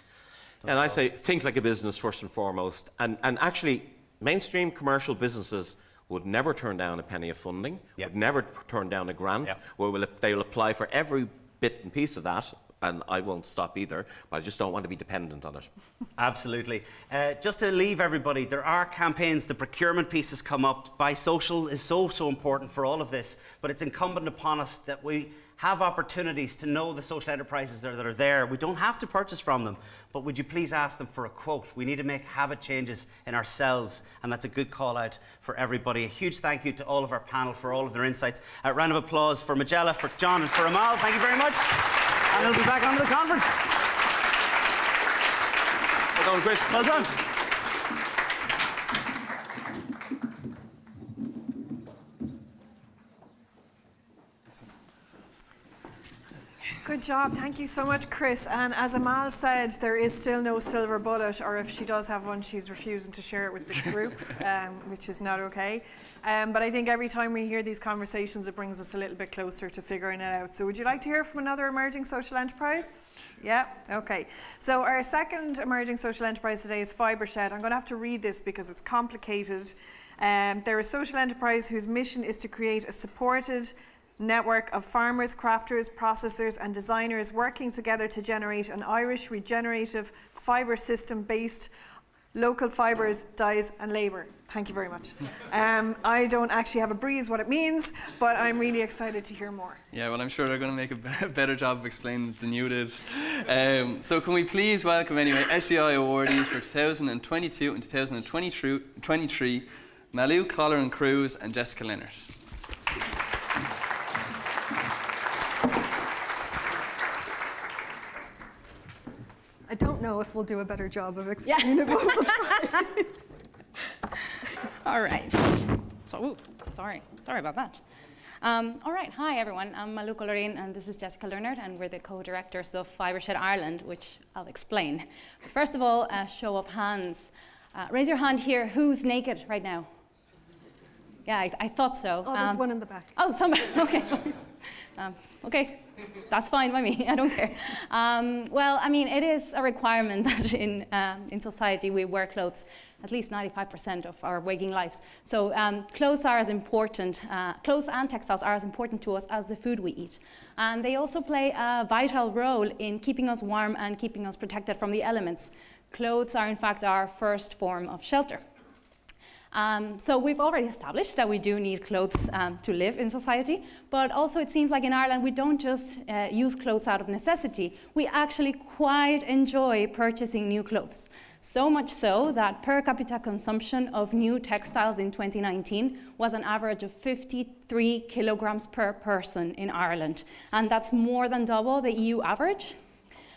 and I say, think like a business first and foremost. And, and actually, mainstream commercial businesses would never turn down a penny of funding, yep. would never turn down a grant, yep. where will, they will apply for every bit and piece of that. And I won't stop either, but I just don't want to be dependent on it. Absolutely. Uh, just to leave everybody, there are campaigns, the procurement pieces come up. Buy social is so, so important for all of this, but it's incumbent upon us that we have opportunities to know the social enterprises that are there. We don't have to purchase from them, but would you please ask them for a quote? We need to make habit changes in ourselves, and that's a good call out for everybody. A huge thank you to all of our panel for all of their insights. A round of applause for Majella, for John, and for Amal. Thank you very much. And we'll be back on the conference. Well done, Chris. Well done. Good job. Thank you so much, Chris. And as Amal said, there is still no silver bullet, or if she does have one, she's refusing to share it with the group, um, which is not okay. Um, but I think every time we hear these conversations, it brings us a little bit closer to figuring it out. So, would you like to hear from another emerging social enterprise? Yeah, okay. So, our second emerging social enterprise today is Fibershed. I'm going to have to read this because it's complicated. Um, they're a social enterprise whose mission is to create a supported, network of farmers, crafters, processors, and designers working together to generate an Irish regenerative fibre system based local fibres, dyes, and labour. Thank you very much. Um, I don't actually have a breeze what it means, but I'm really excited to hear more. Yeah, well, I'm sure they're going to make a better job of explaining than you did. Um, so, can we please welcome anyway SEI awardees for 2022 and 2023, Malou Collar and Cruz and Jessica Lenners. I don't know if we'll do a better job of explaining yeah. it, but we'll try. all right. So, ooh, sorry, sorry about that. Um, all right, hi everyone. I'm Malou Collarine and this is Jessica Leonard and we're the co-directors of Fibershed Ireland, which I'll explain. But first of all, a show of hands. Uh, raise your hand here, who's naked right now? Yeah, I, I thought so. Oh, there's um, one in the back. Oh, somebody, okay. Um, okay, that's fine by me. I don't care. Um, well, I mean, it is a requirement that in, um, in society we wear clothes at least 95% of our waking lives. So um, clothes are as important, uh, clothes and textiles are as important to us as the food we eat. And they also play a vital role in keeping us warm and keeping us protected from the elements. Clothes are in fact our first form of shelter. Um, so we've already established that we do need clothes um, to live in society, but also it seems like in Ireland we don't just uh, use clothes out of necessity, we actually quite enjoy purchasing new clothes. So much so that per capita consumption of new textiles in 2019 was an average of 53 kilograms per person in Ireland, and that's more than double the EU average.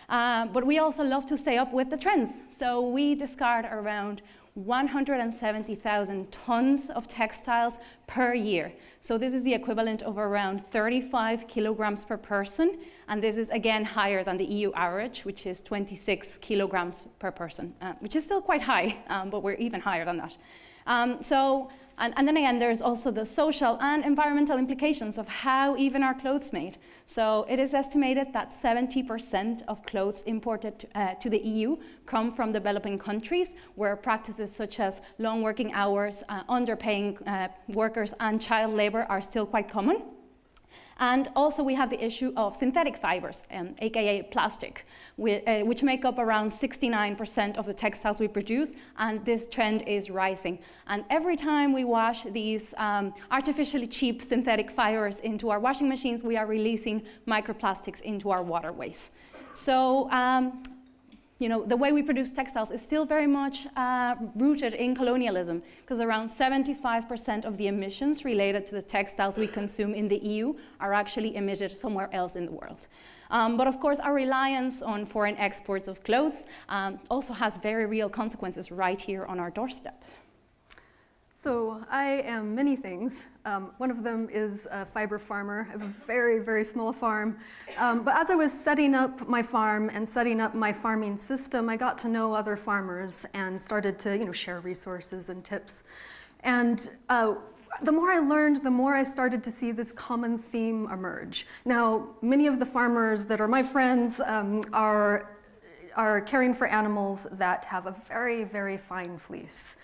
Uh, but we also love to stay up with the trends, so we discard around 170,000 tons of textiles per year. So this is the equivalent of around 35 kilograms per person, and this is again higher than the EU average, which is 26 kilograms per person, uh, which is still quite high, um, but we're even higher than that. Um, so, and, and, then again, there's also the social and environmental implications of how even our clothes made. So it is estimated that 70% of clothes imported to, uh, to, the EU come from developing countries where practices such as long working hours, uh, underpaying uh, workers and child labor are still quite common. And also we have the issue of synthetic fibers, um, aka plastic, uh, which make up around 69% of the textiles we produce, and this trend is rising. And every time we wash these um, artificially cheap synthetic fibers into our washing machines, we are releasing microplastics into our waterways. So um, you know, the way we produce textiles is still very much uh, rooted in colonialism, because around 75% of the emissions related to the textiles we consume in the EU are actually emitted somewhere else in the world. Um, but of course, our reliance on foreign exports of clothes um, also has very real consequences right here on our doorstep. So I am many things. Um, one of them is a fiber farmer. I have a very, very small farm. Um, but as I was setting up my farm and setting up my farming system, I got to know other farmers and started to, you know, share resources and tips. And uh, the more I learned, the more I started to see this common theme emerge. Now, many of the farmers that are my friends um, are, are caring for animals that have a very, very fine fleece.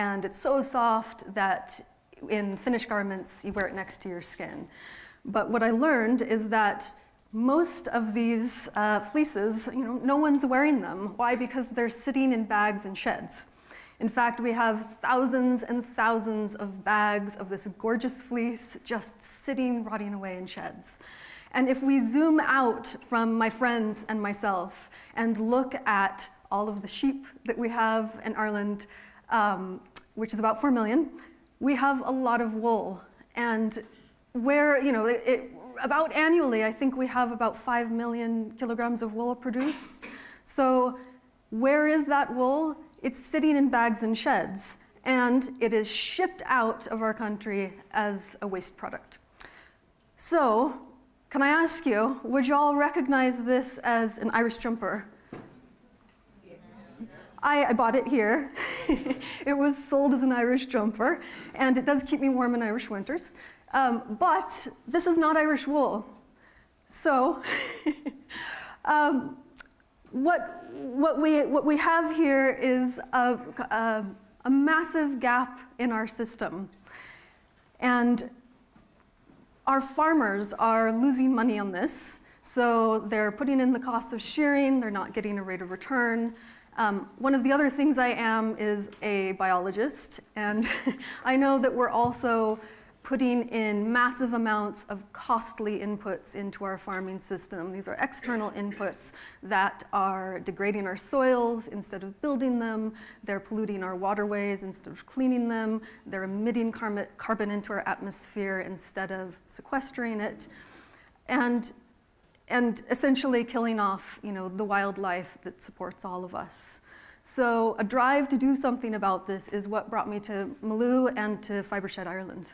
And it's so soft that in finished garments, you wear it next to your skin. But what I learned is that most of these uh, fleeces, you know, no one's wearing them. Why? Because they're sitting in bags and sheds. In fact, we have thousands and thousands of bags of this gorgeous fleece just sitting, rotting away in sheds. And if we zoom out from my friends and myself and look at all of the sheep that we have in Ireland, um, which is about 4 million, we have a lot of wool. And where, you know, it, it, about annually, I think we have about 5 million kilograms of wool produced. So where is that wool? It's sitting in bags and sheds, and it is shipped out of our country as a waste product. So, can I ask you, would you all recognize this as an Irish jumper? I, I bought it here. it was sold as an Irish jumper, and it does keep me warm in Irish winters. Um, but this is not Irish wool. So, um, what, what, we, what we have here is a, a, a massive gap in our system. And our farmers are losing money on this. So they're putting in the cost of shearing, they're not getting a rate of return. Um, one of the other things I am is a biologist, and I know that we're also putting in massive amounts of costly inputs into our farming system. These are external inputs that are degrading our soils instead of building them. They're polluting our waterways instead of cleaning them. They're emitting carbon into our atmosphere instead of sequestering it. And and essentially killing off you know, the wildlife that supports all of us. So a drive to do something about this is what brought me to Malou and to Fibershed Ireland.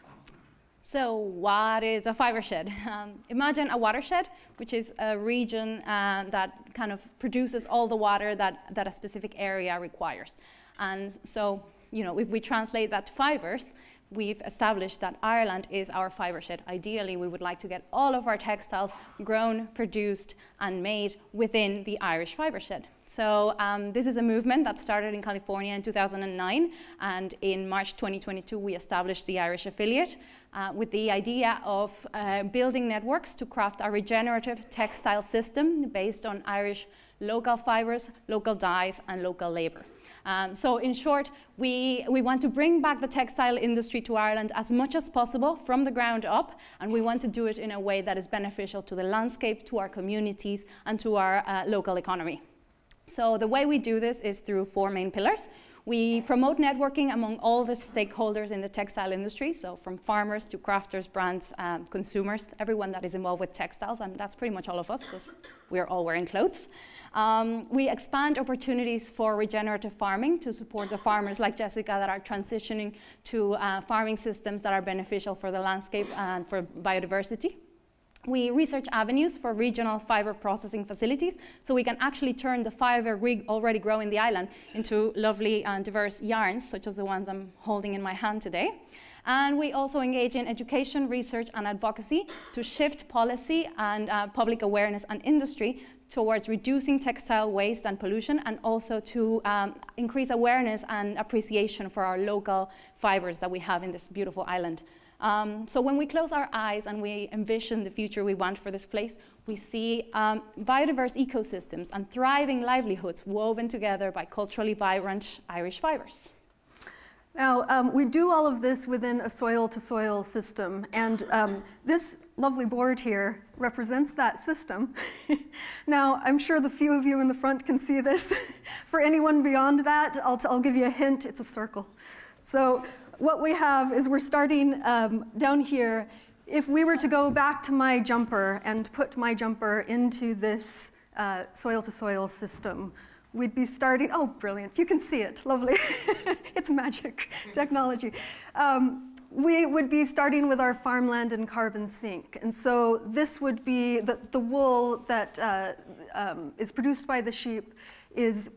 So what is a fibershed? Um, imagine a watershed, which is a region uh, that kind of produces all the water that, that a specific area requires. And so, you know, if we translate that to fibers, we've established that Ireland is our fibre shed. Ideally, we would like to get all of our textiles grown, produced, and made within the Irish fibre shed. So um, this is a movement that started in California in 2009, and in March 2022 we established the Irish affiliate uh, with the idea of uh, building networks to craft a regenerative textile system based on Irish local fibers, local dyes, and local labour. Um, so in short, we, we want to bring back the textile industry to Ireland as much as possible from the ground up, and we want to do it in a way that is beneficial to the landscape, to our communities, and to our uh, local economy. So the way we do this is through four main pillars. We promote networking among all the stakeholders in the textile industry, so from farmers to crafters, brands, um, consumers, everyone that is involved with textiles, and that's pretty much all of us because we're all wearing clothes. Um, we expand opportunities for regenerative farming to support the farmers like Jessica that are transitioning to uh, farming systems that are beneficial for the landscape and for biodiversity. We research avenues for regional fiber processing facilities so we can actually turn the fiber we already grow in the island into lovely and diverse yarns, such as the ones I'm holding in my hand today. And we also engage in education, research, and advocacy to shift policy and uh, public awareness and industry towards reducing textile waste and pollution, and also to um, increase awareness and appreciation for our local fibers that we have in this beautiful island. Um, so when we close our eyes and we envision the future we want for this place, we see um, biodiverse ecosystems and thriving livelihoods woven together by culturally vibrant Irish fibres. Now, um, we do all of this within a soil-to-soil system, and um, this lovely board here represents that system. now, I'm sure the few of you in the front can see this. For anyone beyond that, I'll, I'll give you a hint, it's a circle. So what we have is we're starting um, down here. If we were to go back to my jumper and put my jumper into this uh, soil-to-soil system, we'd be starting, oh, brilliant, you can see it, lovely. it's magic technology. Um, we would be starting with our farmland and carbon sink. And so this would be the, the wool that uh, um, is produced by the sheep is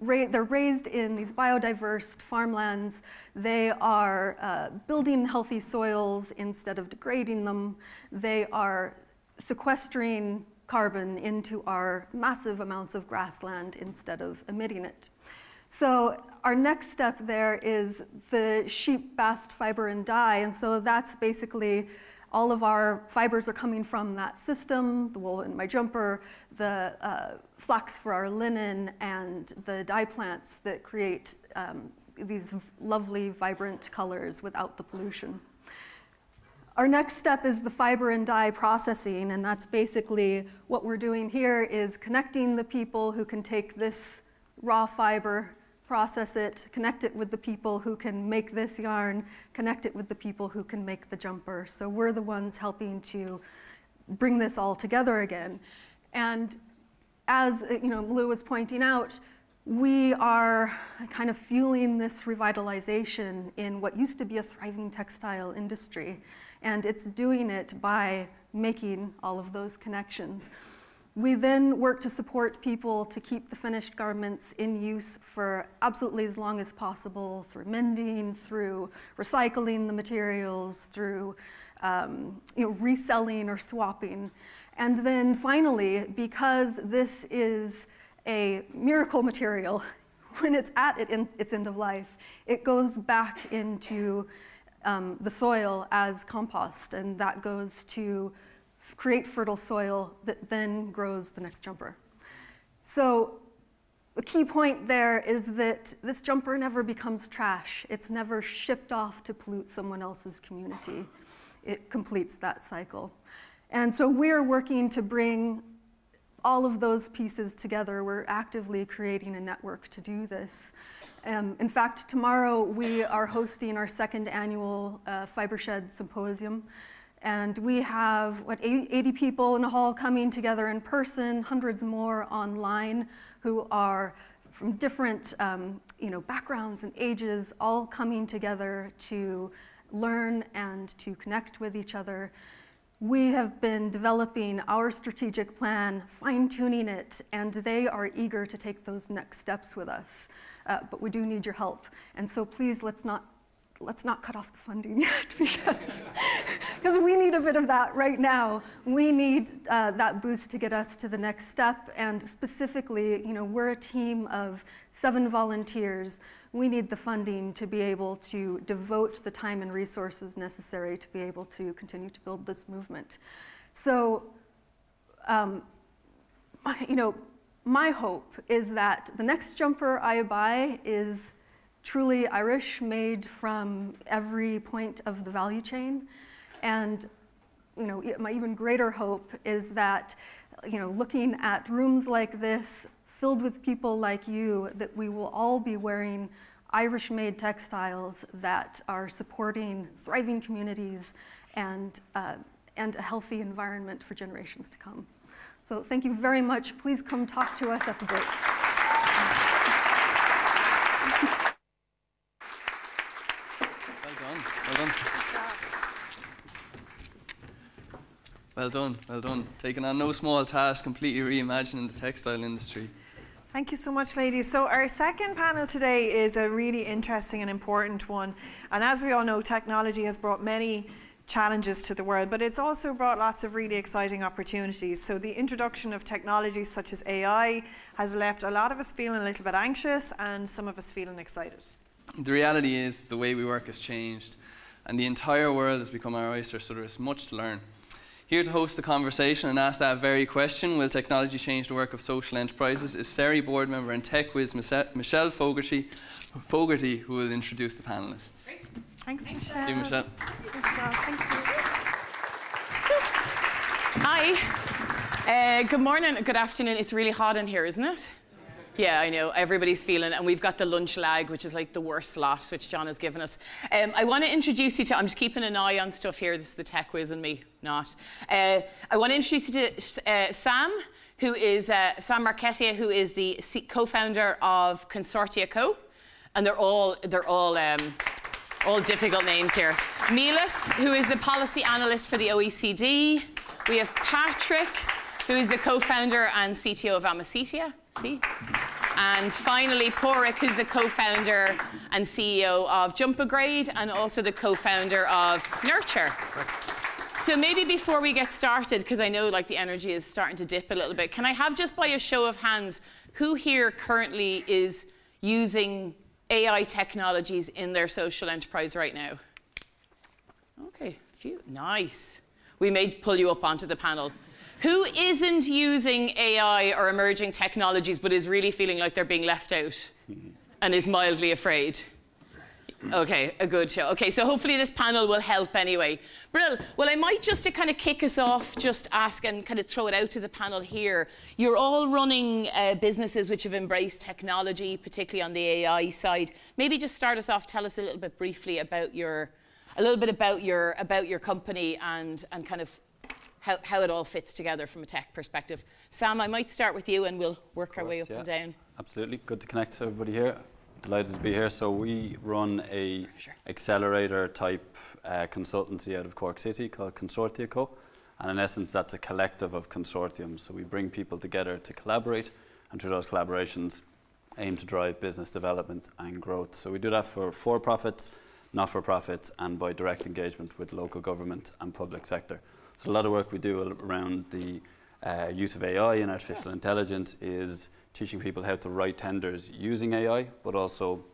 ra they're raised in these biodiverse farmlands. They are uh, building healthy soils instead of degrading them. They are sequestering carbon into our massive amounts of grassland instead of emitting it. So our next step there is the sheep bast fiber and dye. And so that's basically all of our fibers are coming from that system, the wool in my jumper, the uh, flax for our linen, and the dye plants that create um, these lovely, vibrant colors without the pollution. Our next step is the fiber and dye processing, and that's basically what we're doing here is connecting the people who can take this raw fiber process it, connect it with the people who can make this yarn, connect it with the people who can make the jumper. So we're the ones helping to bring this all together again. And as you know, Lou was pointing out, we are kind of fueling this revitalization in what used to be a thriving textile industry. And it's doing it by making all of those connections. We then work to support people to keep the finished garments in use for absolutely as long as possible through mending, through recycling the materials, through um, you know, reselling or swapping. And then finally, because this is a miracle material, when it's at it in, its end of life, it goes back into um, the soil as compost, and that goes to create fertile soil that then grows the next jumper. So the key point there is that this jumper never becomes trash. It's never shipped off to pollute someone else's community. It completes that cycle. And so we're working to bring all of those pieces together. We're actively creating a network to do this. Um, in fact, tomorrow we are hosting our second annual uh, Fibershed Symposium. And we have, what, 80 people in a hall coming together in person, hundreds more online who are from different um, you know, backgrounds and ages, all coming together to learn and to connect with each other. We have been developing our strategic plan, fine-tuning it, and they are eager to take those next steps with us. Uh, but we do need your help. And so please, let's not let's not cut off the funding yet because because we need a bit of that right now. We need uh, that boost to get us to the next step. And specifically, you know, we're a team of seven volunteers. We need the funding to be able to devote the time and resources necessary to be able to continue to build this movement. So, um, you know, my hope is that the next jumper I buy is truly Irish, made from every point of the value chain. And you know, my even greater hope is that, you know, looking at rooms like this, filled with people like you, that we will all be wearing Irish-made textiles that are supporting thriving communities and, uh, and a healthy environment for generations to come. So thank you very much. Please come talk to us at the break. Well done. Well done, well done. Taking on no small task, completely reimagining the textile industry. Thank you so much, ladies. So, our second panel today is a really interesting and important one. And as we all know, technology has brought many challenges to the world, but it's also brought lots of really exciting opportunities. So, the introduction of technologies such as AI has left a lot of us feeling a little bit anxious and some of us feeling excited. The reality is, the way we work has changed and the entire world has become our oyster, so there is much to learn. Here to host the conversation and ask that very question, will technology change the work of social enterprises, is SERI board member and tech whiz Michelle Fogarty, Fogarty who will introduce the panelists. Great. Thanks, Thanks, Michelle. Thank you, Michelle. Thank you. Hi. Uh, good morning, good afternoon. It's really hot in here, isn't it? Yeah, I know. Everybody's feeling, and we've got the lunch lag, which is like the worst slot, which John has given us. Um, I want to introduce you to. I'm just keeping an eye on stuff here. This is the tech whiz and me, not. Uh, I want to introduce you to uh, Sam, who is uh, Sam Marchetti, who is the co-founder of Consortia Co. And they're all they're all. Um, all difficult names here. Melis, who is the policy analyst for the OECD. We have Patrick, who is the co-founder and CTO of Amacetia. See? And finally, Porrick, who's the co-founder and CEO of Jumpagrade and also the co-founder of Nurture. So maybe before we get started, because I know like the energy is starting to dip a little bit, can I have just by a show of hands, who here currently is using AI technologies in their social enterprise right now? Okay, few. Nice. We may pull you up onto the panel. Who isn't using AI or emerging technologies but is really feeling like they're being left out and is mildly afraid? Okay, a good show. Okay, so hopefully this panel will help anyway. Brill, well, I might just to kind of kick us off, just ask and kind of throw it out to the panel here. You're all running uh, businesses which have embraced technology, particularly on the AI side. Maybe just start us off, tell us a little bit briefly about your, a little bit about your, about your company and, and kind of how, how it all fits together from a tech perspective. Sam, I might start with you and we'll work course, our way up yeah. and down. Absolutely. Good to connect to everybody here. Delighted to be here. So we run a sure. accelerator type uh, consultancy out of Cork City called Consortia Co. And in essence, that's a collective of consortiums. So we bring people together to collaborate, and through those collaborations, aim to drive business development and growth. So we do that for for-profits, not-for-profits, and by direct engagement with local government and public sector. So a lot of work we do around the uh, use of AI and artificial intelligence is teaching people how to write tenders using AI, but also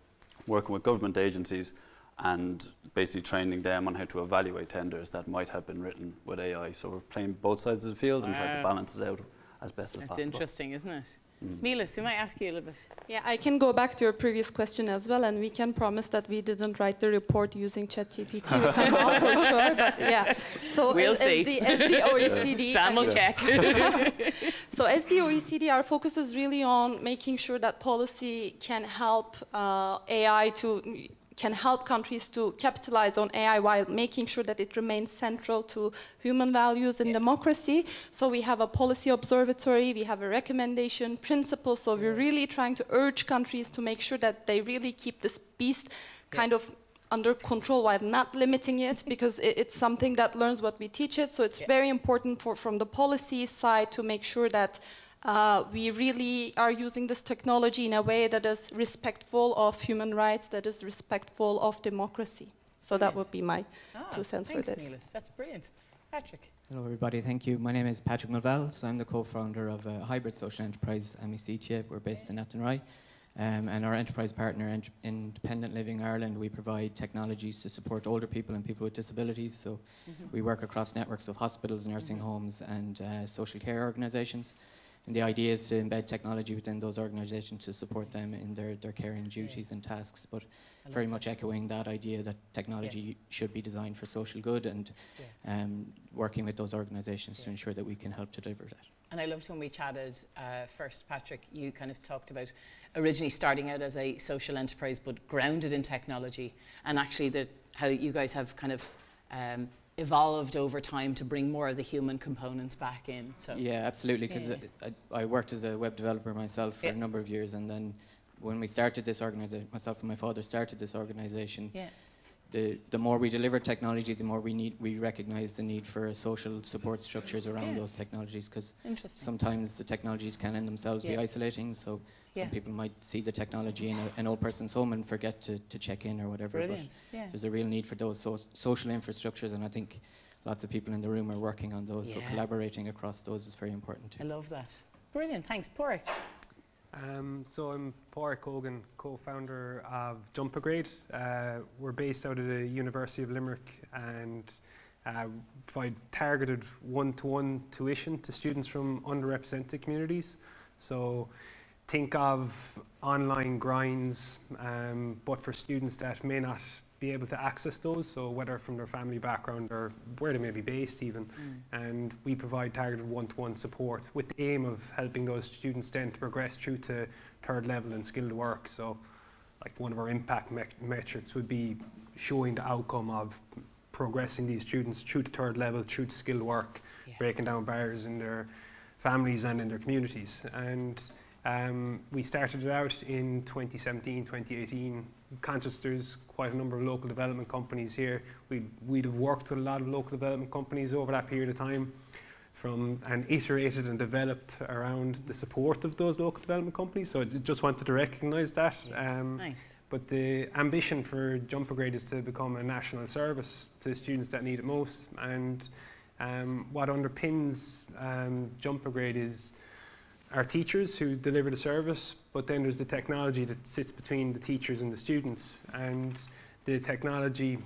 working with government agencies and basically training them on how to evaluate tenders that might have been written with AI. So we're playing both sides of the field wow. and trying to balance it out as best That's as possible. That's interesting, isn't it? Mm. Melis, we might ask you a little bit. Yeah, I can go back to your previous question as well, and we can promise that we didn't write the report using ChatGPT. we can all for sure, but yeah. So we'll as, see. As the, as the OECD, Sam will check. so as the OECD, our focus is really on making sure that policy can help uh, AI to can help countries to capitalize on AI while making sure that it remains central to human values and yeah. democracy. So we have a policy observatory, we have a recommendation principle. So we're really trying to urge countries to make sure that they really keep this beast kind yeah. of under control while not limiting it because it, it's something that learns what we teach it. So it's yeah. very important for, from the policy side to make sure that uh, we really are using this technology in a way that is respectful of human rights, that is respectful of democracy. So that would be my ah, two cents thanks, for this. Melis. That's brilliant. Patrick. Hello, everybody. Thank you. My name is Patrick Mulval. I'm the co-founder of a hybrid social enterprise, MECTIA. We're based in Athenry. Um, and our enterprise partner, Ent Independent Living Ireland, we provide technologies to support older people and people with disabilities. So mm -hmm. we work across networks of hospitals, nursing mm -hmm. homes, and uh, social care organisations. And the idea is to embed technology within those organisations to support them in their, their caring duties and tasks. But very much echoing that idea that technology yeah. should be designed for social good and yeah. um, working with those organisations yeah. to ensure that we can help to deliver that. And I loved when we chatted uh, first, Patrick, you kind of talked about originally starting out as a social enterprise but grounded in technology and actually the, how you guys have kind of um, evolved over time to bring more of the human components back in. So Yeah, absolutely, because yeah. I, I, worked as a web developer myself for yeah. a number of years and then when we started this organization, myself and my father started this organization, yeah the, the more we deliver technology, the more we need we recognize the need for social support structures around yeah. those technologies because sometimes the technologies can in themselves be isolating. So yeah. some people might see the technology in a, an old person's home and forget to, to check in or whatever. Brilliant. But there's a real need for those so social infrastructures, and I think lots of people in the room are working on those. So collaborating across those is very important too. I love that. Brilliant. Thanks, Porrick. Um, so I'm Paul Cogan, co-founder of Jumpigrade. Uh, we're based out of the University of Limerick and uh, provide targeted one-to-one tuition to students from underrepresented communities. So think of online grinds, um, but for students that may not be able to access those, so whether from their family background or where they may be based even. Mm. And we provide targeted one-to-one -one support with the aim of helping those students then to progress through to third level and skilled work. So like one of our impact me metrics would be showing the outcome of progressing these students through to third level, through to skilled work, yeah. breaking down barriers in their families and in their communities. And um, we started it out in 2017, 2018. Conscious there's quite a number of local development companies here. We'd, we'd have worked with a lot of local development companies over that period of time from and iterated and developed around the support of those local development companies. So I just wanted to recognise that. Um, nice. But the ambition for Jumpigrade is to become a national service to students that need it most. And um, what underpins um, Jumpigrade is our teachers who deliver the service, but then there's the technology that sits between the teachers and the students. And the technology,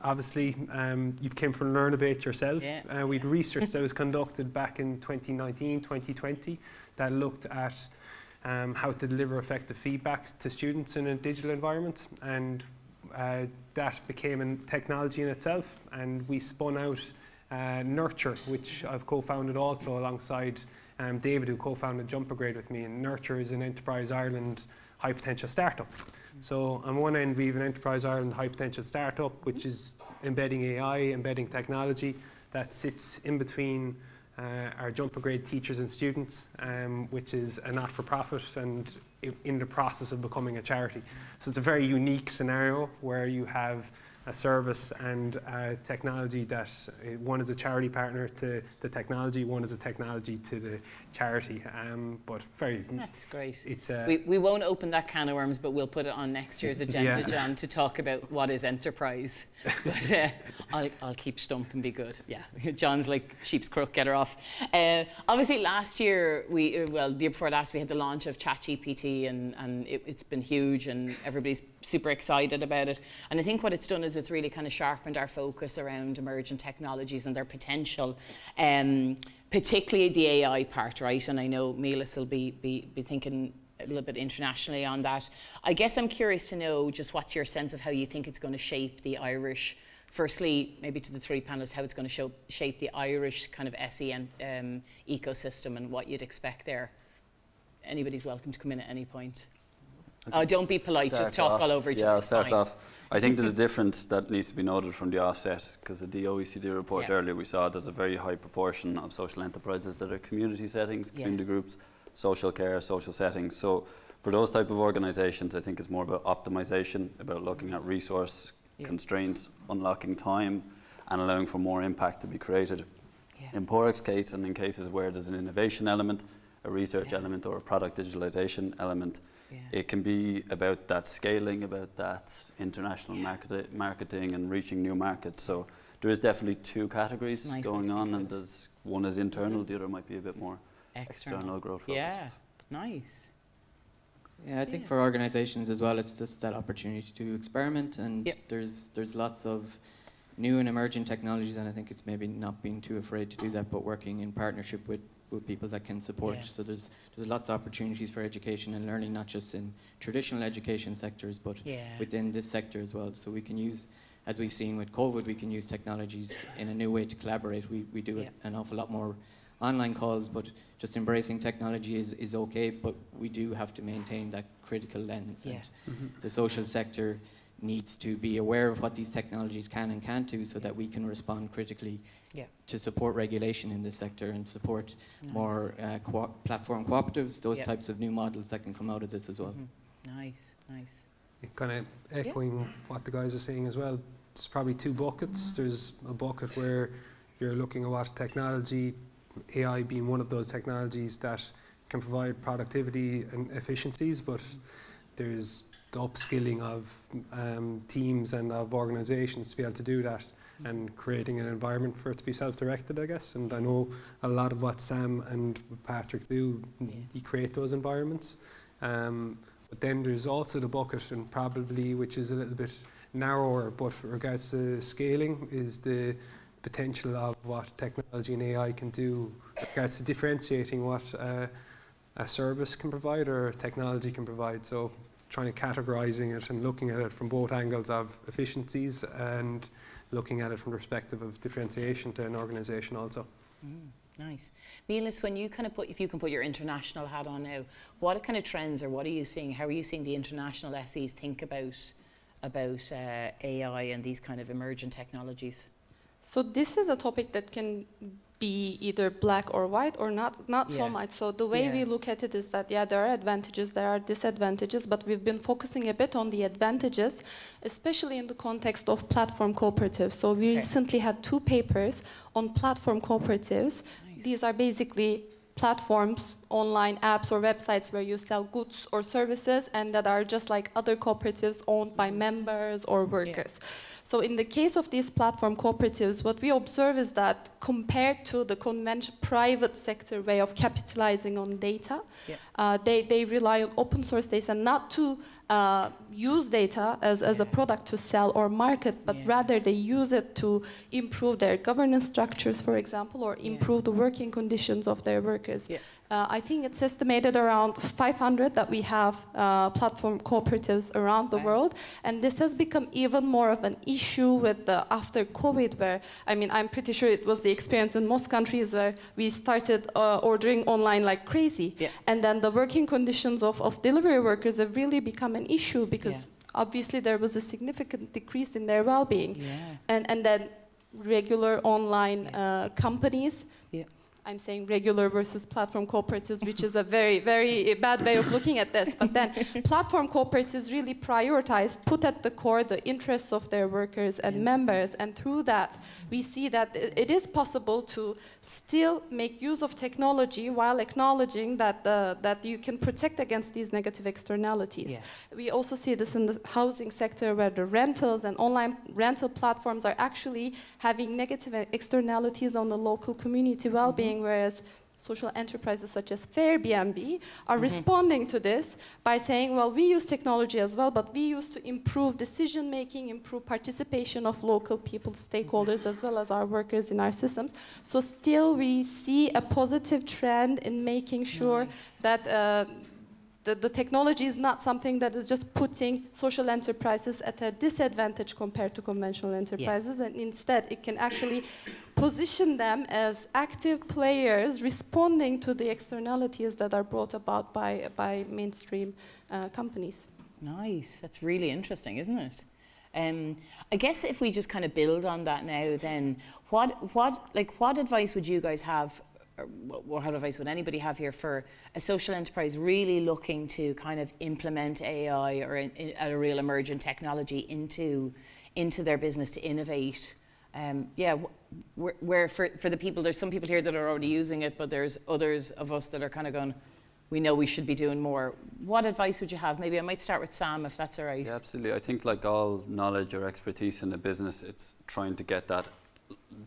obviously, um, you came from Learnovate yourself. Yeah. Uh, we'd research that was conducted back in 2019, 2020 that looked at um, how to deliver effective feedback to students in a digital environment. And uh, that became a technology in itself. And we spun out uh, Nurture, which I've co-founded also alongside um, David, who co-founded Jumpigrade with me, and Nurture is an Enterprise Ireland high potential startup. So on one end, we have an Enterprise Ireland high potential startup, which is embedding AI, embedding technology that sits in between uh, our Jumpigrade teachers and students, um, which is a not-for-profit and in the process of becoming a charity. So it's a very unique scenario where you have a service and a technology that uh, one is a charity partner to the technology, one is a technology to the charity. Um, but very. That's great. It's a, we, we won't open that can of worms, but we'll put it on next year's agenda, yeah. John, to talk about what is enterprise. but uh, I'll, I'll keep stump and be good. Yeah, John's like sheep's crook, get her off. Uh, obviously, last year we uh, well the year before last we had the launch of ChatGPT, and and it, it's been huge, and everybody's super excited about it. And I think what it's done is it's really kind of sharpened our focus around emerging technologies and their potential. Um, particularly the AI part, right? And I know Melis will be, be, be thinking a little bit internationally on that. I guess I'm curious to know just what's your sense of how you think it's going to shape the Irish, firstly, maybe to the three panelists, how it's going to show, shape the Irish kind of SEN um, ecosystem and what you'd expect there. Anybody's welcome to come in at any point. Oh, don't be polite, just talk off. all over each yeah, other. I'll start off. I think there's a difference that needs to be noted from the offset because of the OECD report yeah. earlier we saw there's a very high proportion of social enterprises that are community settings, community yeah. groups, social care, social settings. So for those type of organisations, I think it's more about optimization, about looking at resource yeah. constraints, unlocking time, and allowing for more impact to be created. In Porrick's case, and in cases where there's an innovation element, a research Yeah. element or a product digitalization element. Yeah. It can be about that scaling, about that international market, marketing and reaching new markets. So there is definitely two categories Nice going to on, and there's one is internal, mm-hmm. the other might be a bit more external, growth focused. Yeah, nice. Yeah, I think Yeah. for organizations as well, it's just that opportunity to experiment, and Yep. there's there's lots of new and emerging technologies, and I think it's maybe not being too afraid to do that, but working in partnership with, with people that can support. Yeah. So there's there's lots of opportunities for education and learning, not just in traditional education sectors, but Yeah. within this sector as well. So we can use, as we've seen with COVID, we can use technologies in a new way to collaborate. We we do it an awful lot more online calls, but just embracing technology is, is okay, but we do have to maintain that critical lens. Yeah. And Mhm. the social sector needs to be aware of what these technologies can and can't do so that we can respond critically Yeah. to support regulation in this sector and support more uh, co- platform cooperatives, those Yeah. types of new models that can come out of this as well. Mhm. Nice, nice. kind of echoing what the guys are saying as well. There's probably two buckets. There's a bucket where you're looking at what technology, AI being one of those technologies that can provide productivity and efficiencies, but there's the upskilling of um, teams and of organizations to be able to do that and creating an environment for it to be self-directed, I guess. And I know a lot of what Sam and Patrick do, you create those environments. Um, but then there's also the bucket, and probably which is a little bit narrower, but regards to scaling, is the potential of what technology and AI can do regards to differentiating what uh, a service can provide or technology can provide. So trying to categorizing it and looking at it from both angles of efficiencies and looking at it from the perspective of differentiation to an organization also. Mm, nice. Melis, when you kind of put, if you can put your international hat on now, what kind of trends or what are you seeing? How are you seeing the international SEs think about about uh, AI and these kind of emerging technologies? So this is a topic that can be either black or white or not not so much. So the way we look at it is that yeah, there are advantages, there are disadvantages, but we've been focusing a bit on the advantages, especially in the context of platform cooperatives. So we Okay. recently had two papers on platform cooperatives. These are basically platforms, online apps or websites where you sell goods or services and that are just like other cooperatives owned by members or workers. So in the case of these platform cooperatives, what we observe is that compared to the conventional private sector way of capitalizing on data, Yeah. uh, they, they rely on open source data not to uh, use data as, as a product to sell or market, but rather they use it to improve their governance structures, for example, or improve the working conditions of their workers. Uh, I think it's estimated around 500 that we have uh, platform cooperatives around the world, and this has become even more of an issue with the after COVID, where I mean I'm pretty sure it was the experience in most countries where we started uh, ordering online like crazy, and then the working conditions of, of delivery workers have really become an issue because obviously there was a significant decrease in their well-being, Yeah. and and then regular online uh, companies. I'm saying regular versus platform cooperatives, which is a very, very bad way of looking at this. But then platform cooperatives really prioritize, put at the core the interests of their workers and members. And through that, we see that it is possible to still make use of technology while acknowledging that, the, that you can protect against these negative externalities. Yeah. We also see this in the housing sector where the rentals and online rental platforms are actually having negative externalities on the local community mm-hmm. well-being, whereas social enterprises such as Fairbnb are Mhm. responding to this by saying, well, we use technology as well, but we use to improve decision making, improve participation of local people, stakeholders, as well as our workers in our systems. So still we see a positive trend in making sure that uh, the, the technology is not something that is just putting social enterprises at a disadvantage compared to conventional enterprises, and instead it can actually position them as active players responding to the externalities that are brought about by, by mainstream uh, companies. Nice. That's really interesting, isn't it? Um, I guess if we just kind of build on that now, then what, what, like, what advice would you guys have, or wh- what advice would anybody have here for a social enterprise really looking to kind of implement AI or a real emergent technology into, into their business to innovate um, yeah, where, where for, for the people, there's some people here that are already using it, but there's others of us that are kind of going, we know we should be doing more. What advice would you have? Maybe I might start with Sam, if that's all right. Yeah, absolutely. I think like all knowledge or expertise in a business, it's trying to get that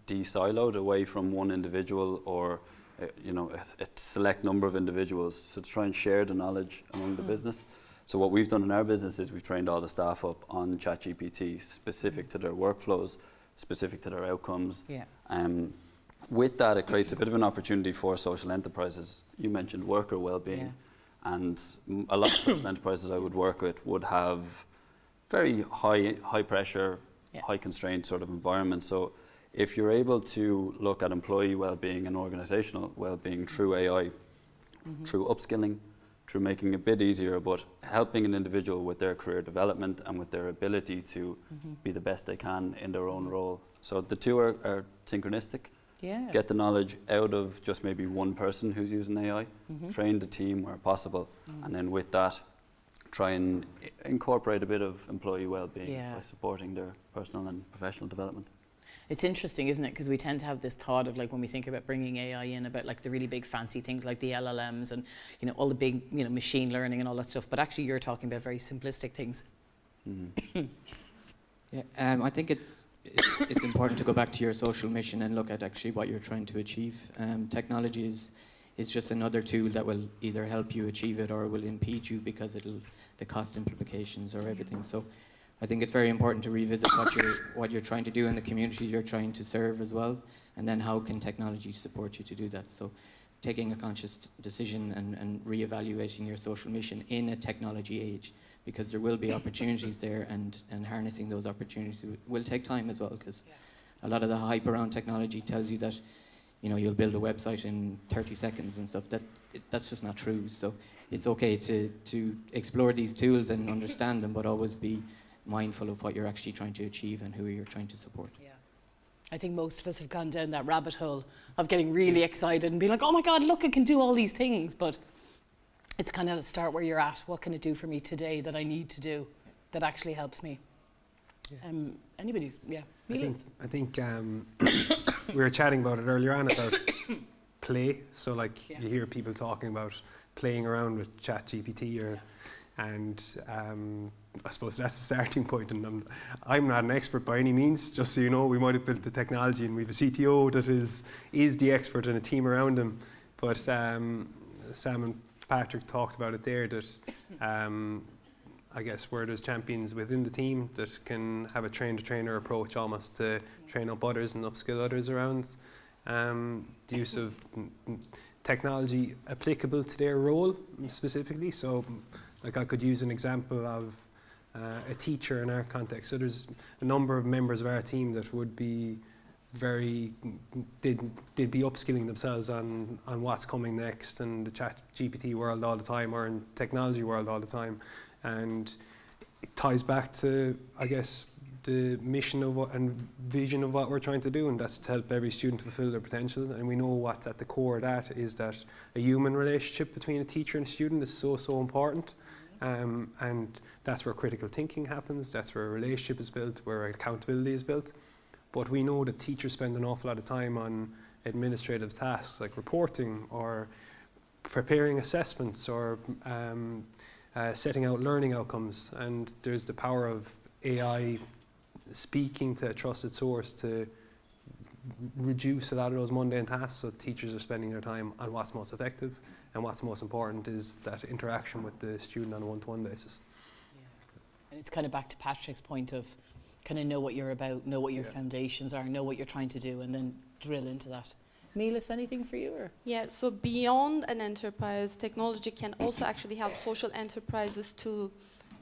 de-siloed away from one individual or uh, you know a, a, select number of individuals. So to try and share the knowledge among the mm. business. So what we've done in our business is we've trained all the staff up on ChatGPT specific to their workflows, specific to their outcomes. Yeah. Um, with that, it creates a bit of an opportunity for social enterprises. You mentioned worker well-being, yeah. and a lot of social enterprises I would work with would have very high, high pressure, yeah. high constraint sort of environment. So if you're able to look at employee well-being and organizational well-being through AI, mm-hmm. through upskilling, through making it a bit easier, but helping an individual with their career development and with their ability to mm-hmm. be the best they can in their own role. So the two are, are synchronistic. Yeah. Get the knowledge out of just maybe one person who's using AI, mm-hmm. train the team where possible, mm. and then with that, try and incorporate a bit of employee well-being yeah. by supporting their personal and professional development. It's interesting, isn't it? Because we tend to have this thought of like when we think about bringing AI in, about like the really big fancy things like the LLMs and you know all the big you know machine learning and all that stuff. But actually, you're talking about very simplistic things. Mm. yeah, um, I think it's it's, it's, important to go back to your social mission and look at actually what you're trying to achieve. Um, technology is is just another tool that will either help you achieve it or will impede you because it'll the cost implications or everything. So I think it's very important to revisit what you're what you're trying to do in the community you're trying to serve as well, and then how can technology support you to do that. So taking a conscious decision and, and reevaluating your social mission in a technology age because there will be opportunities there and, and harnessing those opportunities will take time as well because yeah. a lot of the hype around technology tells you that you know you'll build a website in 30 seconds and stuff that it, that's just not true so it's okay to to explore these tools and understand them but always be mindful of what you're actually trying to achieve and who you're trying to support yeah. I think most of us have gone down that rabbit hole of getting really excited and being like, oh my God, look, I can do all these things. But it's kind of start where you're at. What can it do for me today that I need to do that actually helps me? Yeah. Um, anybody's, yeah. I think, I think um, we were chatting about it earlier on about play. So, like, yeah. you hear people talking about playing around with Chat GPT or, yeah. and um, I suppose that's the starting point. And I'm, I'm, not an expert by any means. Just so you know, we might have built the technology, and we have a CTO that is is the expert and a team around him. But um, Sam and Patrick talked about it there that um, I guess where there's champions within the team that can have a train to trainer approach almost to train up others and upskill others around um, the use of technology applicable to their role specifically. So, like I could use an example of uh, a teacher in our context. So there's a number of members of our team that would be very they'd, they'd be upskilling themselves on on what's coming next in the chat GPT world all the time or in technology world all the time. And it ties back to I guess the mission of what and vision of what we're trying to do and that's to help every student fulfill their potential. And we know what's at the core of that is that a human relationship between a teacher and a student is so so important um, and that's where critical thinking happens. That's where a relationship is built where accountability is built. But we know that teachers spend an awful lot of time on administrative tasks like reporting or preparing assessments or um, uh, setting out learning outcomes. And there's the power of AI speaking to a trusted source to reduce a lot of those mundane tasks so teachers are spending their time on what's most effective and what's most important is that interaction with the student on a one-to-one basis. Yeah. And it's kind of back to Patrick's point of kind of know what you're about, know what your yeah. foundations are, know what you're trying to do, and then drill into that. Melis, anything for you? Or? Yeah, so beyond an enterprise, technology can also actually help social enterprises to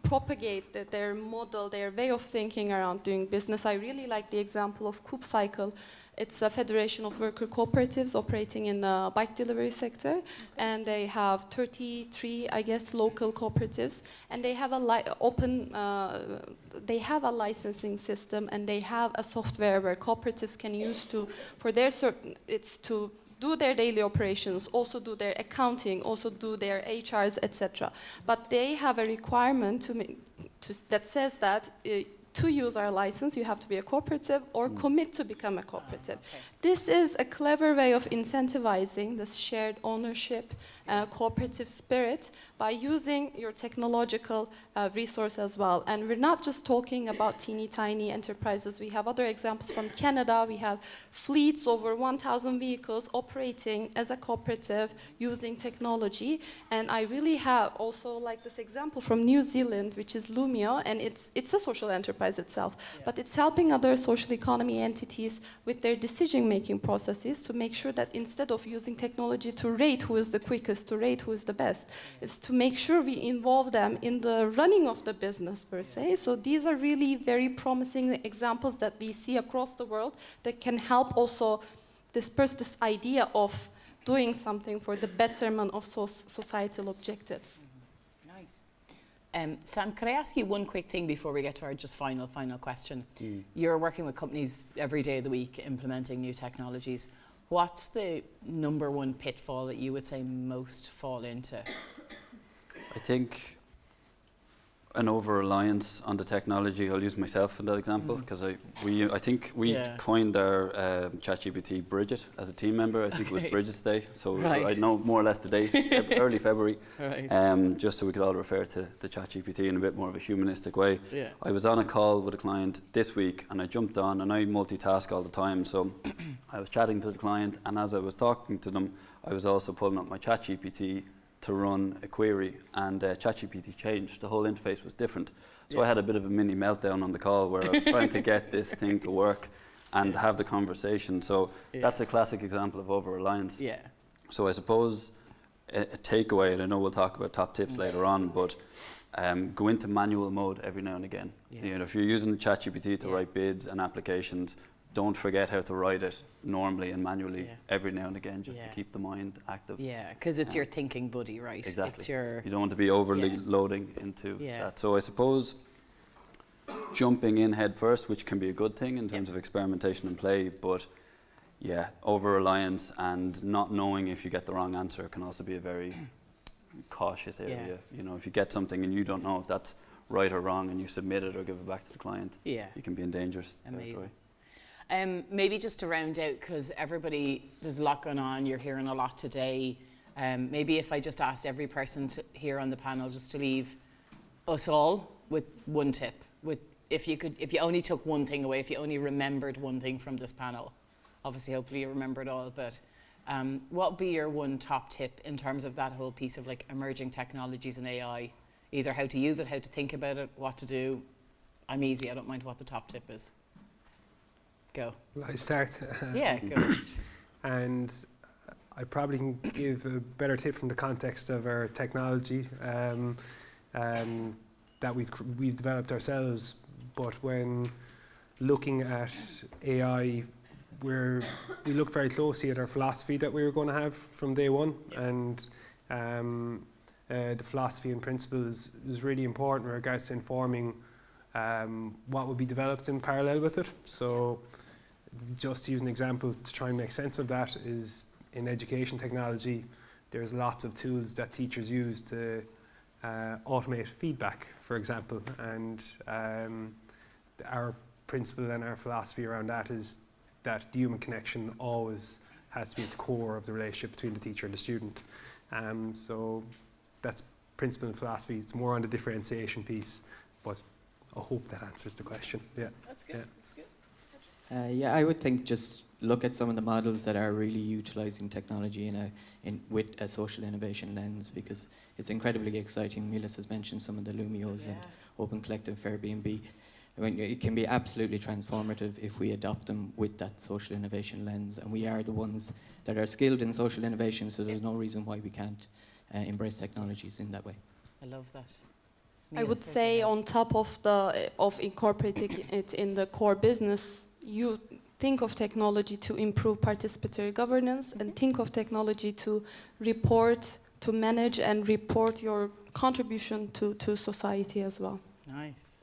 propagate the, their model, their way of thinking around doing business. I really like the example of CoopCycle. It's a federation of worker cooperatives operating in the bike delivery sector, and they have 33, I guess, local cooperatives, and they have a open, uh, they have a licensing system, and they have a software where cooperatives can use to, for their certain, it's to do their daily operations, also do their accounting, also do their HRs, etc. But they have a requirement to, to that says that uh, to use our license, you have to be a cooperative or Mm. commit to become a cooperative. This is a clever way of incentivizing this shared ownership, uh, cooperative spirit by using your technological uh, resource as well. And we're not just talking about teeny tiny enterprises. We have other examples from Canada. We have fleets over 1,000 vehicles operating as a cooperative using technology. And I really have also like this example from New Zealand, which is Loomio, and it's it's a social enterprise itself, but it's helping other social economy entities with their decision-making processes to make sure that instead of using technology to rate who is the quickest, to rate who is the best, it's to make sure we involve them in the running of the business per se. So these are really very promising examples that we see across the world that can help also disperse this idea of doing something for the betterment of so societal objectives. Um, Sam, could I ask you one quick thing before we get to our just final, final question? Mm. You're working with companies every day of the week implementing new technologies. What's the number one pitfall that you would say most fall into? I think an over reliance on the technology. I'll use myself in that example Mm. because I we I think we Yeah. coined our uh, ChatGPT Bridget as a team member. I think it was Bridget's Day, so Right. I know more or less the date, early February, Right. um, just so we could all refer to the ChatGPT in a bit more of a humanistic way. Yeah. I was on a call with a client this week and I jumped on and I multitask all the time. So I was chatting to the client and as I was talking to them, I was also pulling up my ChatGPT to run a query and uh, ChatGPT changed. The whole interface was different. So I had a bit of a mini meltdown on the call where I was trying to get this thing to work and have the conversation. So Yeah. that's a classic example of over reliance. Yeah. So I suppose a, a takeaway, and I know we'll talk about top tips Mm. later on, but um, go into manual mode every now and again. Yeah. You know, if you're using ChatGPT to write bids and applications, don't forget how to write it normally and manually Yeah. every now and again, just Yeah. to keep the mind active. Yeah, because it's Yeah. your thinking buddy, right? Exactly. It's your You don't want to be overly loading into that. So I suppose jumping in head first, which can be a good thing in terms of experimentation and play, but yeah, over reliance and not knowing if you get the wrong answer can also be a very cautious area. Yeah. You know, if you get something and you don't know if that's right or wrong and you submit it or give it back to the client, Yeah. you can be in dangerous Amazing. territory. Um, maybe just to round out, because everybody, there's a lot going on, you're hearing a lot today. Um, maybe if I just asked every person to, here on the panel just to leave us all with one tip, with if you could, if you only took one thing away, if you only remembered one thing from this panel, obviously, hopefully you remember it all, but um, what would be your one top tip in terms of that whole piece of like emerging technologies and AI? Either how to use it, how to think about it, what to do. I'm easy, I don't mind what the top tip is. Go. I start? Yeah, go. and I probably can give a better tip from the context of our technology um, um, that we've, cr- we've developed ourselves. But when looking at AI, we're, we looked very closely at our philosophy that we were going to have from day one. And um, uh, the philosophy and principles is really important in regards to informing um, what would be developed in parallel with it. So just to use an example to try and make sense of that is in education technology, there's lots of tools that teachers use to uh, automate feedback, for example. And um, our principle and our philosophy around that is that the human connection always has to be at the core of the relationship between the teacher and the student. Um, so that's principle and philosophy. It's more on the differentiation piece, but I hope that answers the question. Yeah. That's good. Yeah. That's good. Uh, yeah, I would think just look at some of the models that are really utilizing technology in a, in, with a social innovation lens because it's incredibly exciting. Melis has mentioned some of the Loomios and Open Collective, Airbnb. I mean, it can be absolutely transformative if we adopt them with that social innovation lens. And we are the ones that are skilled in social innovation, so there's no reason why we can't uh, embrace technologies in that way. I love that. I would say on top of the of incorporating it in the core business, you think of technology to improve participatory governance and think of technology to report, to manage and report your contribution to, to society as well. Nice.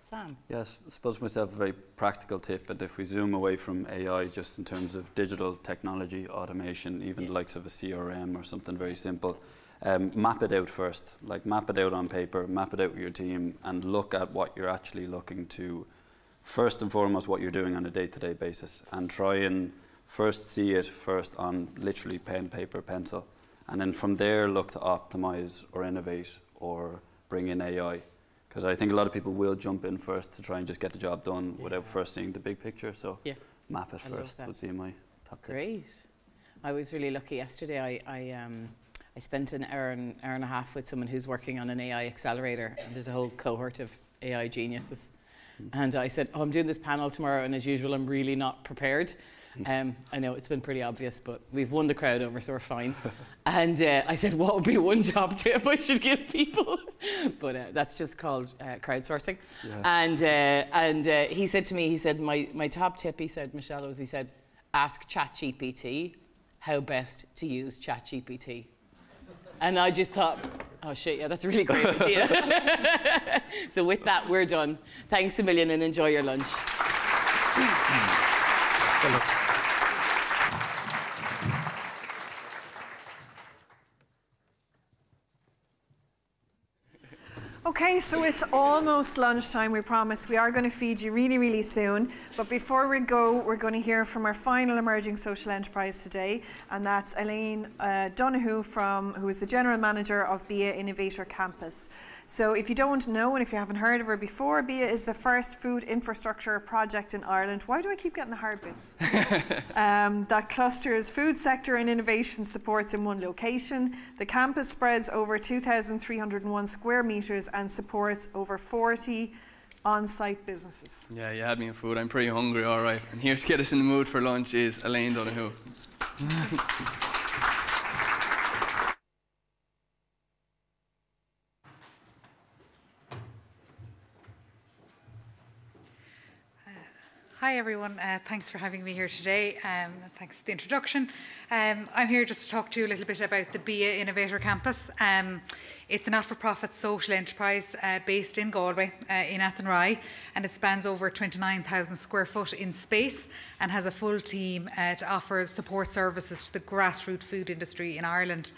Sam. Yes, I suppose myself a very practical tip, but if we zoom away from AI just in terms of digital technology, automation, even the likes of a CRM or something very simple, um, map it out first. Like map it out on paper, map it out with your team, and look at what you're actually looking to. First and foremost, what you're doing on a day-to-day basis, and try and first see it first on literally pen, paper, pencil, and then from there look to optimize or innovate or bring in AI. Because I think a lot of people will jump in first to try and just get the job done yeah. without first seeing the big picture. So yeah. map it I first would be my top tip. Great. I was really lucky yesterday. I, I um, I spent an hour and, hour and a half with someone who's working on an AI accelerator, and there's a whole cohort of AI geniuses. Mm. And I said, Oh, I'm doing this panel tomorrow, and as usual, I'm really not prepared. Um, I know it's been pretty obvious, but we've won the crowd over, so we're fine. and uh, I said, What would be one top tip I should give people? but uh, that's just called uh, crowdsourcing. Yeah. And, uh, and uh, he said to me, He said, my, my top tip, he said, Michelle, was he said, Ask ChatGPT how best to use ChatGPT. And I just thought, oh shit, yeah, that's a really great idea. so with that, we're done. Thanks a million and enjoy your lunch. Okay, so it's almost lunchtime, we promise. We are going to feed you really, really soon. But before we go, we're going to hear from our final emerging social enterprise today, and that's Elaine uh, Donoghue, from, who is the General Manager of BIA Innovator Campus. So if you don't know and if you haven't heard of her before, BIA is the first food infrastructure project in Ireland. Why do I keep getting the hard bits? um, that clusters food sector and innovation supports in one location. The campus spreads over 2,301 square metres and supports over 40 on-site businesses. Yeah, you had me in food. I'm pretty hungry, all right. And here to get us in the mood for lunch is Elaine Donoghue. Hi everyone, uh, thanks for having me here today. Um, thanks for the introduction. Um, I'm here just to talk to you a little bit about the BIA Innovator Campus. Um, it's a not-for-profit social enterprise uh, based in Galway, uh, in Athenry, and it spans over 29,000 square foot in space and has a full team uh, to offer support services to the grassroots food industry in Ireland.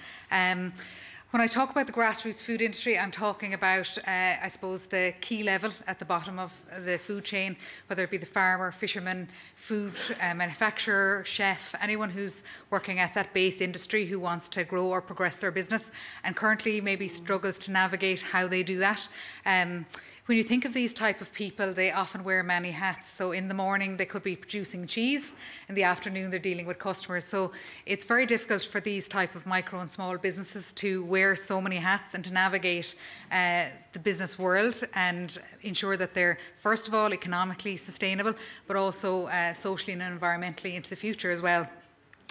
When I talk about the grassroots food industry, I'm talking about, uh, I suppose, the key level at the bottom of the food chain, whether it be the farmer, fisherman, food uh, manufacturer, chef, anyone who's working at that base industry who wants to grow or progress their business and currently maybe struggles to navigate how they do that. Um, when you think of these type of people, they often wear many hats. So in the morning, they could be producing cheese. In the afternoon, they're dealing with customers. So it's very difficult for these type of micro and small businesses to wear so many hats and to navigate uh, the business world and ensure that they're, first of all, economically sustainable, but also uh, socially and environmentally into the future as well.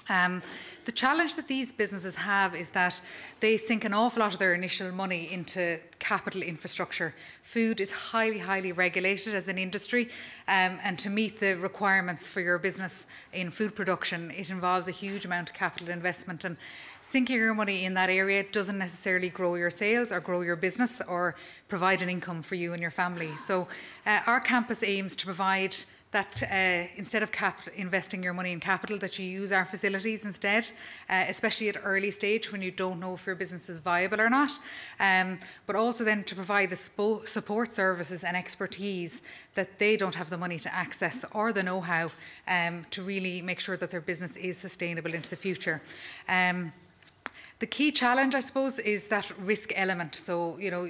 Um, the challenge that these businesses have is that they sink an awful lot of their initial money into capital infrastructure. Food is highly, highly regulated as an industry, um, and to meet the requirements for your business in food production, it involves a huge amount of capital investment. And sinking your money in that area doesn't necessarily grow your sales or grow your business or provide an income for you and your family. So, uh, our campus aims to provide that uh, instead of investing your money in capital, that you use our facilities instead, uh, especially at early stage when you don't know if your business is viable or not. Um, but also then to provide the support services and expertise that they don't have the money to access or the know-how um, to really make sure that their business is sustainable into the future. Um, the key challenge, I suppose, is that risk element. So, you know,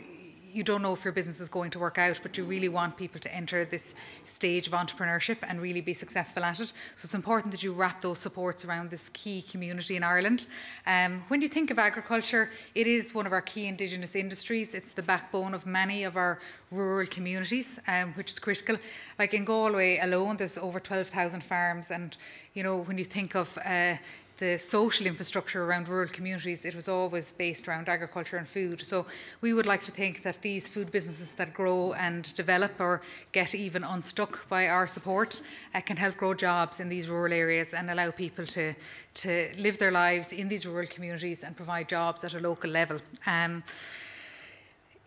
you don't know if your business is going to work out, but you really want people to enter this stage of entrepreneurship and really be successful at it. So it's important that you wrap those supports around this key community in Ireland. Um, when you think of agriculture, it is one of our key indigenous industries. It's the backbone of many of our rural communities, um, which is critical. Like in Galway alone, there's over 12,000 farms, and you know when you think of uh, the social infrastructure around rural communities, it was always based around agriculture and food. So we would like to think that these food businesses that grow and develop or get even unstuck by our support uh, can help grow jobs in these rural areas and allow people to, to live their lives in these rural communities and provide jobs at a local level. Um,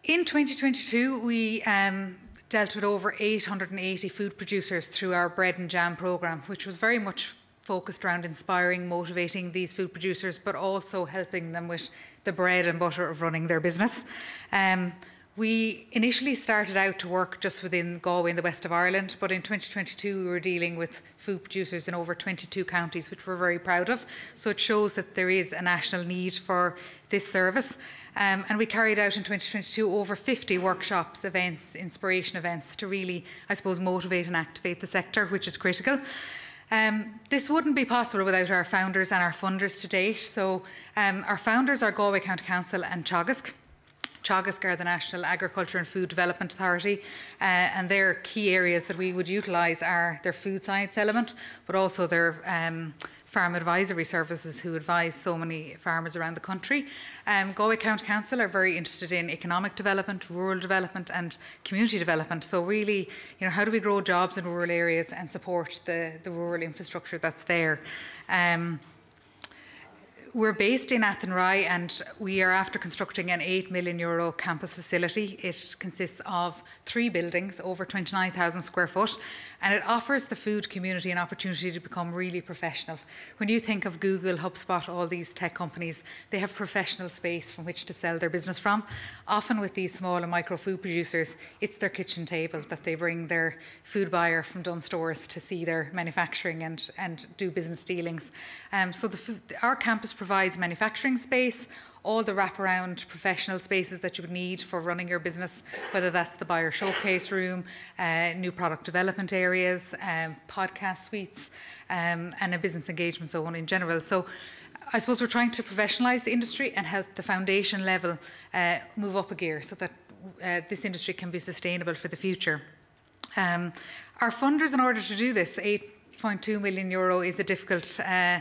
in 2022, we um, dealt with over 880 food producers through our bread and jam programme, which was very much focused around inspiring, motivating these food producers, but also helping them with the bread and butter of running their business. Um, we initially started out to work just within Galway in the west of Ireland, but in 2022 we were dealing with food producers in over 22 counties, which we're very proud of. So it shows that there is a national need for this service. Um, and we carried out in 2022 over 50 workshops, events, inspiration events to really, I suppose, motivate and activate the sector, which is critical. Um, this wouldn't be possible without our founders and our funders to date. So um, our founders are Galway County Council and Teagasc. Teagasc are the National Agriculture and Food Development Authority, uh, and their key areas that we would utilise are their food science element, but also their um, farm advisory services who advise so many farmers around the country. Um, Galway County Council are very interested in economic development, rural development and community development. So really, you know, how do we grow jobs in rural areas and support the, the rural infrastructure that's there? Um, we're based in Athenry and we are after constructing an 8 million euro campus facility. It consists of three buildings, over 29,000 square foot, and it offers the food community an opportunity to become really professional. When you think of Google, HubSpot, all these tech companies, they have professional space from which to sell their business from. Often with these small and micro food producers, it's their kitchen table that they bring their food buyer from Dunnes Stores to see their manufacturing and, and do business dealings. Um, so the, our campus provides manufacturing space, all the wraparound professional spaces that you would need for running your business, whether that's the buyer showcase room, uh, new product development areas, um, podcast suites, um, and a business engagement zone in general. So I suppose we're trying to professionalise the industry and help the foundation level uh, move up a gear so that uh, this industry can be sustainable for the future. Um, our funders, in order to do this, 8.2 million euro is a difficult uh,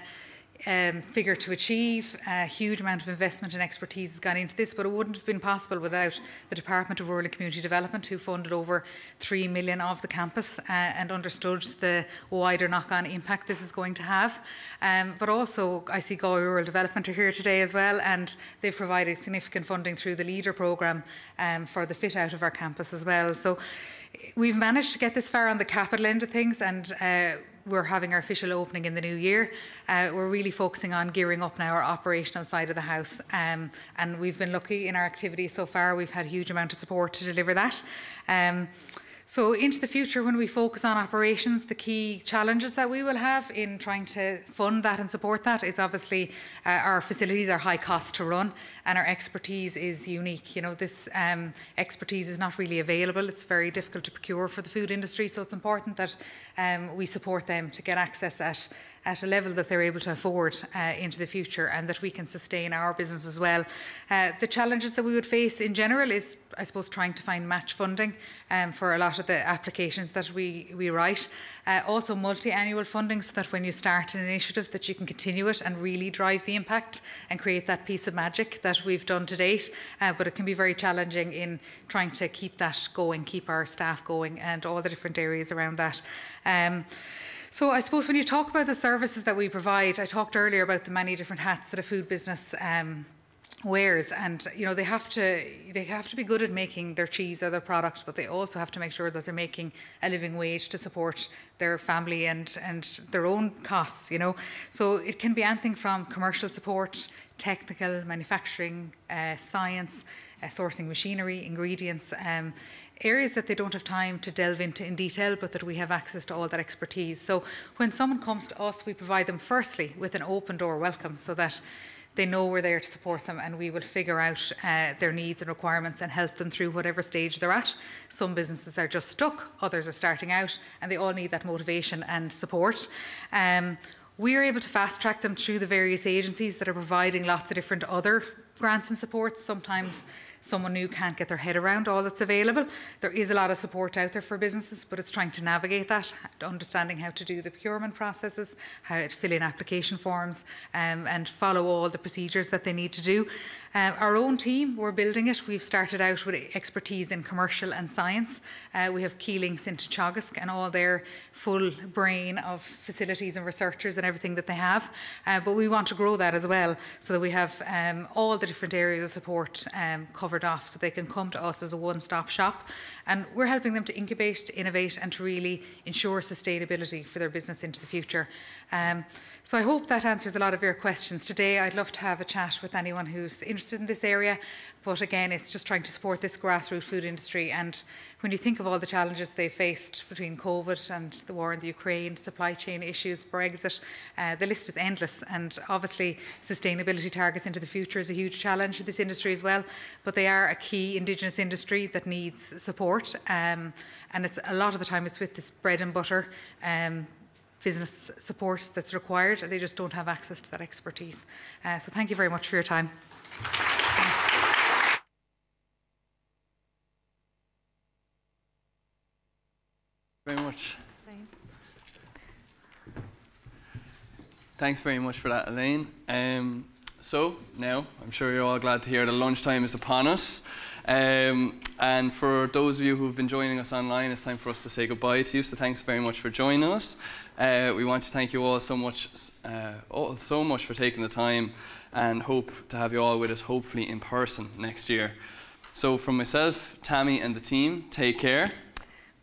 um, figure to achieve. A huge amount of investment and expertise has gone into this, but it wouldn't have been possible without the Department of Rural and Community Development, who funded over three million of the campus uh, and understood the wider knock-on impact this is going to have. Um, but also, I see Galway Rural Development are here today as well, and they've provided significant funding through the LEADER programme um, for the fit out of our campus as well. So we've managed to get this far on the capital end of things, and uh, we're having our official opening in the new year. Uh, we're really focusing on gearing up now our operational side of the house, um, and we've been lucky in our activity so far. We've had a huge amount of support to deliver that. Um, so into the future, when we focus on operations, the key challenges that we will have in trying to fund that and support that is obviously uh, our facilities are high cost to run and our expertise is unique. You know, this um, expertise is not really available. It's very difficult to procure for the food industry, so it's important that um, we support them to get access at at a level that they're able to afford uh, into the future and that we can sustain our business as well. Uh, the challenges that we would face in general is, I suppose, trying to find match funding um, for a lot of the applications that we, we write. Uh, also multi-annual funding so that when you start an initiative that you can continue it and really drive the impact and create that piece of magic that we've done to date. Uh, but it can be very challenging in trying to keep that going, keep our staff going and all the different areas around that. Um, so I suppose when you talk about the services that we provide, I talked earlier about the many different hats that a food business um, wears. And you know they have to they have to be good at making their cheese or their product but they also have to make sure that they're making a living wage to support their family and and their own costs you know. So it can be anything from commercial support technical manufacturing uh, science uh, sourcing machinery ingredients um, areas that they don't have time to delve into in detail, but that we have access to all that expertise. So when someone comes to us, we provide them firstly with an open door welcome so that they know we're there to support them and we will figure out uh, their needs and requirements and help them through whatever stage they're at. Some businesses are just stuck, others are starting out, and they all need that motivation and support. Um, we are able to fast track them through the various agencies that are providing lots of different other grants and supports. Sometimes someone new can't get their head around all that's available. There is a lot of support out there for businesses, but it's trying to navigate that, understanding how to do the procurement processes, how to fill in application forms, um, and follow all the procedures that they need to do. Uh, our own team, we're building it. We've started out with expertise in commercial and science. Uh, we have key links into Teagasc and all their full brain of facilities and researchers and everything that they have. Uh, but we want to grow that as well so that we have um, all the different areas of support um, covered covered off so they can come to us as a one stop shop. And we're helping them to incubate, to innovate, and to really ensure sustainability for their business into the future. Um, so I hope that answers a lot of your questions today. I'd love to have a chat with anyone who's interested in this area. But again, it's just trying to support this grassroots food industry. And when you think of all the challenges they faced between COVID and the war in the Ukraine, supply chain issues, Brexit, uh, the list is endless. And obviously, sustainability targets into the future is a huge challenge to this industry as well. But they are a key Indigenous industry that needs support. Um, and it's a lot of the time it's with this bread and butter um, business support that's required. They just don't have access to that expertise. Uh, so thank you very much for your time. Very much. Thanks very much for that, Elaine. Um, so now, I'm sure you're all glad to hear that lunchtime is upon us. Um, and for those of you who've been joining us online, it's time for us to say goodbye to you. So thanks very much for joining us. Uh, we want to thank you all so much, uh, all, so much for taking the time, and hope to have you all with us, hopefully in person next year. So from myself, Tammy, and the team, take care.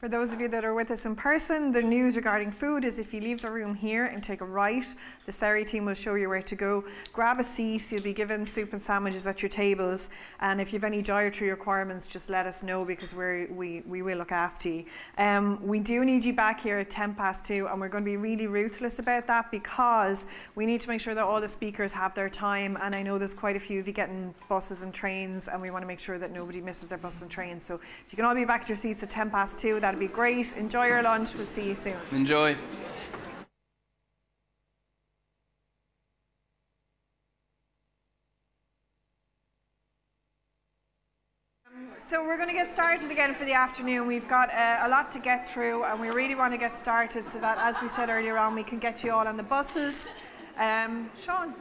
For those of you that are with us in person, the news regarding food is if you leave the room here and take a right, the SERI team will show you where to go. Grab a seat, you'll be given soup and sandwiches at your tables. And if you have any dietary requirements, just let us know because we we, we will look after you. Um, we do need you back here at 10 past 2, and we're going to be really ruthless about that because we need to make sure that all the speakers have their time. And I know there's quite a few of you getting buses and trains, and we want to make sure that nobody misses their bus and train. So if you can all be back at your seats at 10 past 2, that That'd be great. Enjoy your lunch. We'll see you soon. Enjoy. So we're going to get started again for the afternoon. We've got uh, a lot to get through and we really want to get started so that, as we said earlier on, we can get you all on the buses. Um, Sean.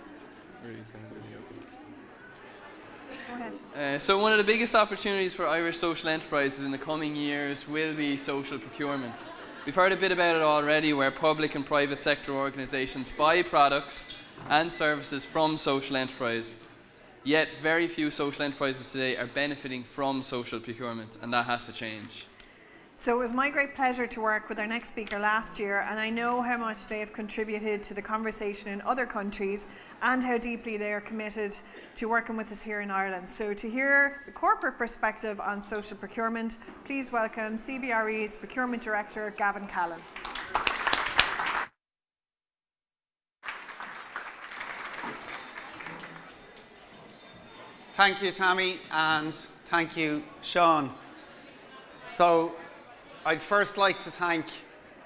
Uh, so one of the biggest opportunities for Irish social enterprises in the coming years will be social procurement. We've heard a bit about it already where public and private sector organisations buy products and services from social enterprise. Yet very few social enterprises today are benefiting from social procurement and that has to change. So it was my great pleasure to work with our next speaker last year, and I know how much they have contributed to the conversation in other countries and how deeply they are committed to working with us here in Ireland. So to hear the corporate perspective on social procurement, please welcome CBRE's Procurement Director, Gavin Callan. Thank you, Tammy, and thank you, Sean. So I'd first like to thank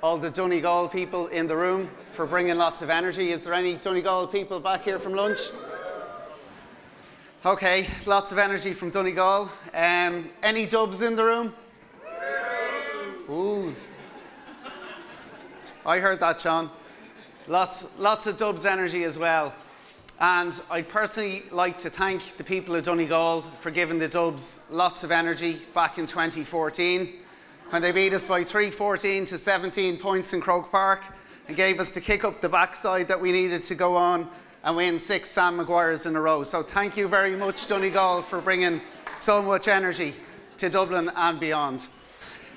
all the Donegal people in the room for bringing lots of energy. Is there any Donegal people back here from lunch? Okay, lots of energy from Donegal. Um, any dubs in the room? Ooh. I heard that, Sean. Lots, lots of dubs energy as well. And I'd personally like to thank the people of Donegal for giving the Dubs lots of energy back in 2014 when they beat us by 314 to 17 points in Croke Park and gave us the kick up the backside that we needed to go on and win six Sam Maguires in a row. So thank you very much, Donegal, for bringing so much energy to Dublin and beyond.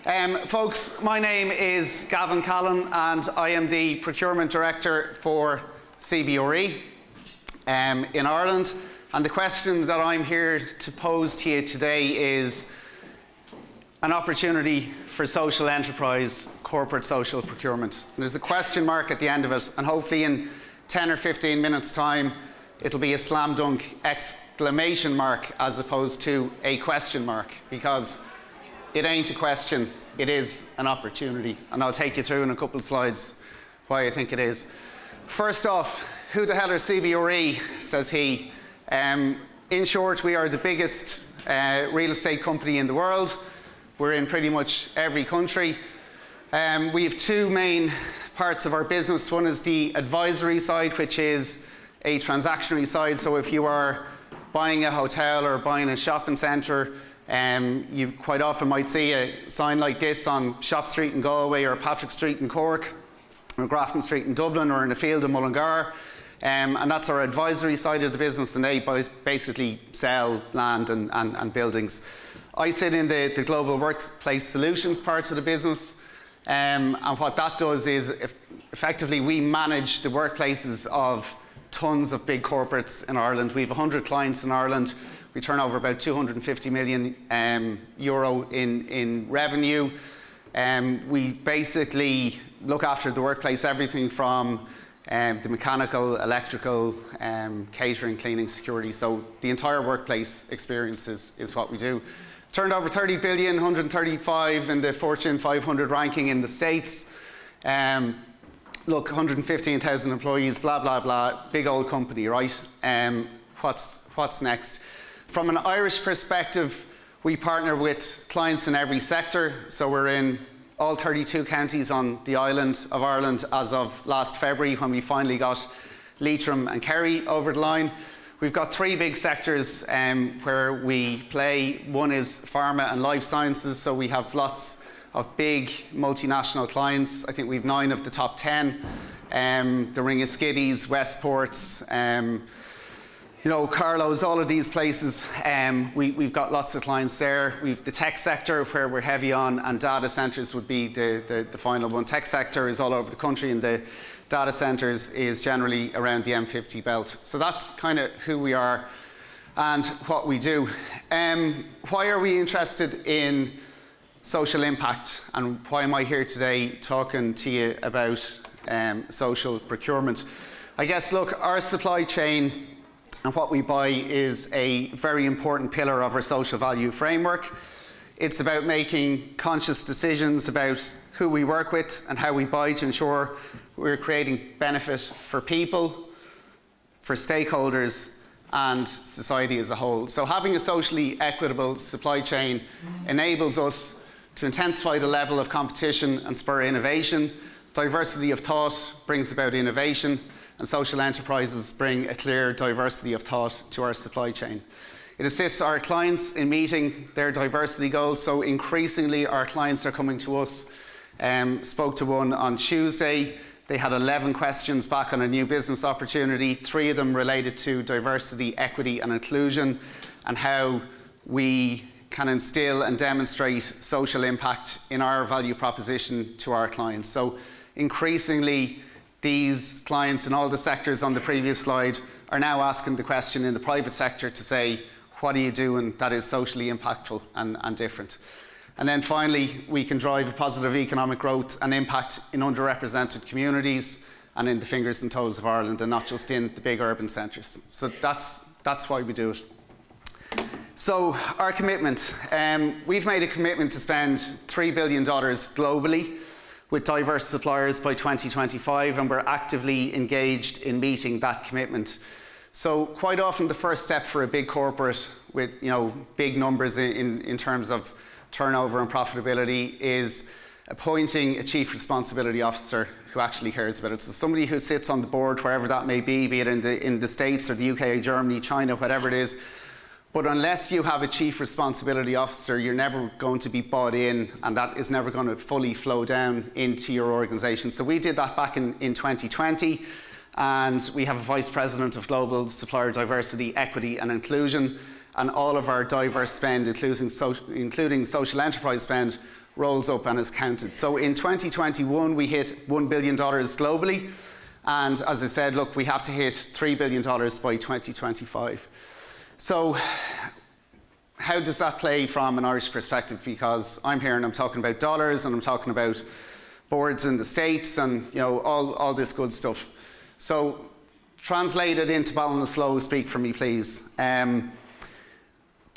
Um, folks, my name is Gavin Callan and I am the Procurement Director for CBRE um, in Ireland. And the question that I'm here to pose to you today is an opportunity for social enterprise, corporate social procurement. And there's a question mark at the end of it, and hopefully in 10 or 15 minutes' time, it'll be a slam dunk exclamation mark as opposed to a question mark, because it ain't a question, it is an opportunity. And I'll take you through in a couple of slides why I think it is. First off, who the hell are CBRE, says he. Um, in short, we are the biggest uh, real estate company in the world. We're in pretty much every country. Um, we have two main parts of our business. One is the advisory side, which is a transactionary side. So if you are buying a hotel or buying a shopping centre, um, you quite often might see a sign like this on Shop Street in Galway or Patrick Street in Cork or Grafton Street in Dublin or in the field in Mullingar. Um, and that's our advisory side of the business, and they basically sell land and, and, and buildings. I sit in the, the global workplace solutions part of the business, um, and what that does is effectively we manage the workplaces of tons of big corporates in Ireland. We have 100 clients in Ireland. We turn over about 250 million um, euro in, in revenue. Um, we basically look after the workplace, everything from um, the mechanical, electrical, um, catering, cleaning, security. So the entire workplace experience is, is what we do. Turned over 30 billion, 135 in the Fortune 500 ranking in the States. Um, look, 115,000 employees, blah, blah, blah, big old company, right? Um, what's, what's next? From an Irish perspective, we partner with clients in every sector. So we're in all 32 counties on the island of Ireland as of last February when we finally got Leitrim and Kerry over the line. We've got three big sectors um, where we play. One is pharma and life sciences, so we have lots of big multinational clients. I think we've nine of the top 10. Um, the Ringaskiddies, Westports, um, you know, Carlows, all of these places, um, we, have got lots of clients there. We've the tech sector where we're heavy on, and data centers would be the, the, the final one. Tech sector is all over the country, and the data centers is generally around the M50 belt. So that's kind of who we are and what we do. Um, why are we interested in social impact and why am I here today talking to you about um, social procurement? I guess, look, our supply chain and what we buy is a very important pillar of our social value framework. It's about making conscious decisions about who we work with and how we buy to ensure we're creating benefit for people, for stakeholders, and society as a whole. So having a socially equitable supply chain enables us to intensify the level of competition and spur innovation. Diversity of thought brings about innovation, and social enterprises bring a clear diversity of thought to our supply chain. It assists our clients in meeting their diversity goals, so increasingly our clients are coming to us. Um, spoke to one on Tuesday they had 11 questions back on a new business opportunity, three of them related to diversity, equity, and inclusion, and how we can instill and demonstrate social impact in our value proposition to our clients. So, increasingly, these clients in all the sectors on the previous slide are now asking the question in the private sector to say, what are you doing that is socially impactful and, and different? And then finally, we can drive a positive economic growth and impact in underrepresented communities and in the fingers and toes of Ireland and not just in the big urban centres. So that's, that's why we do it. So, our commitment. Um, we've made a commitment to spend $3 billion globally with diverse suppliers by 2025, and we're actively engaged in meeting that commitment. So, quite often, the first step for a big corporate with you know, big numbers in, in terms of turnover and profitability is appointing a chief responsibility officer who actually cares about it. So somebody who sits on the board, wherever that may be, be it in the, in the States or the UK, Germany, China, whatever it is, but unless you have a chief responsibility officer, you're never going to be bought in, and that is never going to fully flow down into your organization. So we did that back in, in 2020, and we have a vice president of global supplier diversity, equity, and inclusion and all of our diverse spend, including, so, including social enterprise spend, rolls up and is counted. So in 2021, we hit $1 billion globally. And as I said, look, we have to hit $3 billion by 2025. So how does that play from an Irish perspective? Because I'm here and I'm talking about dollars and I'm talking about boards in the States and you know all, all this good stuff. So translate it into Ballinasloe speak for me, please. Um,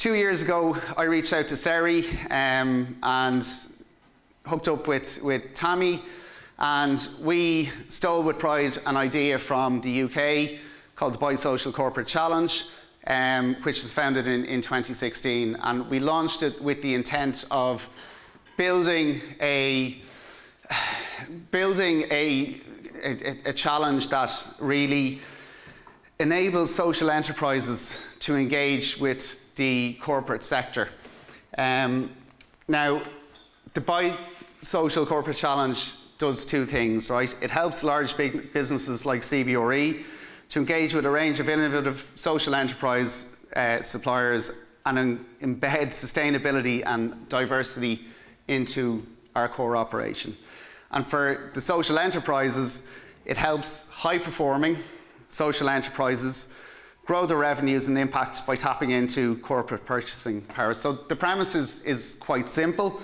Two years ago, I reached out to SERI um, and hooked up with, with Tammy, and we stole with pride an idea from the UK called the Buy Social Corporate Challenge, um, which was founded in, in 2016. And we launched it with the intent of building a, building a, a, a challenge that really enables social enterprises to engage with the corporate sector. Um, now, the Buy Social Corporate Challenge does two things, right? It helps large big businesses like CBRE to engage with a range of innovative social enterprise uh, suppliers and embed sustainability and diversity into our core operation. And for the social enterprises, it helps high performing social enterprises grow their revenues and impact by tapping into corporate purchasing power. So the premise is, is quite simple.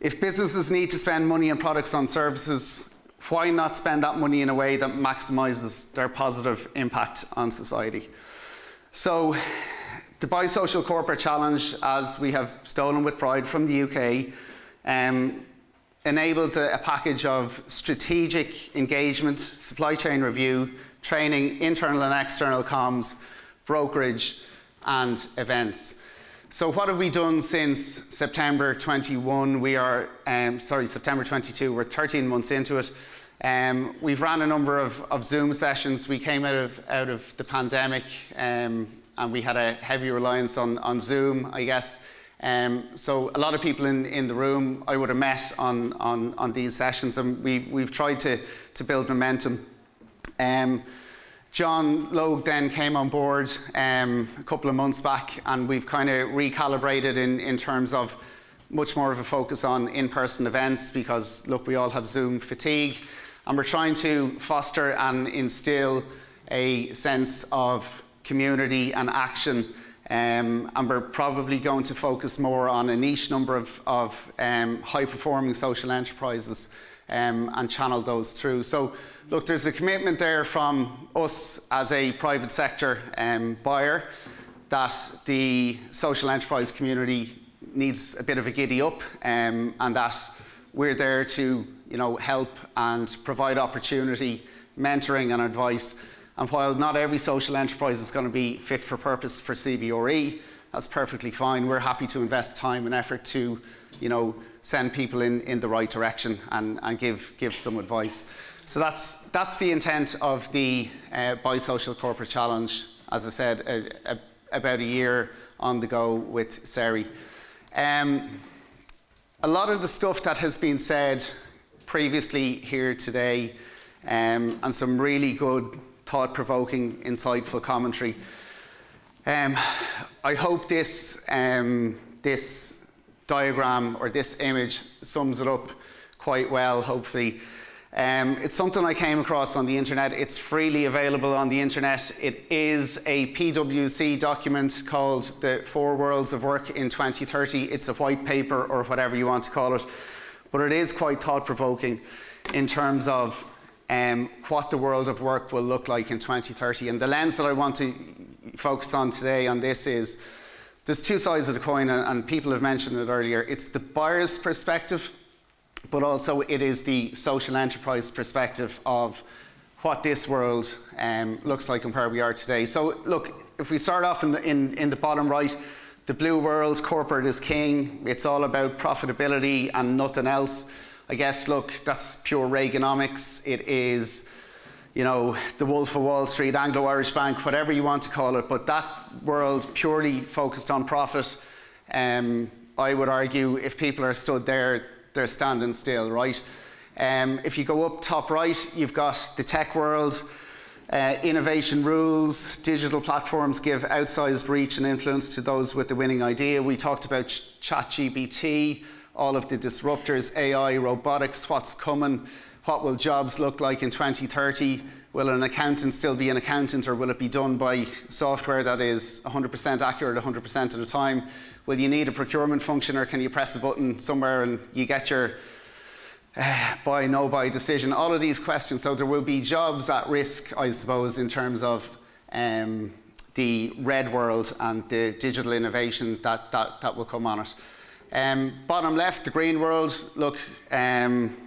If businesses need to spend money on products and services, why not spend that money in a way that maximizes their positive impact on society? So the Buy Social Corporate Challenge, as we have stolen with pride from the UK, um, enables a, a, package of strategic engagement, supply chain review, training, internal and external comms, brokerage, and events. So what have we done since September 21? We are, um, sorry, September 22. We're 13 months into it. Um, we've ran a number of, of, Zoom sessions. We came out of, out of the pandemic um, and we had a heavy reliance on, on Zoom, I guess. Um, so a lot of people in, in the room I would have met on, on, on these sessions and we, we've tried to, to build momentum. Um, John Logue then came on board um, a couple of months back and we've kind of recalibrated in, in terms of much more of a focus on in-person events because look we all have Zoom fatigue and we're trying to foster and instill a sense of community and action. Um, and we're probably going to focus more on a niche number of, of um, high performing social enterprises um, and channel those through. So, look, there's a commitment there from us as a private sector um, buyer that the social enterprise community needs a bit of a giddy up um, and that we're there to you know, help and provide opportunity, mentoring and advice. And while not every social enterprise is going to be fit for purpose for CBRE, that's perfectly fine. We're happy to invest time and effort to, you know, send people in, in the right direction and, and give, give some advice. So that's, that's the intent of the uh, Buy Social Corporate Challenge, as I said, a, a, about a year on the go with SERI. Um, a lot of the stuff that has been said previously here today um, and some really good, thought provoking, insightful commentary. Um, I hope this, um, this diagram or this image sums it up quite well, hopefully. Um, it's something I came across on the internet. It's freely available on the internet. It is a PwC document called The Four Worlds of Work in 2030. It's a white paper or whatever you want to call it. But it is quite thought provoking in terms of um, what the world of work will look like in 2030. And the lens that I want to focus on today on this is there's two sides of the coin, and people have mentioned it earlier. It's the buyer's perspective but also it is the social enterprise perspective of what this world um, looks like and where we are today. So, look, if we start off in the, in, in the bottom right, the blue world, corporate is king. It's all about profitability and nothing else. I guess, look, that's pure Reaganomics. It is, you know, the Wolf of Wall Street, Anglo Irish Bank, whatever you want to call it. But that world purely focused on profit. Um, I would argue if people are stood there, they're standing still, right? Um, if you go up top right, you've got the tech world, uh, innovation rules, digital platforms give outsized reach and influence to those with the winning idea. We talked about ChatGPT, all of the disruptors, AI, robotics, what's coming, what will jobs look like in 2030. Will an accountant still be an accountant or will it be done by software that is 100% accurate 100% of the time? Will you need a procurement function or can you press a button somewhere and you get your uh, buy, no buy decision? All of these questions. So there will be jobs at risk, I suppose, in terms of um, the red world and the digital innovation that, that, that will come on it. Um, bottom left, the green world. Look, um,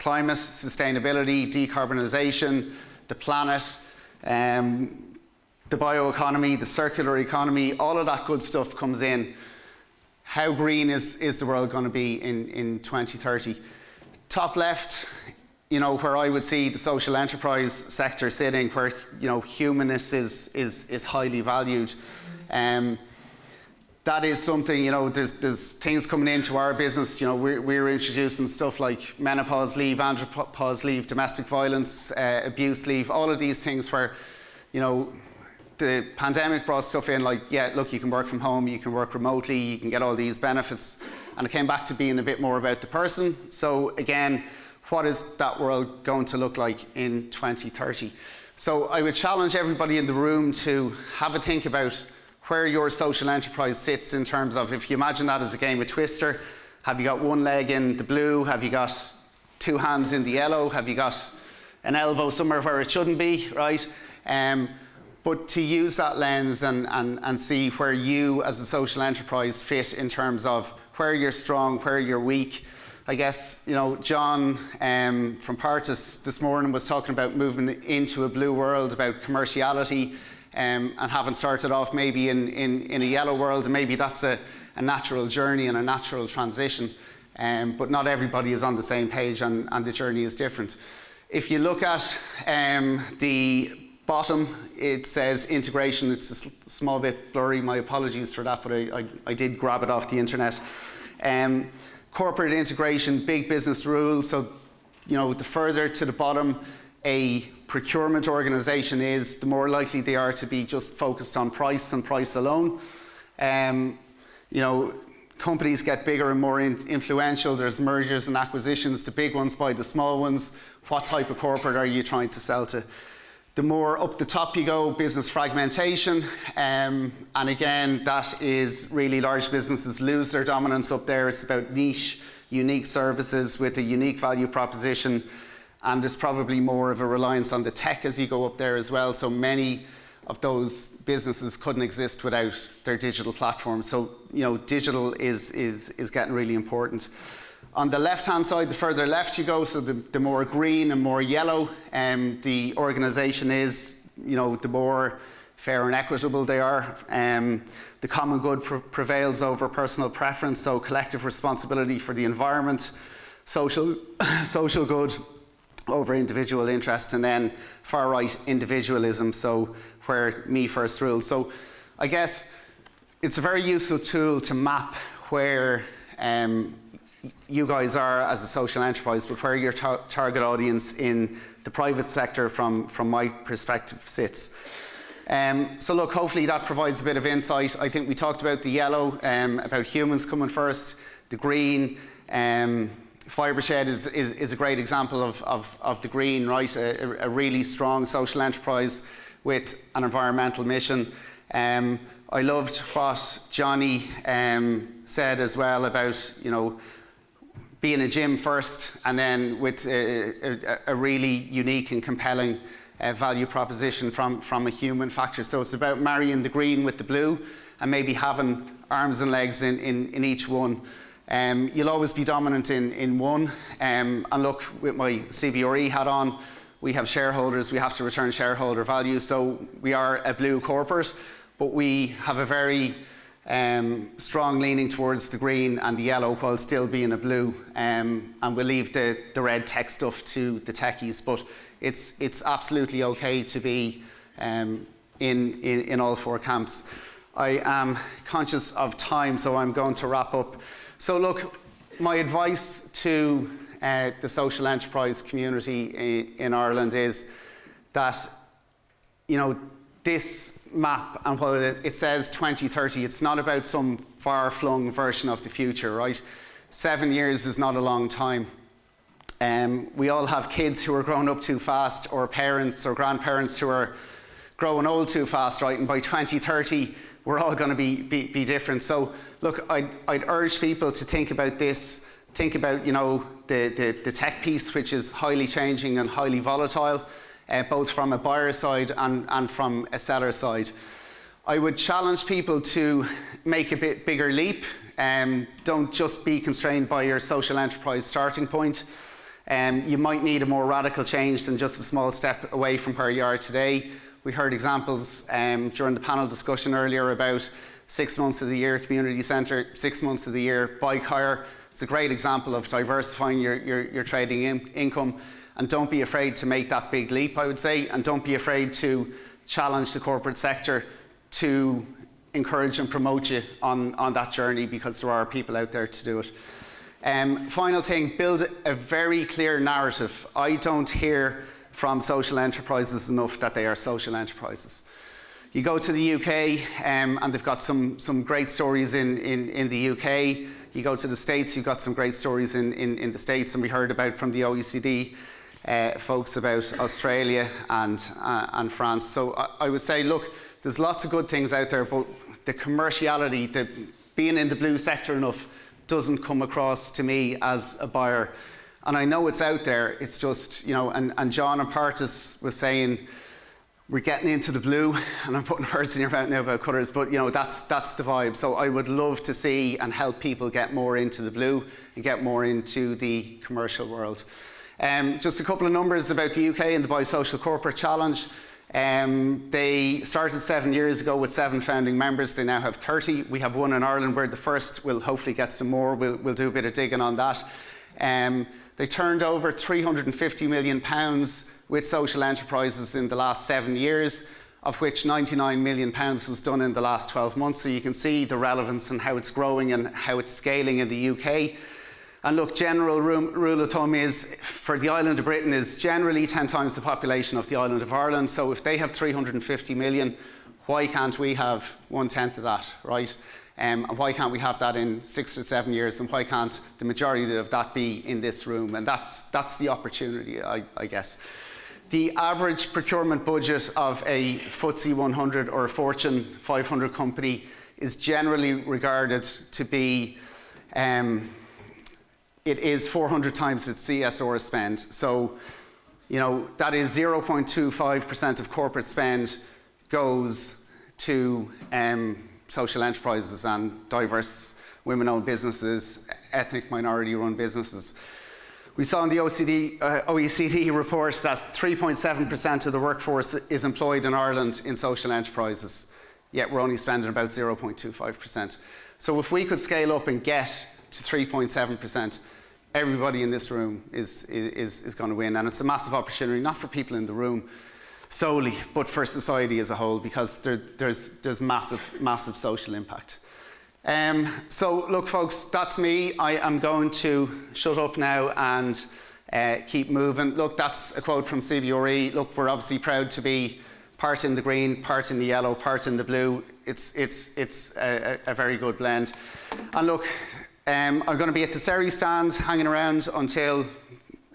climate, sustainability, decarbonisation, the planet, um, the bioeconomy, the circular economy, all of that good stuff comes in how green is, is the world going to be in, in 2030? Top left, you know, where I would see the social enterprise sector sitting, where, you know, humanness is, is, is highly valued. Um, that is something, you know, there's, there's things coming into our business, you know, we're, we're introducing stuff like menopause leave, andropause leave, domestic violence, uh, abuse leave, all of these things where you know, the pandemic brought stuff in like, yeah, look, you can work from home, you can work remotely, you can get all these benefits. And it came back to being a bit more about the person. So again, what is that world going to look like in 2030? So I would challenge everybody in the room to have a think about where your social enterprise sits in terms of if you imagine that as a game of twister, have you got one leg in the blue? Have you got two hands in the yellow? Have you got an elbow somewhere where it shouldn't be, right? Um, but to use that lens and, and, and see where you as a social enterprise fit in terms of where you're strong, where you're weak. I guess, you know, John um, from Partas this morning was talking about moving into a blue world, about commerciality, um, and having started off maybe in, in, in a yellow world, maybe that's a, a natural journey and a natural transition. Um, but not everybody is on the same page, and, and the journey is different. If you look at um, the bottom, it says integration. It's a small bit blurry. My apologies for that, but I, I, I did grab it off the internet. Um, corporate integration, big business rules. So, you know, the further to the bottom a procurement organization is, the more likely they are to be just focused on price and price alone. Um, you know, companies get bigger and more in influential. There's mergers and acquisitions. The big ones buy the small ones. What type of corporate are you trying to sell to? The more up the top you go, business fragmentation. Um, and again, that is really large businesses lose their dominance up there. It's about niche, unique services with a unique value proposition. And there's probably more of a reliance on the tech as you go up there as well. So many of those businesses couldn't exist without their digital platforms. So, you know, digital is, is, is getting really important. On the left-hand side, the further left you go, so the, the more green and more yellow um, the organisation is, you know, the more fair and equitable they are. Um, the common good pr prevails over personal preference, so collective responsibility for the environment, social, social good over individual interest, and then far right individualism, so where me first rules. So I guess it's a very useful tool to map where um, you guys are as a social enterprise, but where your tar target audience in the private sector from, from my perspective sits. Um, so look, hopefully that provides a bit of insight. I think we talked about the yellow, um, about humans coming first, the green, um, Fibershed is, is, is, a great example of, of, of the green, right? A, a, really strong social enterprise with an environmental mission. Um, I loved what Johnny um, said as well about, you know, being a gym first and then with a, a, a really unique and compelling uh, value proposition from, from a human factor. So it's about marrying the green with the blue and maybe having arms and legs in, in, in each one. Um, you'll always be dominant in, in one. Um, and look, with my CBRE hat on, we have shareholders, we have to return shareholder value. So we are a blue corporate, but we have a very um, strong leaning towards the green and the yellow while still being a blue. Um, and we'll leave the, the red tech stuff to the techies. But it's, it's absolutely okay to be um, in, in, in all four camps. I am conscious of time, so I'm going to wrap up. So, look, my advice to uh, the social enterprise community in, Ireland is that, you know, this map and while it, it says 2030, it's not about some far flung version of the future, right? Seven years is not a long time. Um, we all have kids who are growing up too fast, or parents or grandparents who are growing old too fast, right? And by 2030, we're all going to be, be, be, different. So, look, I'd, I'd urge people to think about this. Think about, you know, the, the, the tech piece, which is highly changing and highly volatile uh, both from a buyer side and, and from a seller side. I would challenge people to make a bit bigger leap. Um, don't just be constrained by your social enterprise starting point. Um, you might need a more radical change than just a small step away from where you are today. We heard examples um, during the panel discussion earlier about six months of the year community centre, six months of the year bike hire. It's a great example of diversifying your, your, your trading in, income. And don't be afraid to make that big leap, I would say, and don't be afraid to challenge the corporate sector to encourage and promote you on, on that journey because there are people out there to do it. Um, final thing, build a very clear narrative. I don't hear from social enterprises enough that they are social enterprises. You go to the UK, um, and they've got some, some great stories in, in, in the UK. You go to the States, you've got some great stories in, in, in the States, and we heard about from the OECD uh, folks about Australia and, uh, and France. So I, I, would say, look, there's lots of good things out there, but the commerciality, the being in the blue sector enough, doesn't come across to me as a buyer. And I know it's out there, it's just, you know, and, and John and Partas was saying, we're getting into the blue, and I'm putting words in your mouth now about colours, but you know that's that's the vibe. So I would love to see and help people get more into the blue and get more into the commercial world. Um, just a couple of numbers about the UK and the Buy Social Corporate Challenge. Um, they started seven years ago with seven founding members. They now have 30. We have one in Ireland. We're the first. We'll hopefully get some more. We'll, we'll do a bit of digging on that. Um, they turned over 350 million pounds with social enterprises in the last seven years, of which 99 million pounds was done in the last 12 months. So you can see the relevance and how it's growing and how it's scaling in the UK. And look, general rule of thumb is for the island of Britain is generally 10 times the population of the island of Ireland. So if they have 350 million, why can't we have one tenth of that, right? Um, and why can't we have that in six or seven years? And why can't the majority of that be in this room? And that's, that's the opportunity, I, I guess. The average procurement budget of a FTSE 100 or a Fortune 500 company is generally regarded to be um, it is 400 times its CSR spend. So, you know, that is 0.25% of corporate spend goes to um, social enterprises and diverse women-owned businesses, ethnic minority-run businesses. We saw in the OECD, uh, OECD report that 3.7% of the workforce is employed in Ireland in social enterprises, yet we're only spending about 0.25%. So if we could scale up and get to 3.7%, everybody in this room is, is, is going to win. And it's a massive opportunity, not for people in the room solely, but for society as a whole, because there, there's, there's massive, massive social impact. Um, so, look, folks, that's me. I am going to shut up now and uh, keep moving. Look, that's a quote from CBRE. Look, we're obviously proud to be part in the green, part in the yellow, part in the blue. It's, it's, it's a, a very good blend. And look, um, I'm going to be at the SERI stand hanging around until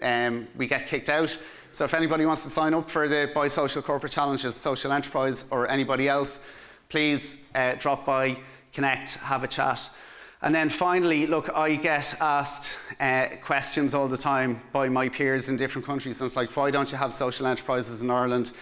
um, we get kicked out. So if anybody wants to sign up for the Buy Social Corporate Challenge as social enterprise or anybody else, please uh, drop by, connect, have a chat. And then finally, look, I get asked uh, questions all the time by my peers in different countries. And it's like, why don't you have social enterprises in Ireland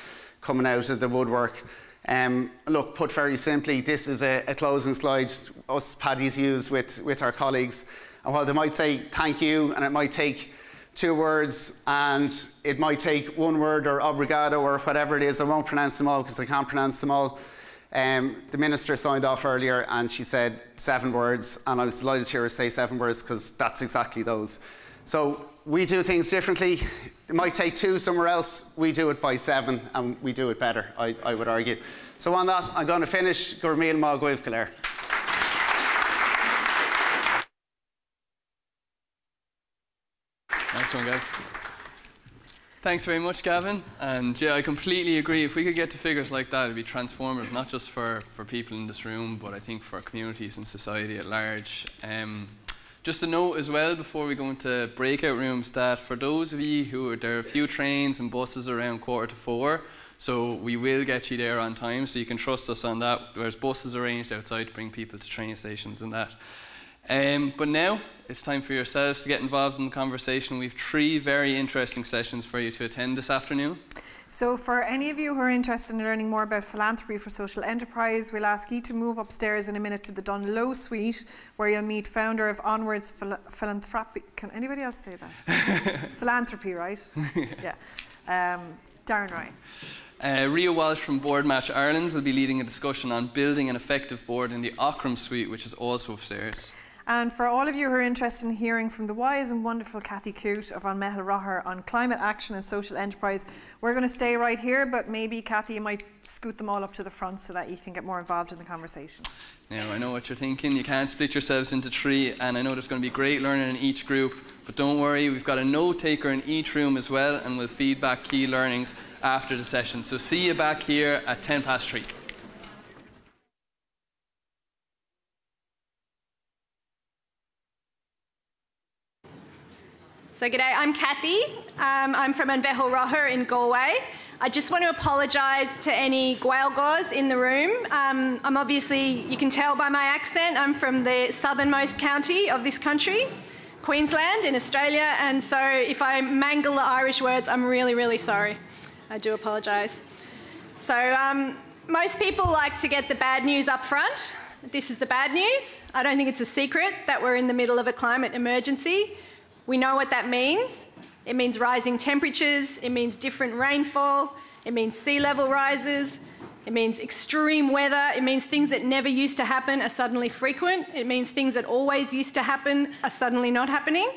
coming out of the woodwork? Um, look, put very simply, this is a, a, closing slide us Paddies use with, with our colleagues. And while they might say thank you, and it might take two words, and it might take one word or obrigado or whatever it is, I won't pronounce them all because I can't pronounce them all. Um, the minister signed off earlier and she said seven words, and I was delighted to hear her say seven words because that's exactly those. So we do things differently. It might take two somewhere else. We do it by seven, and we do it better, I, I would argue. So on that, I'm going to finish. Ma Claire. Nice one, Gav. Thanks very much, Gavin. And yeah, I completely agree. If we could get to figures like that, it'd be transformative, not just for, for people in this room, but I think for communities and society at large. Um, just a note as well before we go into breakout rooms that for those of you who are there are a few trains and buses around quarter to four, so we will get you there on time, so you can trust us on that. There's buses arranged outside to bring people to train stations and that. Um, but now it's time for yourselves to get involved in the conversation. We have three very interesting sessions for you to attend this afternoon. So for any of you who are interested in learning more about philanthropy for social enterprise, we'll ask you to move upstairs in a minute to the Dunlow Suite, where you'll meet founder of Onwards Phil Philanthropy. Can anybody else say that? philanthropy, right? yeah. Um, Darren Ryan. Uh, Ria Walsh from Board Match Ireland will be leading a discussion on building an effective board in the Ockram Suite, which is also upstairs. And for all of you who are interested in hearing from the wise and wonderful Kathy Coote of An Meitheal Rothair on climate action and social enterprise, we're going to stay right here, but maybe Kathy, you might scoot them all up to the front so that you can get more involved in the conversation. Now, I know what you're thinking. You can't split yourselves into three, and I know there's going to be great learning in each group, but don't worry, we've got a note taker in each room as well, and we'll feed back key learnings after the session. So see you back here at 10 past 3. So g'day, I'm Kathy. Um, I'm from An Meitheal in Galway. I just want to apologise to any Gaeilgeois in the room. Um, I'm obviously, you can tell by my accent, I'm from the southernmost county of this country, Queensland in Australia, and so if I mangle the Irish words, I'm really, really sorry. I do apologise. So um, most people like to get the bad news up front. This is the bad news. I don't think it's a secret that we're in the middle of a climate emergency. We know what that means. It means rising temperatures, it means different rainfall, it means sea level rises, it means extreme weather, it means things that never used to happen are suddenly frequent, it means things that always used to happen are suddenly not happening.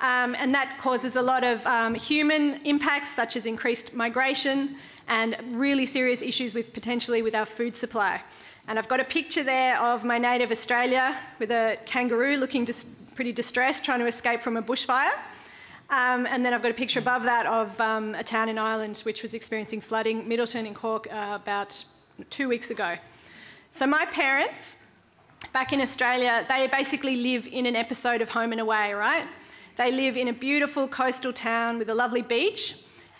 Um, and that causes a lot of um, human impacts, such as increased migration and really serious issues with potentially with our food supply. And I've got a picture there of my native Australia with a kangaroo looking dis pretty distressed, trying to escape from a bushfire. Um, and then I've got a picture above that of um, a town in Ireland which was experiencing flooding, Midleton in Cork, uh, about two weeks ago. So my parents, back in Australia, they basically live in an episode of Home and Away, right? They live in a beautiful coastal town with a lovely beach,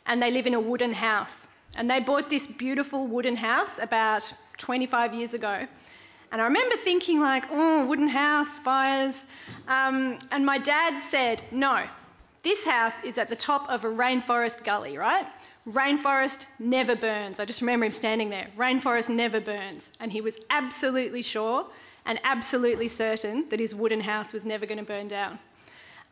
and they live in a wooden house. And they bought this beautiful wooden house about 25 years ago. And I remember thinking, like, oh, wooden house, fires. Um, and my dad said, no, this house is at the top of a rainforest gully, right? Rainforest never burns. I just remember him standing there. Rainforest never burns. And he was absolutely sure and absolutely certain that his wooden house was never going to burn down.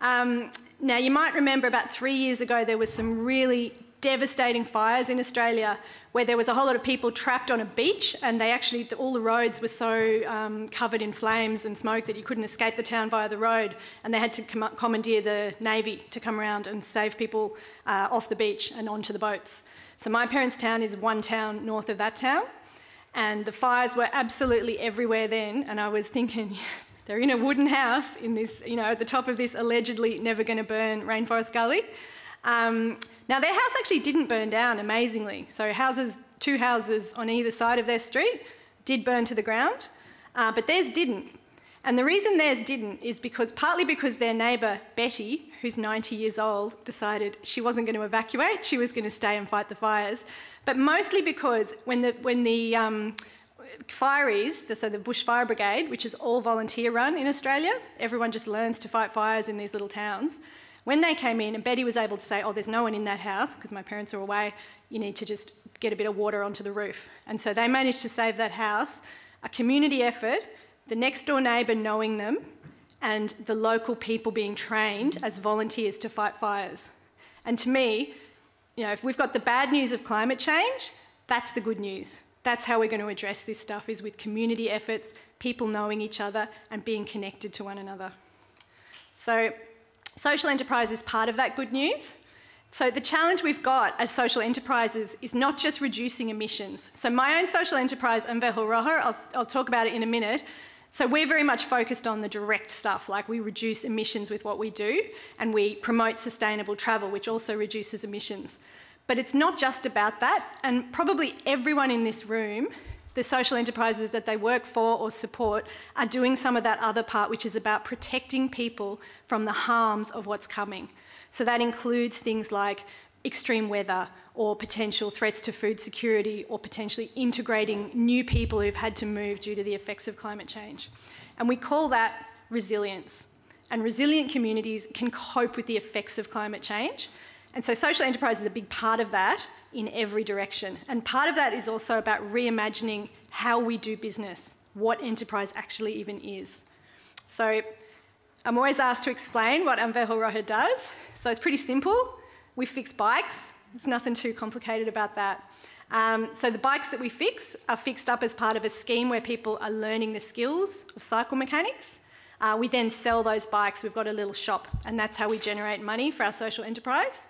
Um, now, you might remember about three years ago, there was some really devastating fires in Australia where there was a whole lot of people trapped on a beach and they actually, all the roads were so um, covered in flames and smoke that you couldn't escape the town via the road and they had to com commandeer the Navy to come around and save people uh, off the beach and onto the boats. So my parents' town is one town north of that town and the fires were absolutely everywhere then and I was thinking, they're in a wooden house in this, you know, at the top of this allegedly never going to burn rainforest gully. Um, now, their house actually didn't burn down, amazingly. So, houses, two houses on either side of their street did burn to the ground, uh, but theirs didn't. And the reason theirs didn't is because partly because their neighbour, Betty, who's 90 years old, decided she wasn't going to evacuate, she was going to stay and fight the fires. But mostly because when the, when the um, fireys, the, so the Bush Fire Brigade, which is all volunteer run in Australia, everyone just learns to fight fires in these little towns. When they came in and Betty was able to say, oh, there's no one in that house because my parents are away, you need to just get a bit of water onto the roof. And so they managed to save that house, a community effort, the next door neighbour knowing them, and the local people being trained as volunteers to fight fires. And to me, you know, if we've got the bad news of climate change, that's the good news. That's how we're going to address this stuff is with community efforts, people knowing each other and being connected to one another. So social enterprise is part of that good news. So the challenge we've got as social enterprises is not just reducing emissions. So my own social enterprise, An Meitheal I'll, I'll talk about it in a minute, so we're very much focused on the direct stuff, like we reduce emissions with what we do, and we promote sustainable travel, which also reduces emissions. But it's not just about that, and probably everyone in this room, the social enterprises that they work for or support, are doing some of that other part, which is about protecting people from the harms of what's coming. So that includes things like extreme weather or potential threats to food security or potentially integrating new people who've had to move due to the effects of climate change. And we call that resilience. And resilient communities can cope with the effects of climate change and so social enterprise is a big part of that in every direction. And part of that is also about reimagining how we do business, what enterprise actually even is. So I'm always asked to explain what An Meitheal does. So it's pretty simple. We fix bikes. There's nothing too complicated about that. Um, so the bikes that we fix are fixed up as part of a scheme where people are learning the skills of cycle mechanics. Uh, we then sell those bikes. We've got a little shop, and that's how we generate money for our social enterprise.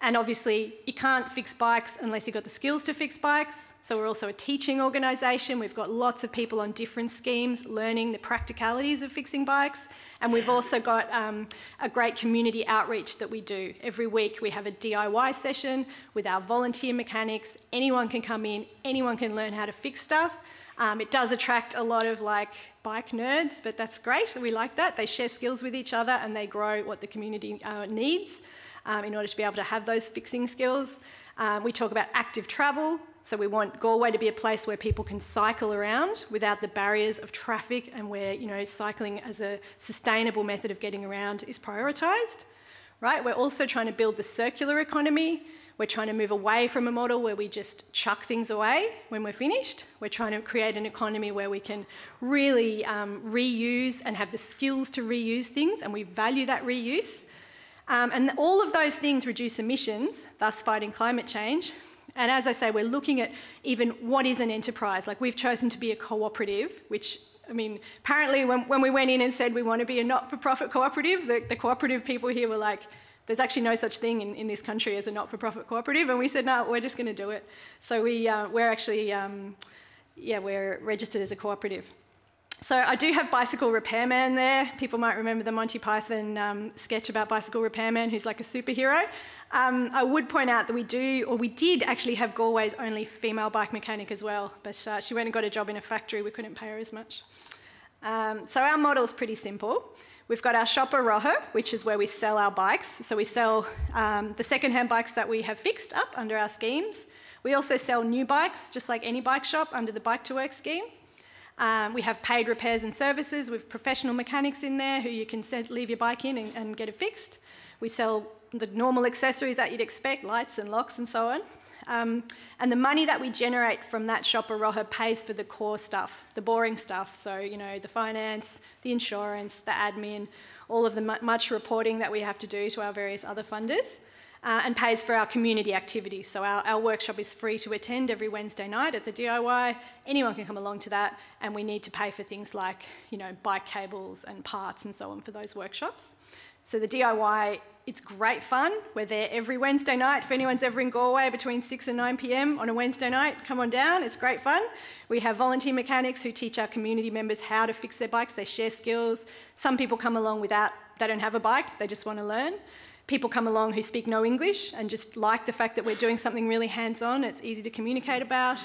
And obviously, you can't fix bikes unless you've got the skills to fix bikes. So we're also a teaching organisation. We've got lots of people on different schemes learning the practicalities of fixing bikes. And we've also got um, a great community outreach that we do. Every week we have a DIY session with our volunteer mechanics. Anyone can come in, anyone can learn how to fix stuff. Um, it does attract a lot of like bike nerds, but that's great. We like that. They share skills with each other and they grow what the community uh, needs um, in order to be able to have those fixing skills. Um, we talk about active travel. So we want Galway to be a place where people can cycle around without the barriers of traffic and where, you know, cycling as a sustainable method of getting around is prioritised. Right? We're also trying to build the circular economy. We're trying to move away from a model where we just chuck things away when we're finished. We're trying to create an economy where we can really um, reuse and have the skills to reuse things, and we value that reuse. Um, and all of those things reduce emissions, thus fighting climate change. And as I say, we're looking at even what is an enterprise. Like we've chosen to be a cooperative, which, I mean, apparently when, when we went in and said we want to be a not for profit cooperative, the, the cooperative people here were like, there's actually no such thing in, in this country as a not for profit cooperative. And we said, no, we're just going to do it. So we, uh, we're actually, um, yeah, we're registered as a cooperative. So I do have Bicycle Repairman there. People might remember the Monty Python um, sketch about Bicycle Repairman, who's like a superhero. Um, I would point out that we do, or we did actually have Galway's only female bike mechanic as well, but uh, she went and got a job in a factory. We couldn't pay her as much. Um, so our model is pretty simple. We've got our shop Rojo, which is where we sell our bikes. So we sell um, the second-hand bikes that we have fixed up under our schemes. We also sell new bikes, just like any bike shop, under the Bike to Work scheme. Um, we have paid repairs and services with professional mechanics in there who you can send, leave your bike in and, and, get it fixed. We sell the normal accessories that you'd expect, lights and locks and so on. Um, and the money that we generate from that shop Rojo pays for the core stuff, the boring stuff. So, you know, the finance, the insurance, the admin, all of the much reporting that we have to do to our various other funders uh, and pays for our community activities. So our, our workshop is free to attend every Wednesday night at the DIY. Anyone can come along to that, and we need to pay for things like, you know, bike cables and parts and so on for those workshops. So the DIY, it's great fun. We're there every Wednesday night. If anyone's ever in Galway between 6 and 9 p.m. on a Wednesday night, come on down. It's great fun. We have volunteer mechanics who teach our community members how to fix their bikes. They share skills. Some people come along without, they don't have a bike, they just want to learn people come along who speak no English and just like the fact that we're doing something really hands-on, it's easy to communicate about.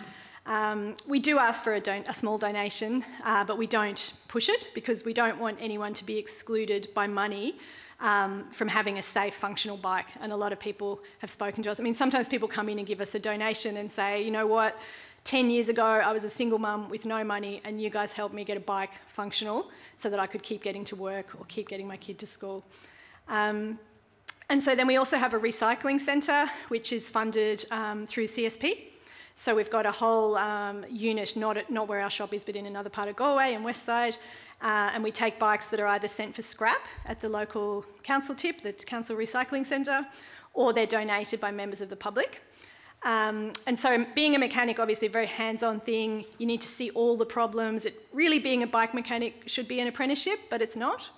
Um, we do ask for a, don a small donation, uh, but we don't push it because we don't want anyone to be excluded by money um, from having a safe, functional bike. And a lot of people have spoken to us. I mean, sometimes people come in and give us a donation and say, you know what, 10 years ago, I was a single mum with no money, and you guys helped me get a bike functional so that I could keep getting to work or keep getting my kid to school. Um, and so then we also have a recycling centre, which is funded um, through CSP. So we've got a whole um, unit, not, at, not where our shop is, but in another part of Galway, and Westside. Uh, and we take bikes that are either sent for scrap at the local council tip, the council recycling centre, or they're donated by members of the public. Um, and so being a mechanic, obviously a very hands-on thing. You need to see all the problems. It, really being a bike mechanic should be an apprenticeship, but it's not.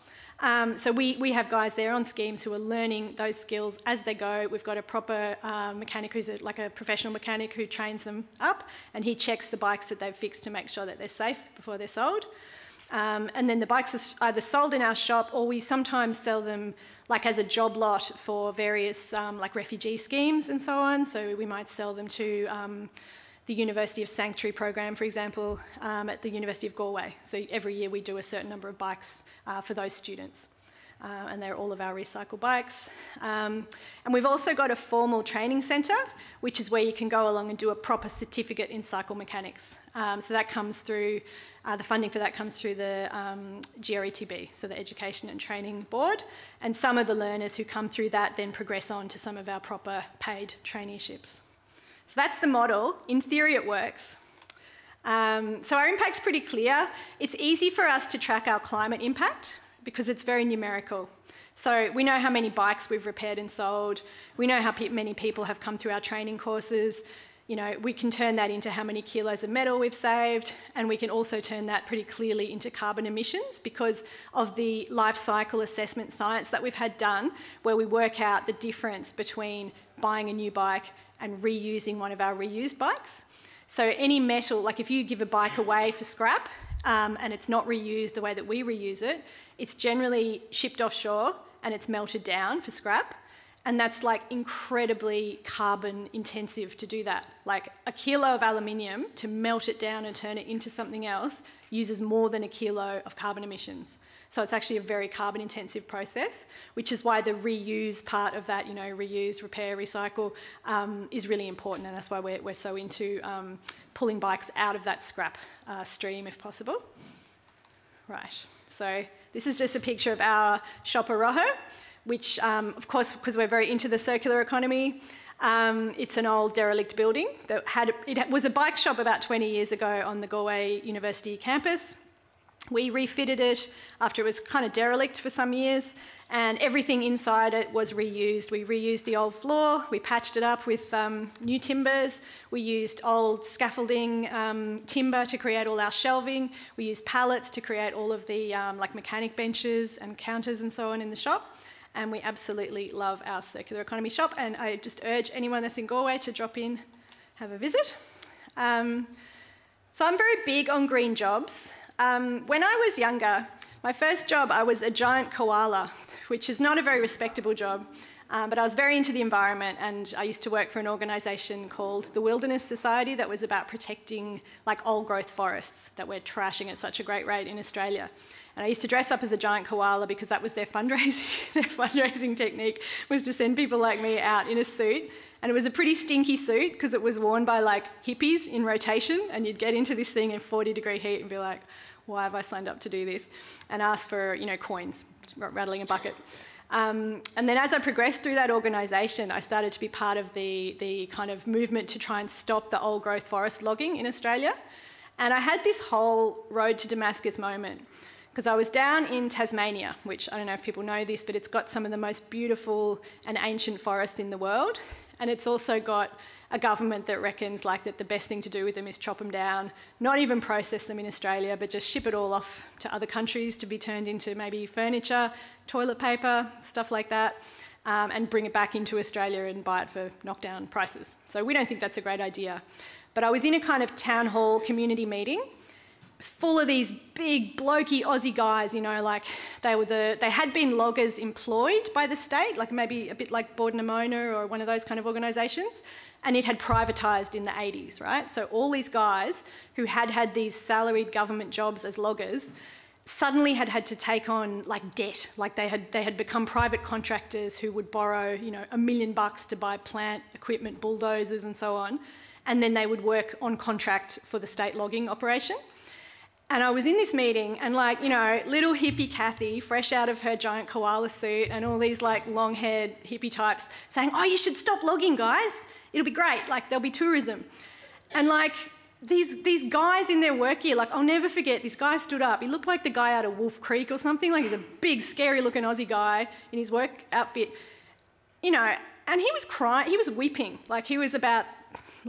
Um, so we, we have guys there on schemes who are learning those skills as they go. We've got a proper uh, mechanic who's a, like a professional mechanic who trains them up and he checks the bikes that they've fixed to make sure that they're safe before they're sold. Um, and then the bikes are either sold in our shop or we sometimes sell them like as a job lot for various um, like refugee schemes and so on. So we might sell them to um, the University of Sanctuary program, for example, um, at the University of Galway. So every year we do a certain number of bikes uh, for those students. Uh, and they're all of our recycled bikes. Um, and we've also got a formal training centre, which is where you can go along and do a proper certificate in cycle mechanics. Um, so that comes through, uh, the funding for that comes through the um, GRETB, so the Education and Training Board. And some of the learners who come through that then progress on to some of our proper paid traineeships. So that's the model. In theory, it works. Um, so our impact's pretty clear. It's easy for us to track our climate impact because it's very numerical. So we know how many bikes we've repaired and sold. We know how pe many people have come through our training courses. you know, we can turn that into how many kilos of metal we've saved, and we can also turn that pretty clearly into carbon emissions because of the life cycle assessment science that we've had done, where we work out the difference between buying a new bike and reusing one of our reused bikes. So any metal, like if you give a bike away for scrap um, and it's not reused the way that we reuse it, it's generally shipped offshore and it's melted down for scrap. And that's like incredibly carbon intensive to do that. Like a kilo of aluminium to melt it down and turn it into something else uses more than a kilo of carbon emissions. So it's actually a very carbon intensive process, which is why the reuse part of that, you know, reuse, repair, recycle, um, is really important. And that's why we're, we're so into um, pulling bikes out of that scrap uh, stream if possible. Right, so this is just a picture of our shopper Rojo which, um, of course, because we're very into the circular economy, um, it's an old derelict building that had it was a bike shop about 20 years ago on the Galway University campus. We refitted it after it was kind of derelict for some years, and everything inside it was reused. We reused the old floor, we patched it up with um, new timbers, we used old scaffolding um, timber to create all our shelving, we used pallets to create all of the um, like mechanic benches and counters and so on in the shop and we absolutely love our circular economy shop. And I just urge anyone that's in Galway to drop in, have a visit. Um, so I'm very big on green jobs. Um, when I was younger, my first job, I was a giant koala, which is not a very respectable job. Um, but I was very into the environment, and I used to work for an organisation called the Wilderness Society that was about protecting like old growth forests that we're trashing at such a great rate in Australia. And I used to dress up as a giant koala because that was their fundraising, their fundraising technique was to send people like me out in a suit. And it was a pretty stinky suit because it was worn by like hippies in rotation. And you'd get into this thing in 40 degree heat and be like, why have I signed up to do this? And ask for, you know, coins, rattling a bucket. Um, and then as I progressed through that organisation, I started to be part of the, the kind of movement to try and stop the old growth forest logging in Australia. And I had this whole road to Damascus moment because I was down in Tasmania, which I don't know if people know this, but it's got some of the most beautiful and ancient forests in the world. And it's also got a government that reckons like that the best thing to do with them is chop them down, not even process them in Australia, but just ship it all off to other countries to be turned into maybe furniture, toilet paper, stuff like that, um, and bring it back into Australia and buy it for knockdown prices. So we don't think that's a great idea. But I was in a kind of town hall community meeting full of these big blokey Aussie guys, you know, like they were the they had been loggers employed by the state, like maybe a bit like Bord na Móna or one of those kind of organisations, and it had privatised in the 80s, right? So all these guys who had had these salaried government jobs as loggers suddenly had had to take on like debt, like they had they had become private contractors who would borrow, you know, a million bucks to buy plant equipment, bulldozers and so on, and then they would work on contract for the state logging operation. And I was in this meeting, and like, you know, little hippie Kathy, fresh out of her giant koala suit, and all these like long haired hippie types saying, Oh, you should stop logging, guys. It'll be great. Like, there'll be tourism. And like, these, these guys in their work gear, like, I'll never forget, this guy stood up. He looked like the guy out of Wolf Creek or something. Like, he's a big, scary looking Aussie guy in his work outfit. You know, and he was crying, he was weeping. Like, he was about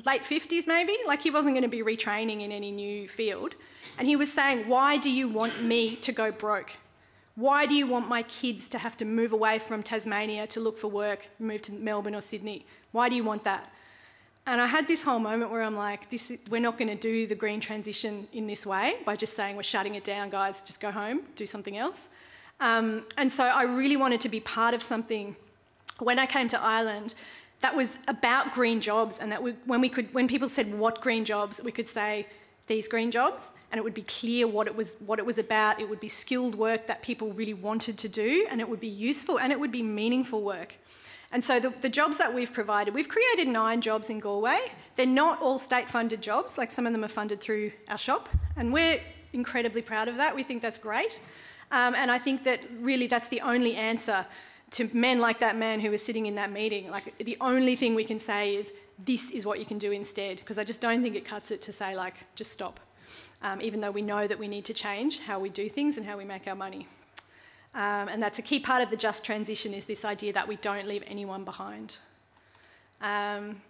late 50s maybe. Like, he wasn't going to be retraining in any new field. And he was saying, Why do you want me to go broke? Why do you want my kids to have to move away from Tasmania to look for work, move to Melbourne or Sydney? Why do you want that? And I had this whole moment where I'm like, this, we're not going to do the green transition in this way by just saying we're shutting it down, guys, just go home, do something else. Um, and so I really wanted to be part of something. When I came to Ireland, that was about green jobs, and that we, when we could, when people said what green jobs, we could say these green jobs and it would be clear what it was what it was about. It would be skilled work that people really wanted to do and it would be useful and it would be meaningful work. And so the, the jobs that we've provided we've created nine jobs in galway. They're not all state funded jobs like some of them are funded through our shop and we're incredibly proud of that. We think that's great. Um, and i think that really that's the only answer to men like that man who was sitting in that meeting. Like the only thing we can say is this is what you can do instead, because I just don't think it cuts it to say, like, just stop, um, even though we know that we need to change how we do things and how we make our money. Um, and that's a key part of the just transition is this idea that we don't leave anyone behind. Um,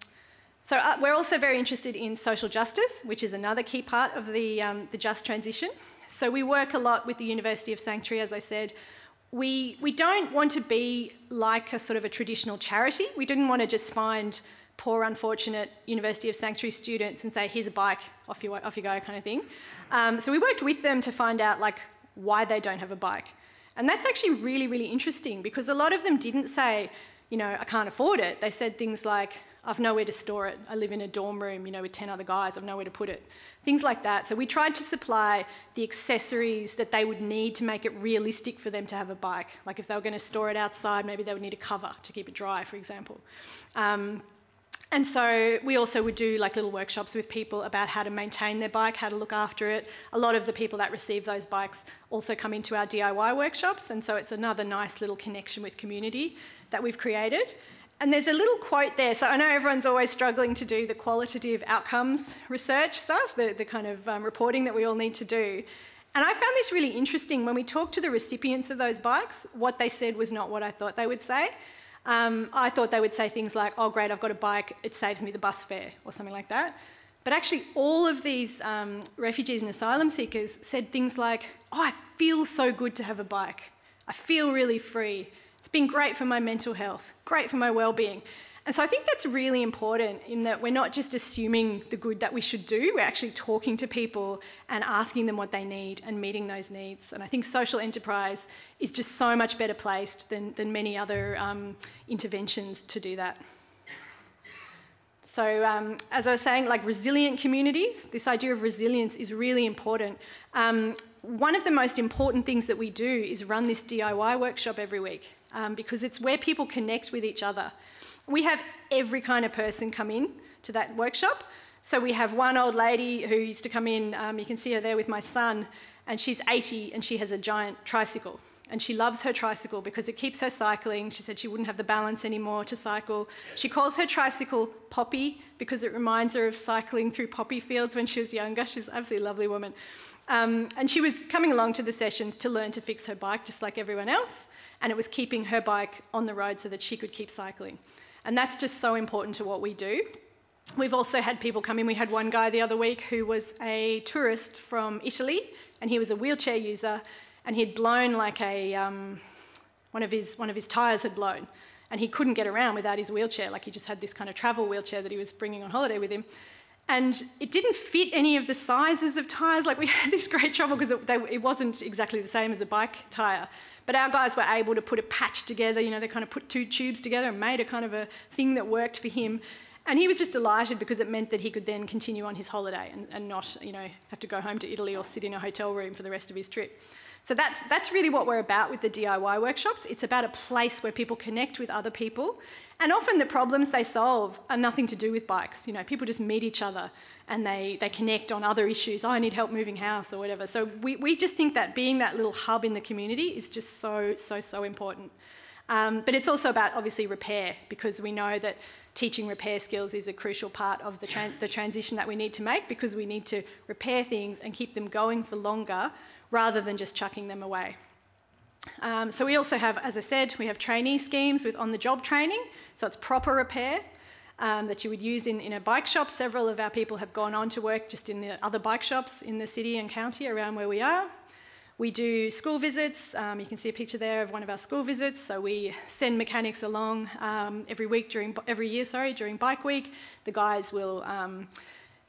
So uh, we're also very interested in social justice, which is another key part of the, um, the just transition. So we work a lot with the University of Sanctuary, as I said. We, we don't want to be like a sort of a traditional charity. We didn't want to just find poor, unfortunate University of Sanctuary students and say, here's a bike, off you, off you go kind of thing. Um, so we worked with them to find out like why they don't have a bike. And that's actually really, really interesting because a lot of them didn't say, you know, I can't afford it. They said things like, I've nowhere to store it. I live in a dorm room, you know, with 10 other guys. I've nowhere to put it. Things like that. So we tried to supply the accessories that they would need to make it realistic for them to have a bike. Like if they were going to store it outside, maybe they would need a cover to keep it dry, for example. Um, and so we also would do like little workshops with people about how to maintain their bike, how to look after it. A lot of the people that receive those bikes also come into our DIY workshops, and so it's another nice little connection with community that we've created. And there's a little quote there. So I know everyone's always struggling to do the qualitative outcomes research stuff, the, the kind of um, reporting that we all need to do. And I found this really interesting. When we talked to the recipients of those bikes, what they said was not what I thought they would say. Um, I thought they would say things like, oh, great, I've got a bike, it saves me the bus fare, or something like that. But actually, all of these um, refugees and asylum seekers said things like, oh, I feel so good to have a bike. I feel really free. It's been great for my mental health, great for my well-being. And so I think that's really important in that we're not just assuming the good that we should do, we're actually talking to people and asking them what they need and meeting those needs. And I think social enterprise is just so much better placed than, than many other um, interventions to do that. So um, as I was saying, like resilient communities, this idea of resilience is really important. Um, one of the most important things that we do is run this DIY workshop every week um, because it's where people connect with each other. We have every kind of person come in to that workshop. So we have one old lady who used to come in, um, you can see her there with my son, and she's 80 and she has a giant tricycle. And she loves her tricycle because it keeps her cycling. She said she wouldn't have the balance anymore to cycle. She calls her tricycle Poppy because it reminds her of cycling through poppy fields when she was younger. She's an absolutely lovely woman. Um, and she was coming along to the sessions to learn to fix her bike just like everyone else. And it was keeping her bike on the road so that she could keep cycling. And that's just so important to what we do. We've also had people come in. We had one guy the other week who was a tourist from Italy, and he was a wheelchair user, and he'd blown like a, um, one, of his, one of his tyres had blown, and he couldn't get around without his wheelchair. Like he just had this kind of travel wheelchair that he was bringing on holiday with him. And it didn't fit any of the sizes of tyres. Like we had this great trouble because it, it wasn't exactly the same as a bike tyre. But our guys were able to put a patch together, you know, they kind of put two tubes together and made a kind of a thing that worked for him. And he was just delighted because it meant that he could then continue on his holiday and, and not, you know, have to go home to Italy or sit in a hotel room for the rest of his trip. So that's, that's really what we're about with the DIY workshops. It's about a place where people connect with other people. And often the problems they solve are nothing to do with bikes. You know, people just meet each other and they, they connect on other issues. Oh, I need help moving house or whatever. So we, we just think that being that little hub in the community is just so, so, so important. Um, but it's also about obviously repair because we know that teaching repair skills is a crucial part of the, the transition that we need to make because we need to repair things and keep them going for longer rather than just chucking them away. Um, so we also have, as I said, we have trainee schemes with on-the-job training, so it's proper repair um, that you would use in, in a bike shop. Several of our people have gone on to work just in the other bike shops in the city and county around where we are. We do school visits. Um, you can see a picture there of one of our school visits. So we send mechanics along um, every week during every year, sorry, during Bike Week. The guys will um,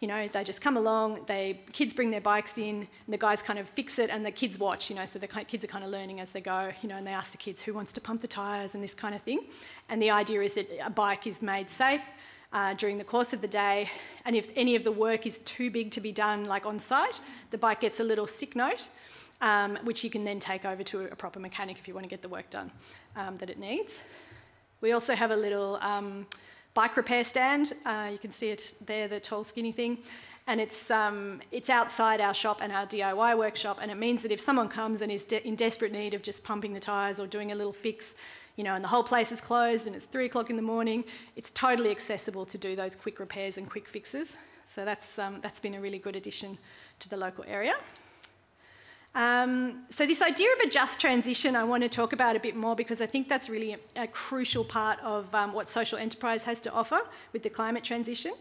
you know, they just come along, they, kids bring their bikes in, and the guys kind of fix it, and the kids watch, you know, so the kids are kind of learning as they go, you know, and they ask the kids who wants to pump the tyres and this kind of thing. And the idea is that a bike is made safe uh, during the course of the day, and if any of the work is too big to be done, like on site, the bike gets a little sick note, um, which you can then take over to a proper mechanic if you want to get the work done um, that it needs. We also have a little um, bike repair stand. Uh, you can see it there, the tall, skinny thing. And it's, um, it's outside our shop and our DIY workshop, and it means that if someone comes and is de in desperate need of just pumping the tyres or doing a little fix, you know, and the whole place is closed and it's three o'clock in the morning, it's totally accessible to do those quick repairs and quick fixes. So that's, um, that's been a really good addition to the local area. Um, so this idea of a just transition I want to talk about a bit more because I think that's really a, a crucial part of um, what social enterprise has to offer with the climate transition.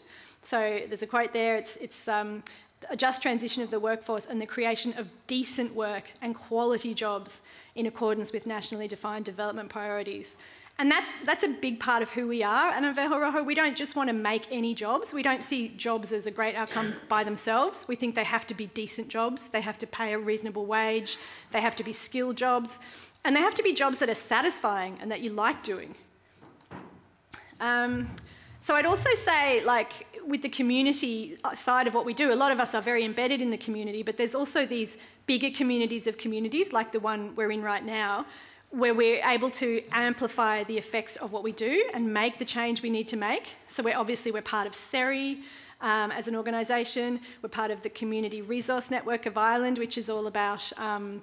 So there's a quote there, it's, it's um, a just transition of the workforce and the creation of decent work and quality jobs in accordance with nationally defined development priorities. And that's, that's a big part of who we are at An Mheitheal Rothar. We don't just want to make any jobs. We don't see jobs as a great outcome by themselves. We think they have to be decent jobs. They have to pay a reasonable wage. They have to be skilled jobs. And they have to be jobs that are satisfying and that you like doing. Um, so I'd also say, like, with the community side of what we do, a lot of us are very embedded in the community, but there's also these bigger communities of communities, like the one we're in right now, where we're able to amplify the effects of what we do and make the change we need to make. So we're obviously we're part of SERI um, as an organisation. We're part of the Community Resource Network of Ireland, which is all about um,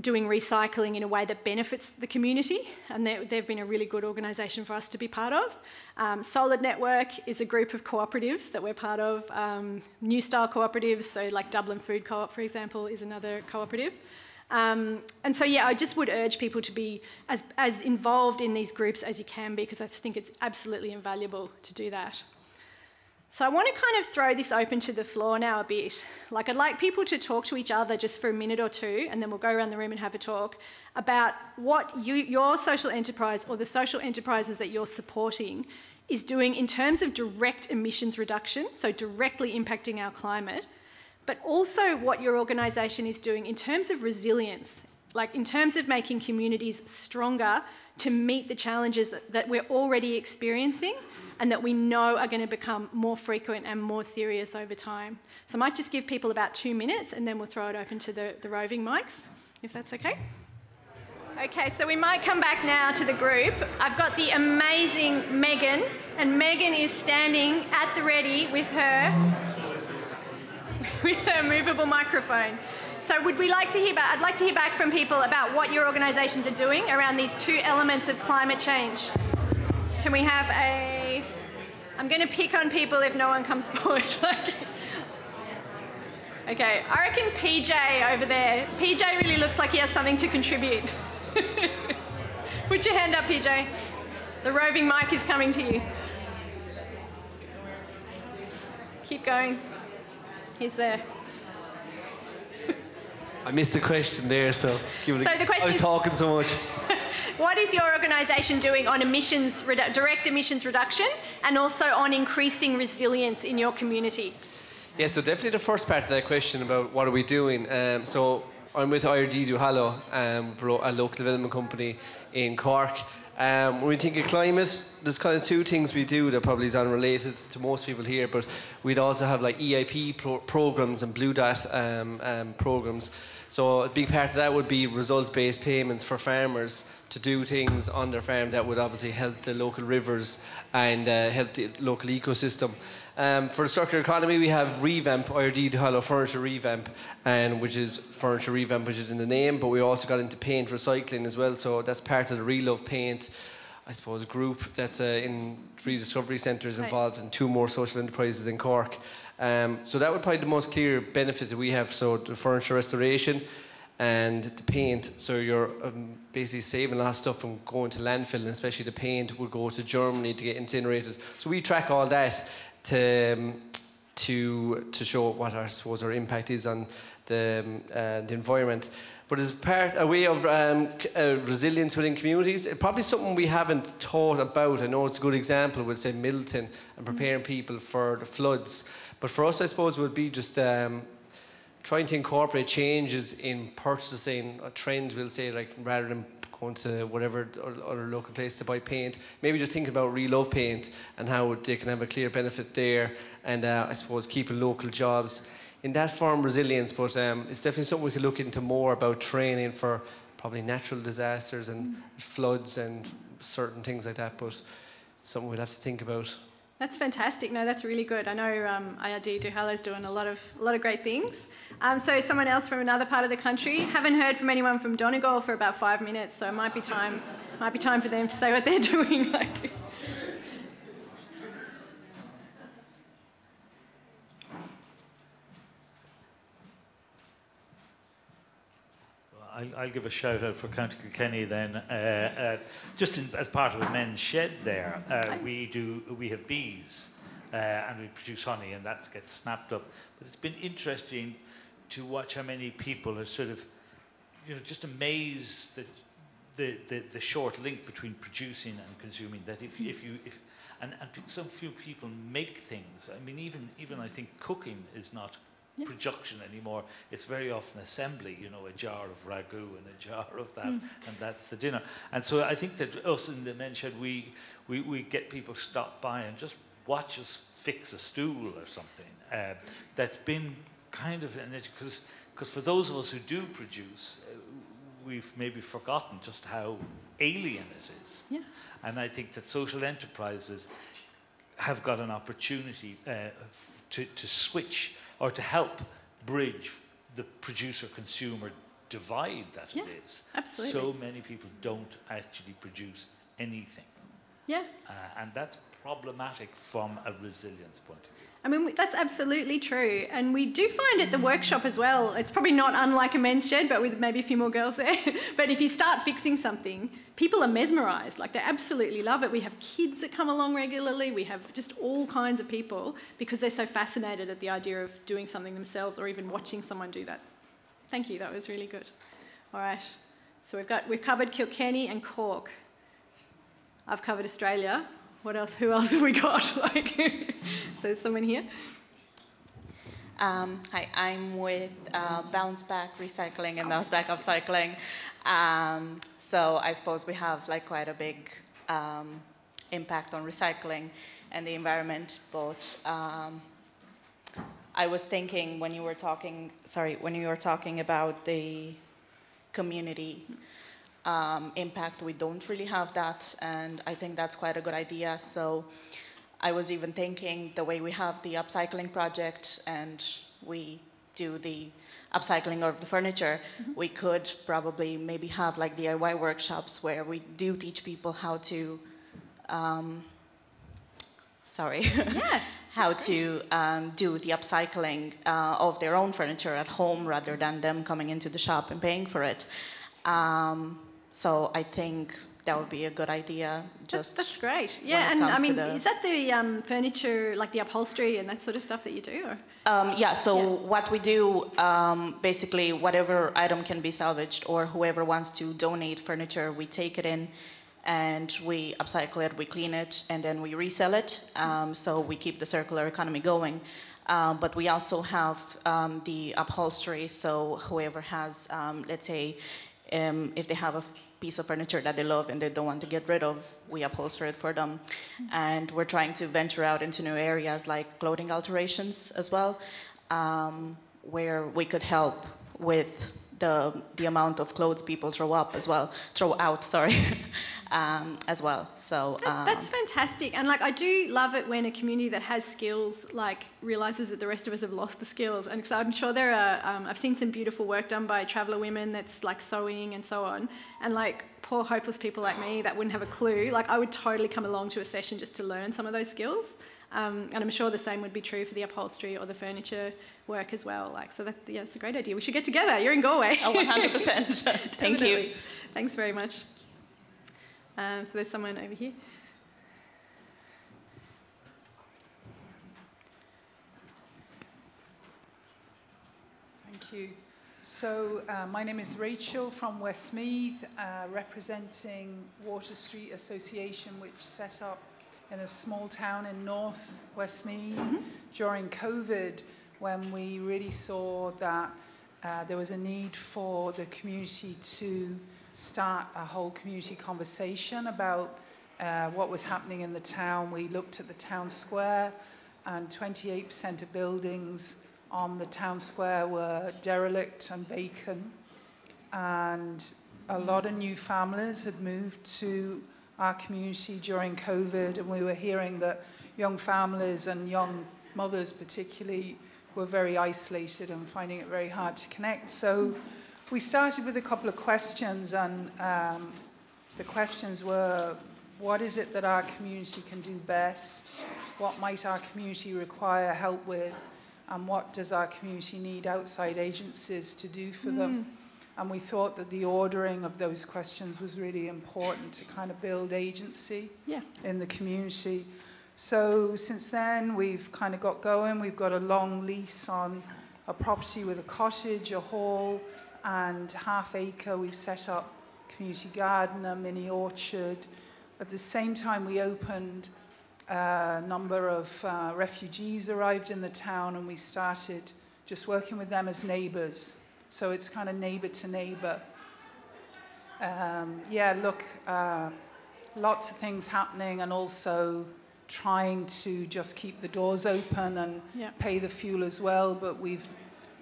doing recycling in a way that benefits the community, and they've been a really good organisation for us to be part of. Um, Solid Network is a group of cooperatives that we're part of. Um, new style cooperatives, so like Dublin Food Co-op, for example, is another cooperative. Um, and so, yeah, I just would urge people to be as, as involved in these groups as you can be because I think it's absolutely invaluable to do that. So I want to kind of throw this open to the floor now a bit. Like I'd like people to talk to each other just for a minute or two and then we'll go around the room and have a talk about what you, your social enterprise or the social enterprises that you're supporting is doing in terms of direct emissions reduction, so directly impacting our climate, but also what your organisation is doing in terms of resilience, like in terms of making communities stronger to meet the challenges that, that we're already experiencing and that we know are going to become more frequent and more serious over time. So I might just give people about two minutes and then we'll throw it open to the, the roving mics, if that's okay. Okay, so we might come back now to the group. I've got the amazing Megan, and Megan is standing at the ready with her with a movable microphone. So would we like to hear back, I'd like to hear back from people about what your organisations are doing around these two elements of climate change. Can we have a, I'm going to pick on people if no one comes forward. okay, I reckon PJ over there, PJ really looks like he has something to contribute. Put your hand up, PJ. The roving mic is coming to you. Keep going. He's there. I missed the question there, so give it so a, the question I was is, talking so much. what is your organisation doing on emissions, direct emissions reduction and also on increasing resilience in your community? Yeah, so definitely the first part of that question about what are we doing. Um, so I'm with IRD Duhallow, um, a local development company in Cork. Um, when we think of climate, there's kind of two things we do that probably is unrelated to most people here, but we'd also have like EIP pro programs and Blue Dot um, um, programs. So a big part of that would be results-based payments for farmers to do things on their farm that would obviously help the local rivers and uh, help the local ecosystem. Um, for the circular economy, we have Revamp, IRD Duhallow Furniture Revamp, and which is furniture revamp, which is in the name, but we also got into paint recycling as well. So that's part of the Relove Paint, I suppose, group that's uh, in Rediscovery Centres involved, and two more social enterprises in Cork. Um, so that would probably the most clear benefits that we have. So the furniture restoration and the paint. So you're um, basically saving a lot of stuff from going to landfill, and especially the paint would go to Germany to get incinerated. So we track all that to um, to to show what our, I suppose our impact is on the, um, uh, the environment. But as part a way of um, uh, resilience within communities, it's probably something we haven't thought about. I know it's a good example with say Midleton and preparing people for the floods. But for us, I suppose, would be just um, trying to incorporate changes in purchasing a trend, we'll say, like rather than going to whatever other local place to buy paint. Maybe just thinking about Relove Paint and how they can have a clear benefit there, and uh, I suppose keeping local jobs in that form resilience. But um, it's definitely something we could look into more about training for probably natural disasters and mm. floods and certain things like that. But something we'd have to think about. That's fantastic. No, that's really good. I know um, IRD Duhallow's doing a lot of a lot of great things. Um, so someone else from another part of the country. Haven't heard from anyone from Donegal for about five minutes, so it might be time might be time for them to say what they're doing. like. I'll, I'll, give a shout out for County Kilkenny then. Uh, uh, just in, as part of the men's shed there, uh, we do we have bees uh, and we produce honey, and that gets snapped up. But it's been interesting to watch how many people are sort of, you know, just amazed that the, the, the short link between producing and consuming. That if, if you if and, and some few people make things. I mean, even even I think cooking is not yeah. production anymore. It's very often assembly, you know, a jar of ragu and a jar of that, mm. and that's the dinner. And so I think that us in the men's shed, we, we, we get people stop by and just watch us fix a stool or something. Uh, that's been kind of an because because for those of us who do produce, uh, we've maybe forgotten just how alien it is. Yeah. And I think that social enterprises have got an opportunity uh, to, to switch or to help bridge the producer consumer divide that yeah, it is. Absolutely. So many people don't actually produce anything. Yeah. Uh, and that's problematic from a resilience point of view. I mean, that's absolutely true. And we do find at the workshop as well, it's probably not unlike a men's shed, but with maybe a few more girls there. but if you start fixing something, people are mesmerized. Like they absolutely love it. We have kids that come along regularly. We have just all kinds of people because they're so fascinated at the idea of doing something themselves or even watching someone do that. Thank you. That was really good. All right. So we've got we've covered Kilkenny and Cork. I've covered Australia what else? Who else have we got? like, so someone here. Um, hi, I'm with uh, Bounce Back Recycling and Bounce Back Upcycling. Um, so I suppose we have like quite a big um, impact on recycling and the environment. But um, I was thinking when you were talking, sorry, when you were talking about the community um, impact, we don't really have that, and I think that's quite a good idea. So I was even thinking the way we have the upcycling project and we do the upcycling of the furniture, mm-hmm. we could probably maybe have like DIY workshops where we do teach people how to, um, sorry, yeah, how to um, do the upcycling uh, of their own furniture at home rather than them coming into the shop and paying for it. Um, so I think that would be a good idea. Just that's, that's great. Yeah, and I mean, is that the um, furniture, like the upholstery and that sort of stuff that you do? Um, yeah. So yeah. what we do, um, basically, whatever item can be salvaged, or whoever wants to donate furniture, we take it in. And we upcycle it, we clean it, and then we resell it. Um, so we keep the circular economy going. Um, but we also have um, the upholstery. So whoever has, let's say, um, if they have a piece of furniture that they love and they don't want to get rid of, we upholster it for them. And we're trying to venture out into new areas like clothing alterations as well, um, where we could help with the the amount of clothes people throw up as well, throw out. Sorry. um, as well. So um, that's fantastic, and like I do love it when a community that has skills like realizes that the rest of us have lost the skills. And so I'm sure there are. Um, I've seen some beautiful work done by traveller women that's like sewing and so on, and like poor hopeless people like me that wouldn't have a clue. Like I would totally come along to a session just to learn some of those skills. Um, and I'm sure the same would be true for the upholstery or the furniture work as well. Like, so that, yeah, it's a great idea. We should get together. You're in Galway. Oh, 100%. Thank you. Thanks very much. Um, so there's someone over here. Thank you. So uh, my name is Rachel from Westmeath, uh, representing Water Street Association, which set up in a small town in North Westmeath mm-hmm. during COVID, when we really saw that uh, there was a need for the community to start a whole community conversation about uh, what was happening in the town. We looked at the town square, and 28% of buildings on the town square were derelict and vacant. And a lot of new families had moved to our community during COVID, and we were hearing that young families and young mothers particularly were very isolated and finding it very hard to connect. So we started with a couple of questions, and um, the questions were, what is it that our community can do best? What might our community require help with? And what does our community need outside agencies to do for mm. them? And we thought that the ordering of those questions was really important to kind of build agency yeah. in the community. So since then, we've kind of got going. We've got a long lease on a property with a cottage, a hall, and half acre. We've set up community garden, a mini orchard. At the same time, we opened a number of uh, refugees arrived in the town, and we started just working with them as neighbours. So it's kind of neighbour to neighbour. Um, yeah, look, uh, lots of things happening, and also trying to just keep the doors open and Yeah. pay the fuel as well. But we've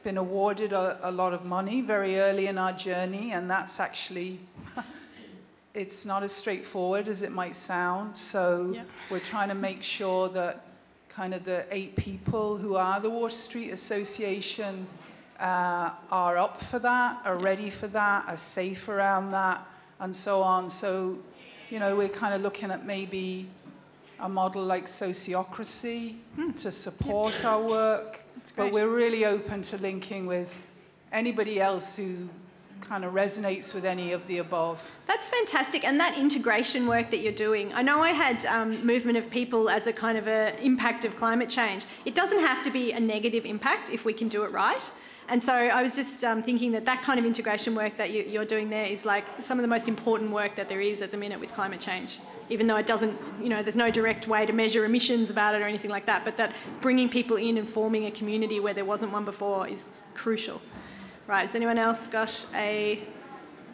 been awarded a, a lot of money very early in our journey, and that's actually it's not as straightforward as it might sound. So Yeah. we're trying to make sure that kind of the eight people who are the Water Street Association uh, are up for that, are ready for that, are safe around that, and so on. So, you know, we're kind of looking at maybe a model like sociocracy to support our work. But we're really open to linking with anybody else who kind of resonates with any of the above. That's fantastic, and that integration work that you're doing. I know I had um, movement of people as a kind of a impact of climate change. It doesn't have to be a negative impact if we can do it right. And so I was just um, thinking that that kind of integration work that you, you're doing there is like some of the most important work that there is at the minute with climate change. Even though it doesn't, you know, there's no direct way to measure emissions about it or anything like that, but that bringing people in and forming a community where there wasn't one before is crucial. Right, has anyone else got a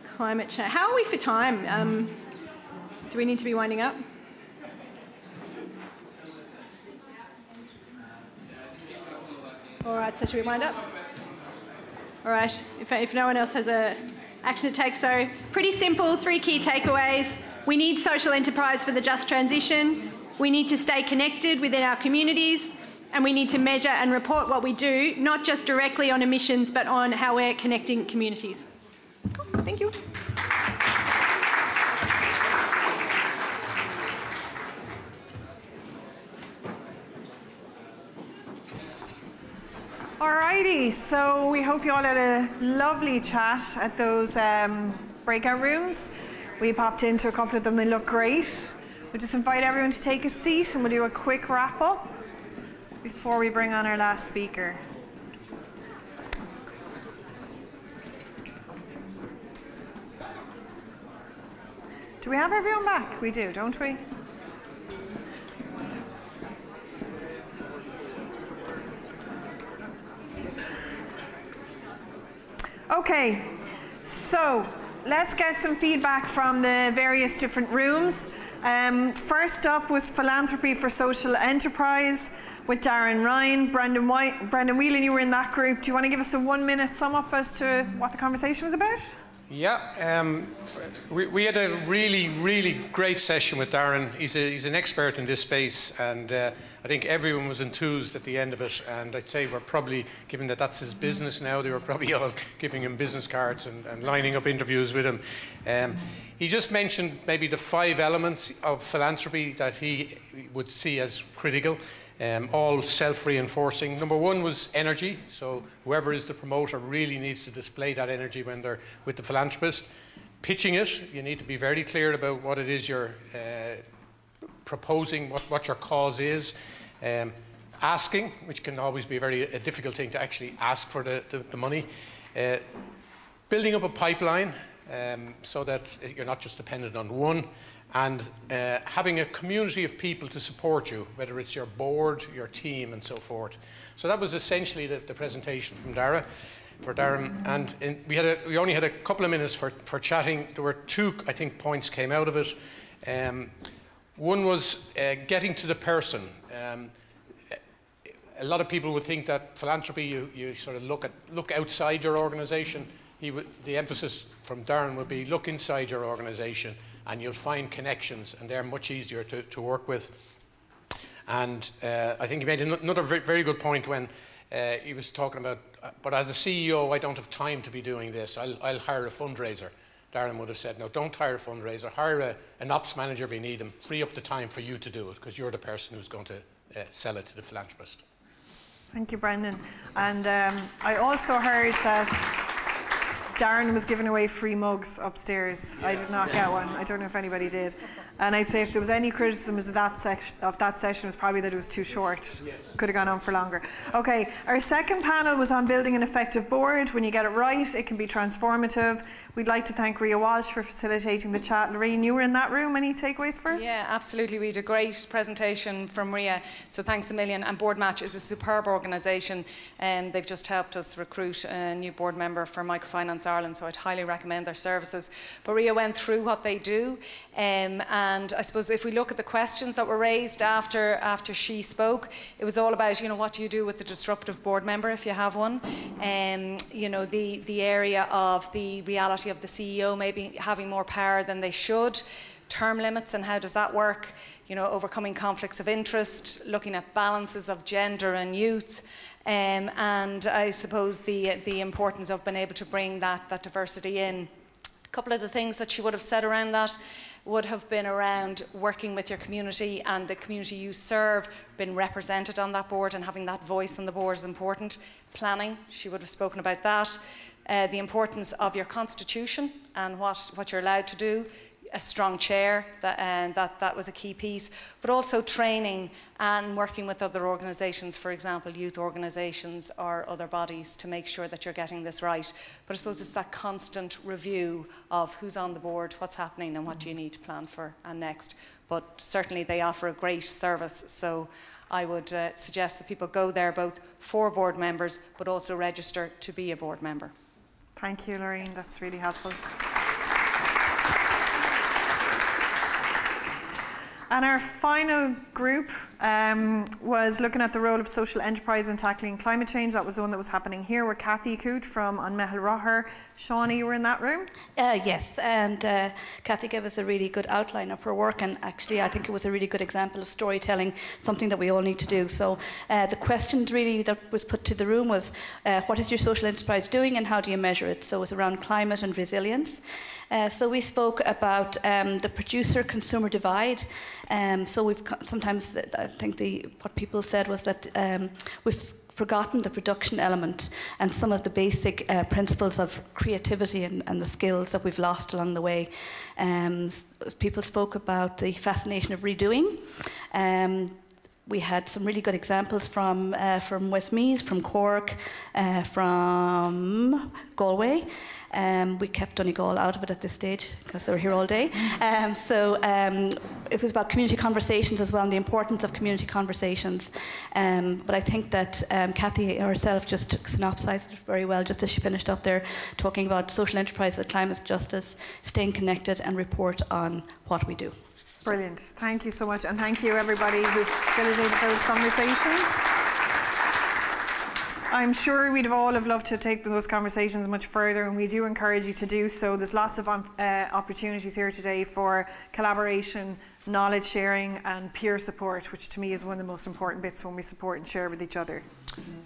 climate change? How are we for time? Um, do we need to be winding up? All right, so should we wind up? All right, if, if no one else has a action to take, so pretty simple, three key takeaways. We need social enterprise for the just transition. We need to stay connected within our communities and we need to measure and report what we do, not just directly on emissions, but on how we're connecting communities. Cool. Thank you. Alrighty, so we hope you all had a lovely chat at those um, breakout rooms. We popped into a couple of them, they look great. We'll just invite everyone to take a seat and we'll do a quick wrap up before we bring on our last speaker. Do we have everyone back? We do, don't we? Okay, so let's get some feedback from the various different rooms. Um, first up was Philanthropy for Social Enterprise with Darren Ryan. Brendan, White, Brendan Whelan, you were in that group. Do you want to give us a one minute sum up as to what the conversation was about? Yeah, um, we, we had a really, really great session with Darren. He's, a, he's an expert in this space, and uh, I think everyone was enthused at the end of it. And I'd say we're probably, given that that's his business now, they were probably all giving him business cards and, and lining up interviews with him. Um, he just mentioned maybe the five elements of philanthropy that he would see as critical. Um, all self-reinforcing. Number one was energy. So whoever is the promoter really needs to display that energy when they're with the philanthropist. Pitching it, you need to be very clear about what it is you're uh, proposing, what, what your cause is. Um, asking, which can always be a very a difficult thing to actually ask for the, the, the money. Uh, building up a pipeline um, so that you're not just dependent on one and uh, having a community of people to support you, whether it's your board, your team, and so forth. So that was essentially the, the presentation from Dara, for Darren. And in, we, had a, we only had a couple of minutes for, for chatting. There were two, I think, points came out of it. Um, one was uh, getting to the person. Um, a lot of people would think that philanthropy, you, you sort of look, at, look outside your organisation. Would, the emphasis from Darren would be look inside your organisation and you'll find connections, and they're much easier to, to work with. And uh, I think he made another very, good point when uh, he was talking about, uh, but as a CEO, I don't have time to be doing this. I'll, I'll hire a fundraiser. Darren would have said, no, don't hire a fundraiser. Hire a, an ops manager if you need him. Free up the time for you to do it because you're the person who's going to uh, sell it to the philanthropist. Thank you, Brendan. And um, I also heard that Darren was giving away free mugs upstairs. I did not get one. I don't know if anybody did. And I'd say if there was any criticism of that section, of that session, it was probably that it was too short. Could have gone on for longer. Okay, our second panel was on building an effective board. When you get it right, it can be transformative. We'd like to thank Ria Walsh for facilitating the chat. Lorraine, you were in that room. Any takeaways first? Yeah, absolutely. We had a great presentation from Ria. So thanks a million. And Board Match is a superb organisation. And um, they've just helped us recruit a new board member for Microfinance Ireland. So I'd highly recommend their services. But Ria went through what they do. Um, and I suppose if we look at the questions that were raised after, after she spoke, it was all about, you know, what do you do with the disruptive board member if you have one? Um, you know, the, the area of the reality of the CEO maybe having more power than they should, term limits and how does that work? You know, overcoming conflicts of interest, looking at balances of gender and youth. Um, and I suppose the, the importance of being able to bring that, that diversity in. A couple of the things that she would have said around that would have been around working with your community and the community you serve, being represented on that board and having that voice on the board is important. Planning, she would have spoken about that. Uh, the importance of your constitution and what, what you're allowed to do, a strong chair, that, that, that was a key piece, but also training and working with other organisations, for example, youth organisations or other bodies to make sure that you're getting this right. But I suppose it's that constant review of who's on the board, what's happening, and what do you need to plan for and next. But certainly they offer a great service, so I would uh, suggest that people go there both for board members, but also register to be a board member. Thank you, Lorraine. That's really helpful. And our final group um, was looking at the role of social enterprise in tackling climate change. That was the one that was happening here with Kathy Coote from An Mheitheal Rothar. Shawnee, you were in that room? Uh, yes, and uh, Kathy gave us a really good outline of her work, and actually, I think it was a really good example of storytelling, something that we all need to do. So, uh, the question really that was put to the room was uh, what is your social enterprise doing, and how do you measure it? So, it's around climate and resilience. Uh, so we spoke about um, the producer-consumer divide. Um, so we've sometimes I think the what people said was that um, we've forgotten the production element and some of the basic uh, principles of creativity and, and, the skills that we've lost along the way. Um, people spoke about the fascination of redoing. Um, we had some really good examples from uh, from Westmeath, from Cork, uh, from Galway. Um, we kept Donegal out of it at this stage because they were here all day. Um, so um, it was about community conversations as well and the importance of community conversations. Um, but I think that um, Kathy herself just synopsized it very well just as she finished up there talking about social enterprise, climate justice, staying connected and report on what we do. Brilliant. Thank you so much. And thank you, everybody who facilitated those conversations. I'm sure we'd all have loved to take those conversations much further, and we do encourage you to do so. There's lots of um, uh, opportunities here today for collaboration, knowledge sharing, and peer support, which to me is one of the most important bits when we support and share with each other.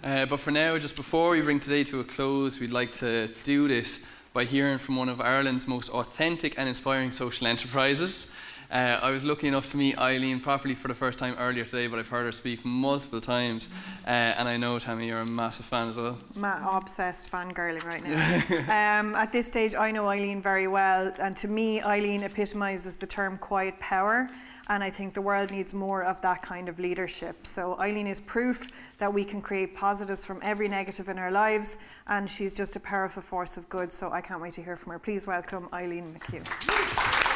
Uh, but for now, just before we bring today to a close, we'd like to do this by hearing from one of Ireland's most authentic and inspiring social enterprises. Uh, I was lucky enough to meet Eileen properly for the first time earlier today, but I've heard her speak multiple times. Uh, and I know, Tammy, you're a massive fan as well. Ma- obsessed fangirling right now. um, at this stage, I know Eileen very well. And to me, Eileen epitomises the term quiet power. And I think the world needs more of that kind of leadership. So Eileen is proof that we can create positives from every negative in our lives, and she's just a powerful force of good. So I can't wait to hear from her. Please welcome Eileen McHugh.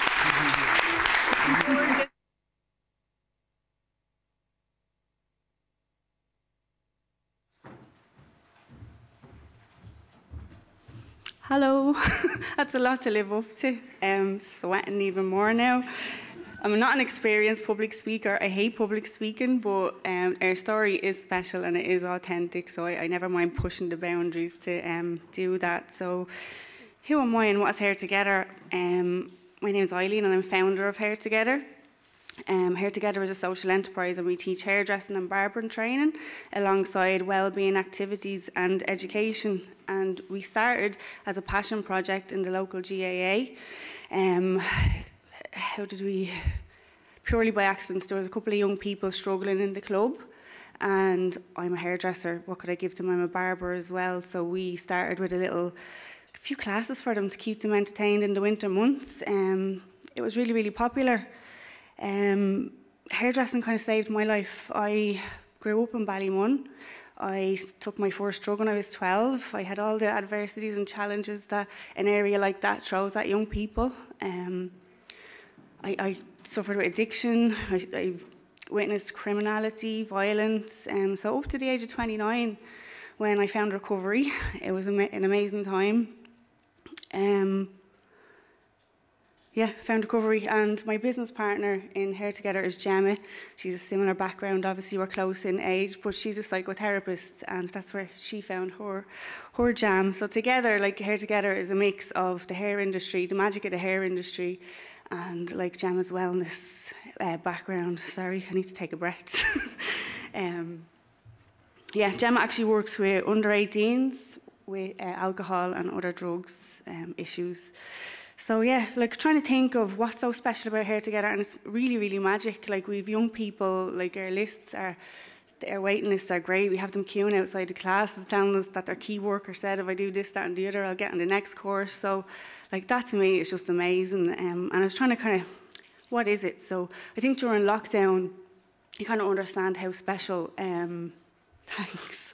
Hello, that's a lot to live up to. I'm um, sweating even more now. I'm not an experienced public speaker. I hate public speaking, but um, our story is special and it is authentic, so I, I never mind pushing the boundaries to um, do that. So, who am I and what's Hair Together? Um, my name is Eileen and I'm founder of Hair Together. Um, Hair Together is a social enterprise and we teach hairdressing and barbering training alongside wellbeing activities and education. And we started as a passion project in the local GAA. Um, how did we? Purely by accident, there was a couple of young people struggling in the club and I'm a hairdresser. What could I give them? I'm a barber as well. So we started with a little a few classes for them to keep them entertained in the winter months. Um, it was really, really popular. Um, hairdressing kind of saved my life. I grew up in Ballymun. I took my first drug when I was 12. I had all the adversities and challenges that an area like that throws at young people. Um, I, I, suffered with addiction. I, I witnessed criminality, violence. Um, so up to the age of 29, when I found recovery, it was an amazing time. Um, yeah, found recovery. And my business partner in Hair Together is Gemma. She's a similar background. Obviously, we're close in age, but she's a psychotherapist, and that's where she found her her jam. So together, like Hair Together, is a mix of the hair industry, the magic of the hair industry, and like Gemma's wellness uh, background. Sorry, I need to take a breath. um, yeah, Gemma actually works with under 18s with uh, alcohol and other drugs um, issues. So yeah, like trying to think of what's so special about Hair Together, and it's really, really magic. Like we've young people, like our lists are, our waiting lists are great. We have them queuing outside the classes, telling us that their key worker said, if I do this, that, and the other, I'll get on the next course. So, like that to me is just amazing. Um, and I was trying to kind of, what is it? So I think during lockdown, you kind of understand how special. Um, thanks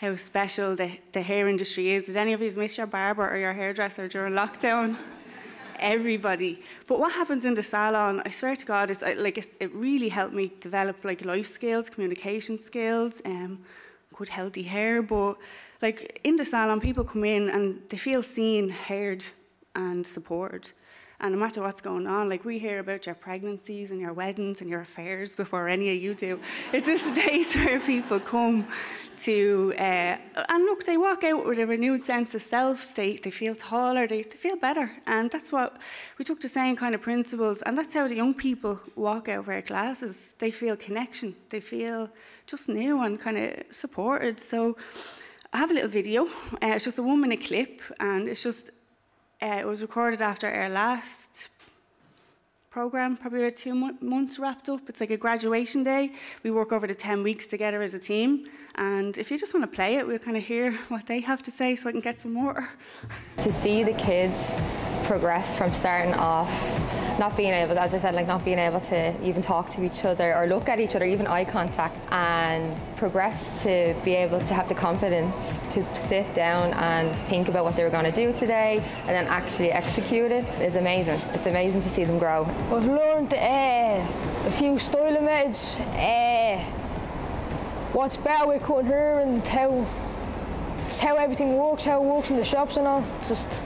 how special the, the hair industry is. Did any of you miss your barber or your hairdresser during lockdown? everybody. But what happens in the salon, I swear to God, it's like it, really helped me develop like life skills, communication skills, um, good healthy hair. But like in the salon, people come in and they feel seen, heard, and supported. And no matter what's going on, like we hear about your pregnancies and your weddings and your affairs before any of you do. It's a space where people come to, uh, and look, they walk out with a renewed sense of self. They, they feel taller, they, they feel better. And that's what we took the same kind of principles. And that's how the young people walk out of our classes. They feel connection, they feel just new and kind of supported. So I have a little video. Uh, it's just a one minute clip, and it's just uh, it was recorded after our last program, probably about two mo- months wrapped up. It's like a graduation day. We work over the 10 weeks together as a team. And if you just want to play it, we'll kind of hear what they have to say so I can get some more. To see the kids progress from starting off not being able, as I said, like not being able to even talk to each other or look at each other, even eye contact, and progress to be able to have the confidence to sit down and think about what they were going to do today and then actually execute it is amazing. It's amazing to see them grow. We've learned uh, a few styling methods, uh, what's better with cutting hair and how, how everything works, how it works in the shops and all. It's just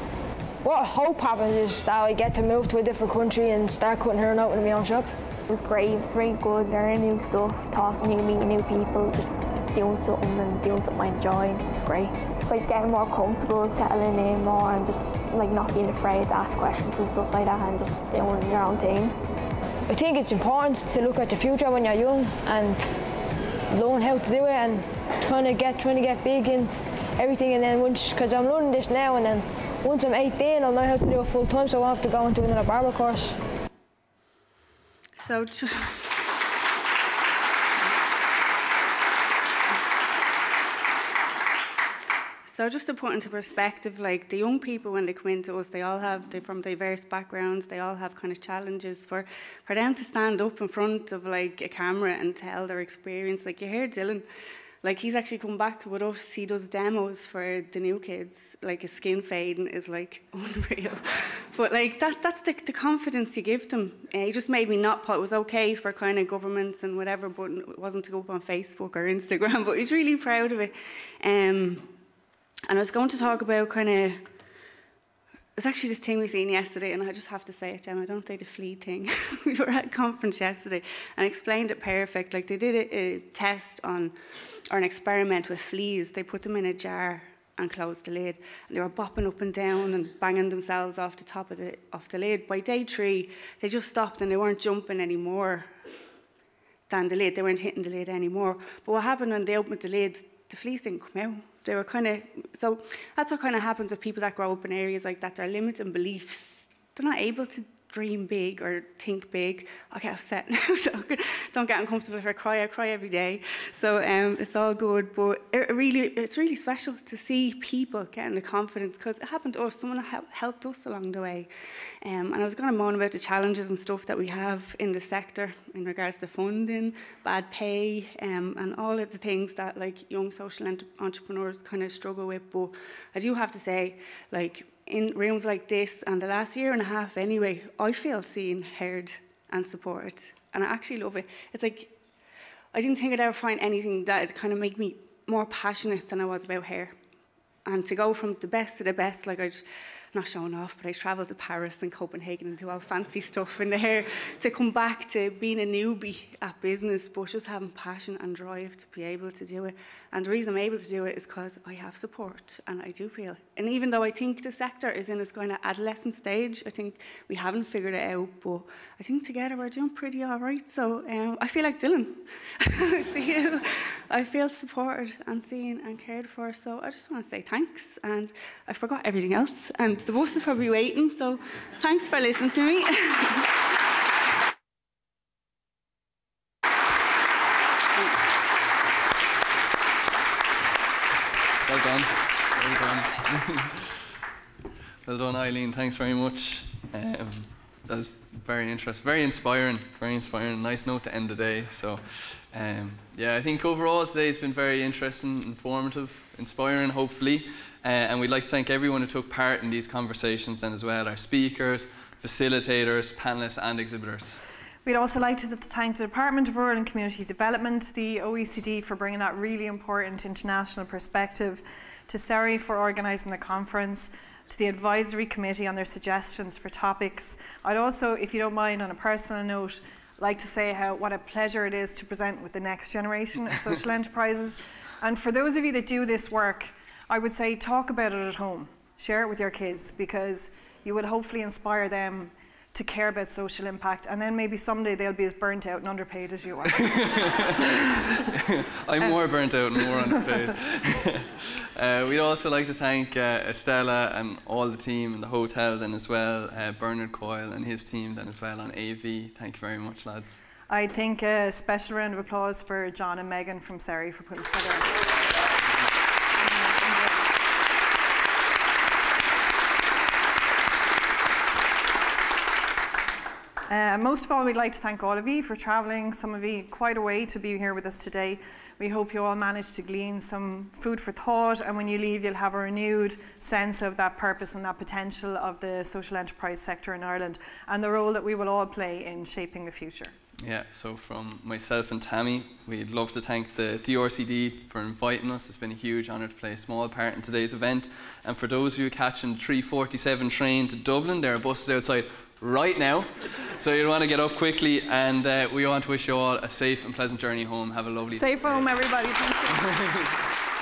what I hope happens is that I get to move to a different country and start cutting hair and opening my own shop. It was great, it was really good, learning new stuff, talking new, meeting new people, just doing something and doing something I enjoy. It's great. It's like getting more comfortable, settling in more and just like not being afraid to ask questions and stuff like that and just doing your own thing. I think it's important to look at the future when you're young and learn how to do it and trying to get trying to get big in everything and then once because I'm learning this now and then once I'm 18, I'll know how to do it full time, so I won't have to go and do another barber course. So, So just to put into perspective, like the young people when they come into us, they all have they're from diverse backgrounds. They all have kind of challenges for for them to stand up in front of like a camera and tell their experience. Like you hear Dylan like he's actually come back with us. He does demos for the new kids. Like his skin fading is like unreal. but like that, that's the, the confidence you give them. Uh, he just made me not put. It was okay for kind of governments and whatever, but it wasn't to go up on Facebook or Instagram. But he's really proud of it. Um, and I was going to talk about kind of it's actually this thing we seen yesterday, and I just have to say it, Gemma, I don't say the flea thing. we were at a conference yesterday and explained it perfect. Like they did a, a, test on, or an experiment with fleas. They put them in a jar and closed the lid, and they were bopping up and down and banging themselves off the top of the off the lid. By day three, they just stopped and they weren't jumping anymore than the lid. They weren't hitting the lid anymore. But what happened when they opened the lid? the fleas didn't come out. They were kind of, so that's what kind of happens with people that grow up in areas like that. Their limits and beliefs, they're not able to dream big or think big. I get upset now, don't get uncomfortable if I cry. I cry every day, so um, it's all good. But it really, it's really special to see people getting the confidence because it happened to us. Someone helped us along the way, um, and I was going to moan about the challenges and stuff that we have in the sector in regards to funding, bad pay, um, and all of the things that like young social entrepreneurs kind of struggle with. But I do have to say, like in rooms like this and the last year and a half anyway, I feel seen, heard and supported. And I actually love it. It's like, I didn't think I'd ever find anything that would kind of make me more passionate than I was about hair. And to go from the best to the best, like I'd not showing off, but I travelled to Paris and Copenhagen and do all fancy stuff in there to come back to being a newbie at business, but just having passion and drive to be able to do it. And the reason I'm able to do it is because I have support and I do feel. And even though I think the sector is in its kind of adolescent stage, I think we haven't figured it out, but I think together we're doing pretty all right. So um, I feel like Dylan. I feel I feel supported and seen and cared for. So I just want to say thanks. And I forgot everything else. And the bus is probably waiting, so thanks for listening to me. well done. Well done. well done, Eileen. Thanks very much. Um, that was very interesting, very inspiring, very inspiring. Nice note to end the day. So, um, yeah, I think overall today has been very interesting, informative, inspiring, hopefully. Uh, and we'd like to thank everyone who took part in these conversations then as well our speakers, facilitators, panelists, and exhibitors. We'd also like to thank the Department of Rural and Community Development, the OECD for bringing that really important international perspective, to SERI for organising the conference, to the Advisory Committee on their suggestions for topics. I'd also, if you don't mind, on a personal note, like to say how what a pleasure it is to present with the next generation of social enterprises. And for those of you that do this work, I would say talk about it at home, share it with your kids because you will hopefully inspire them to care about social impact, and then maybe someday they'll be as burnt out and underpaid as you are. I'm more burnt out and more underpaid. uh, we'd also like to thank uh, Estella and all the team and the hotel then as well, uh, Bernard Coyle and his team then as well on AV. Thank you very much, lads. I think a special round of applause for John and Megan from SERI for putting together. Uh, most of all, we'd like to thank all of you for travelling, some of you quite a way to be here with us today. We hope you all managed to glean some food for thought, and when you leave, you'll have a renewed sense of that purpose and that potential of the social enterprise sector in Ireland and the role that we will all play in shaping the future. Yeah, so from myself and Tammy, we'd love to thank the DRCD for inviting us. It's been a huge honour to play a small part in today's event. And for those of you catching the 347 train to Dublin, there are buses outside right now. So you'll want to get up quickly, and uh, we want to wish you all a safe and pleasant journey home. Have a lovely Safe day. home, everybody. Thank you.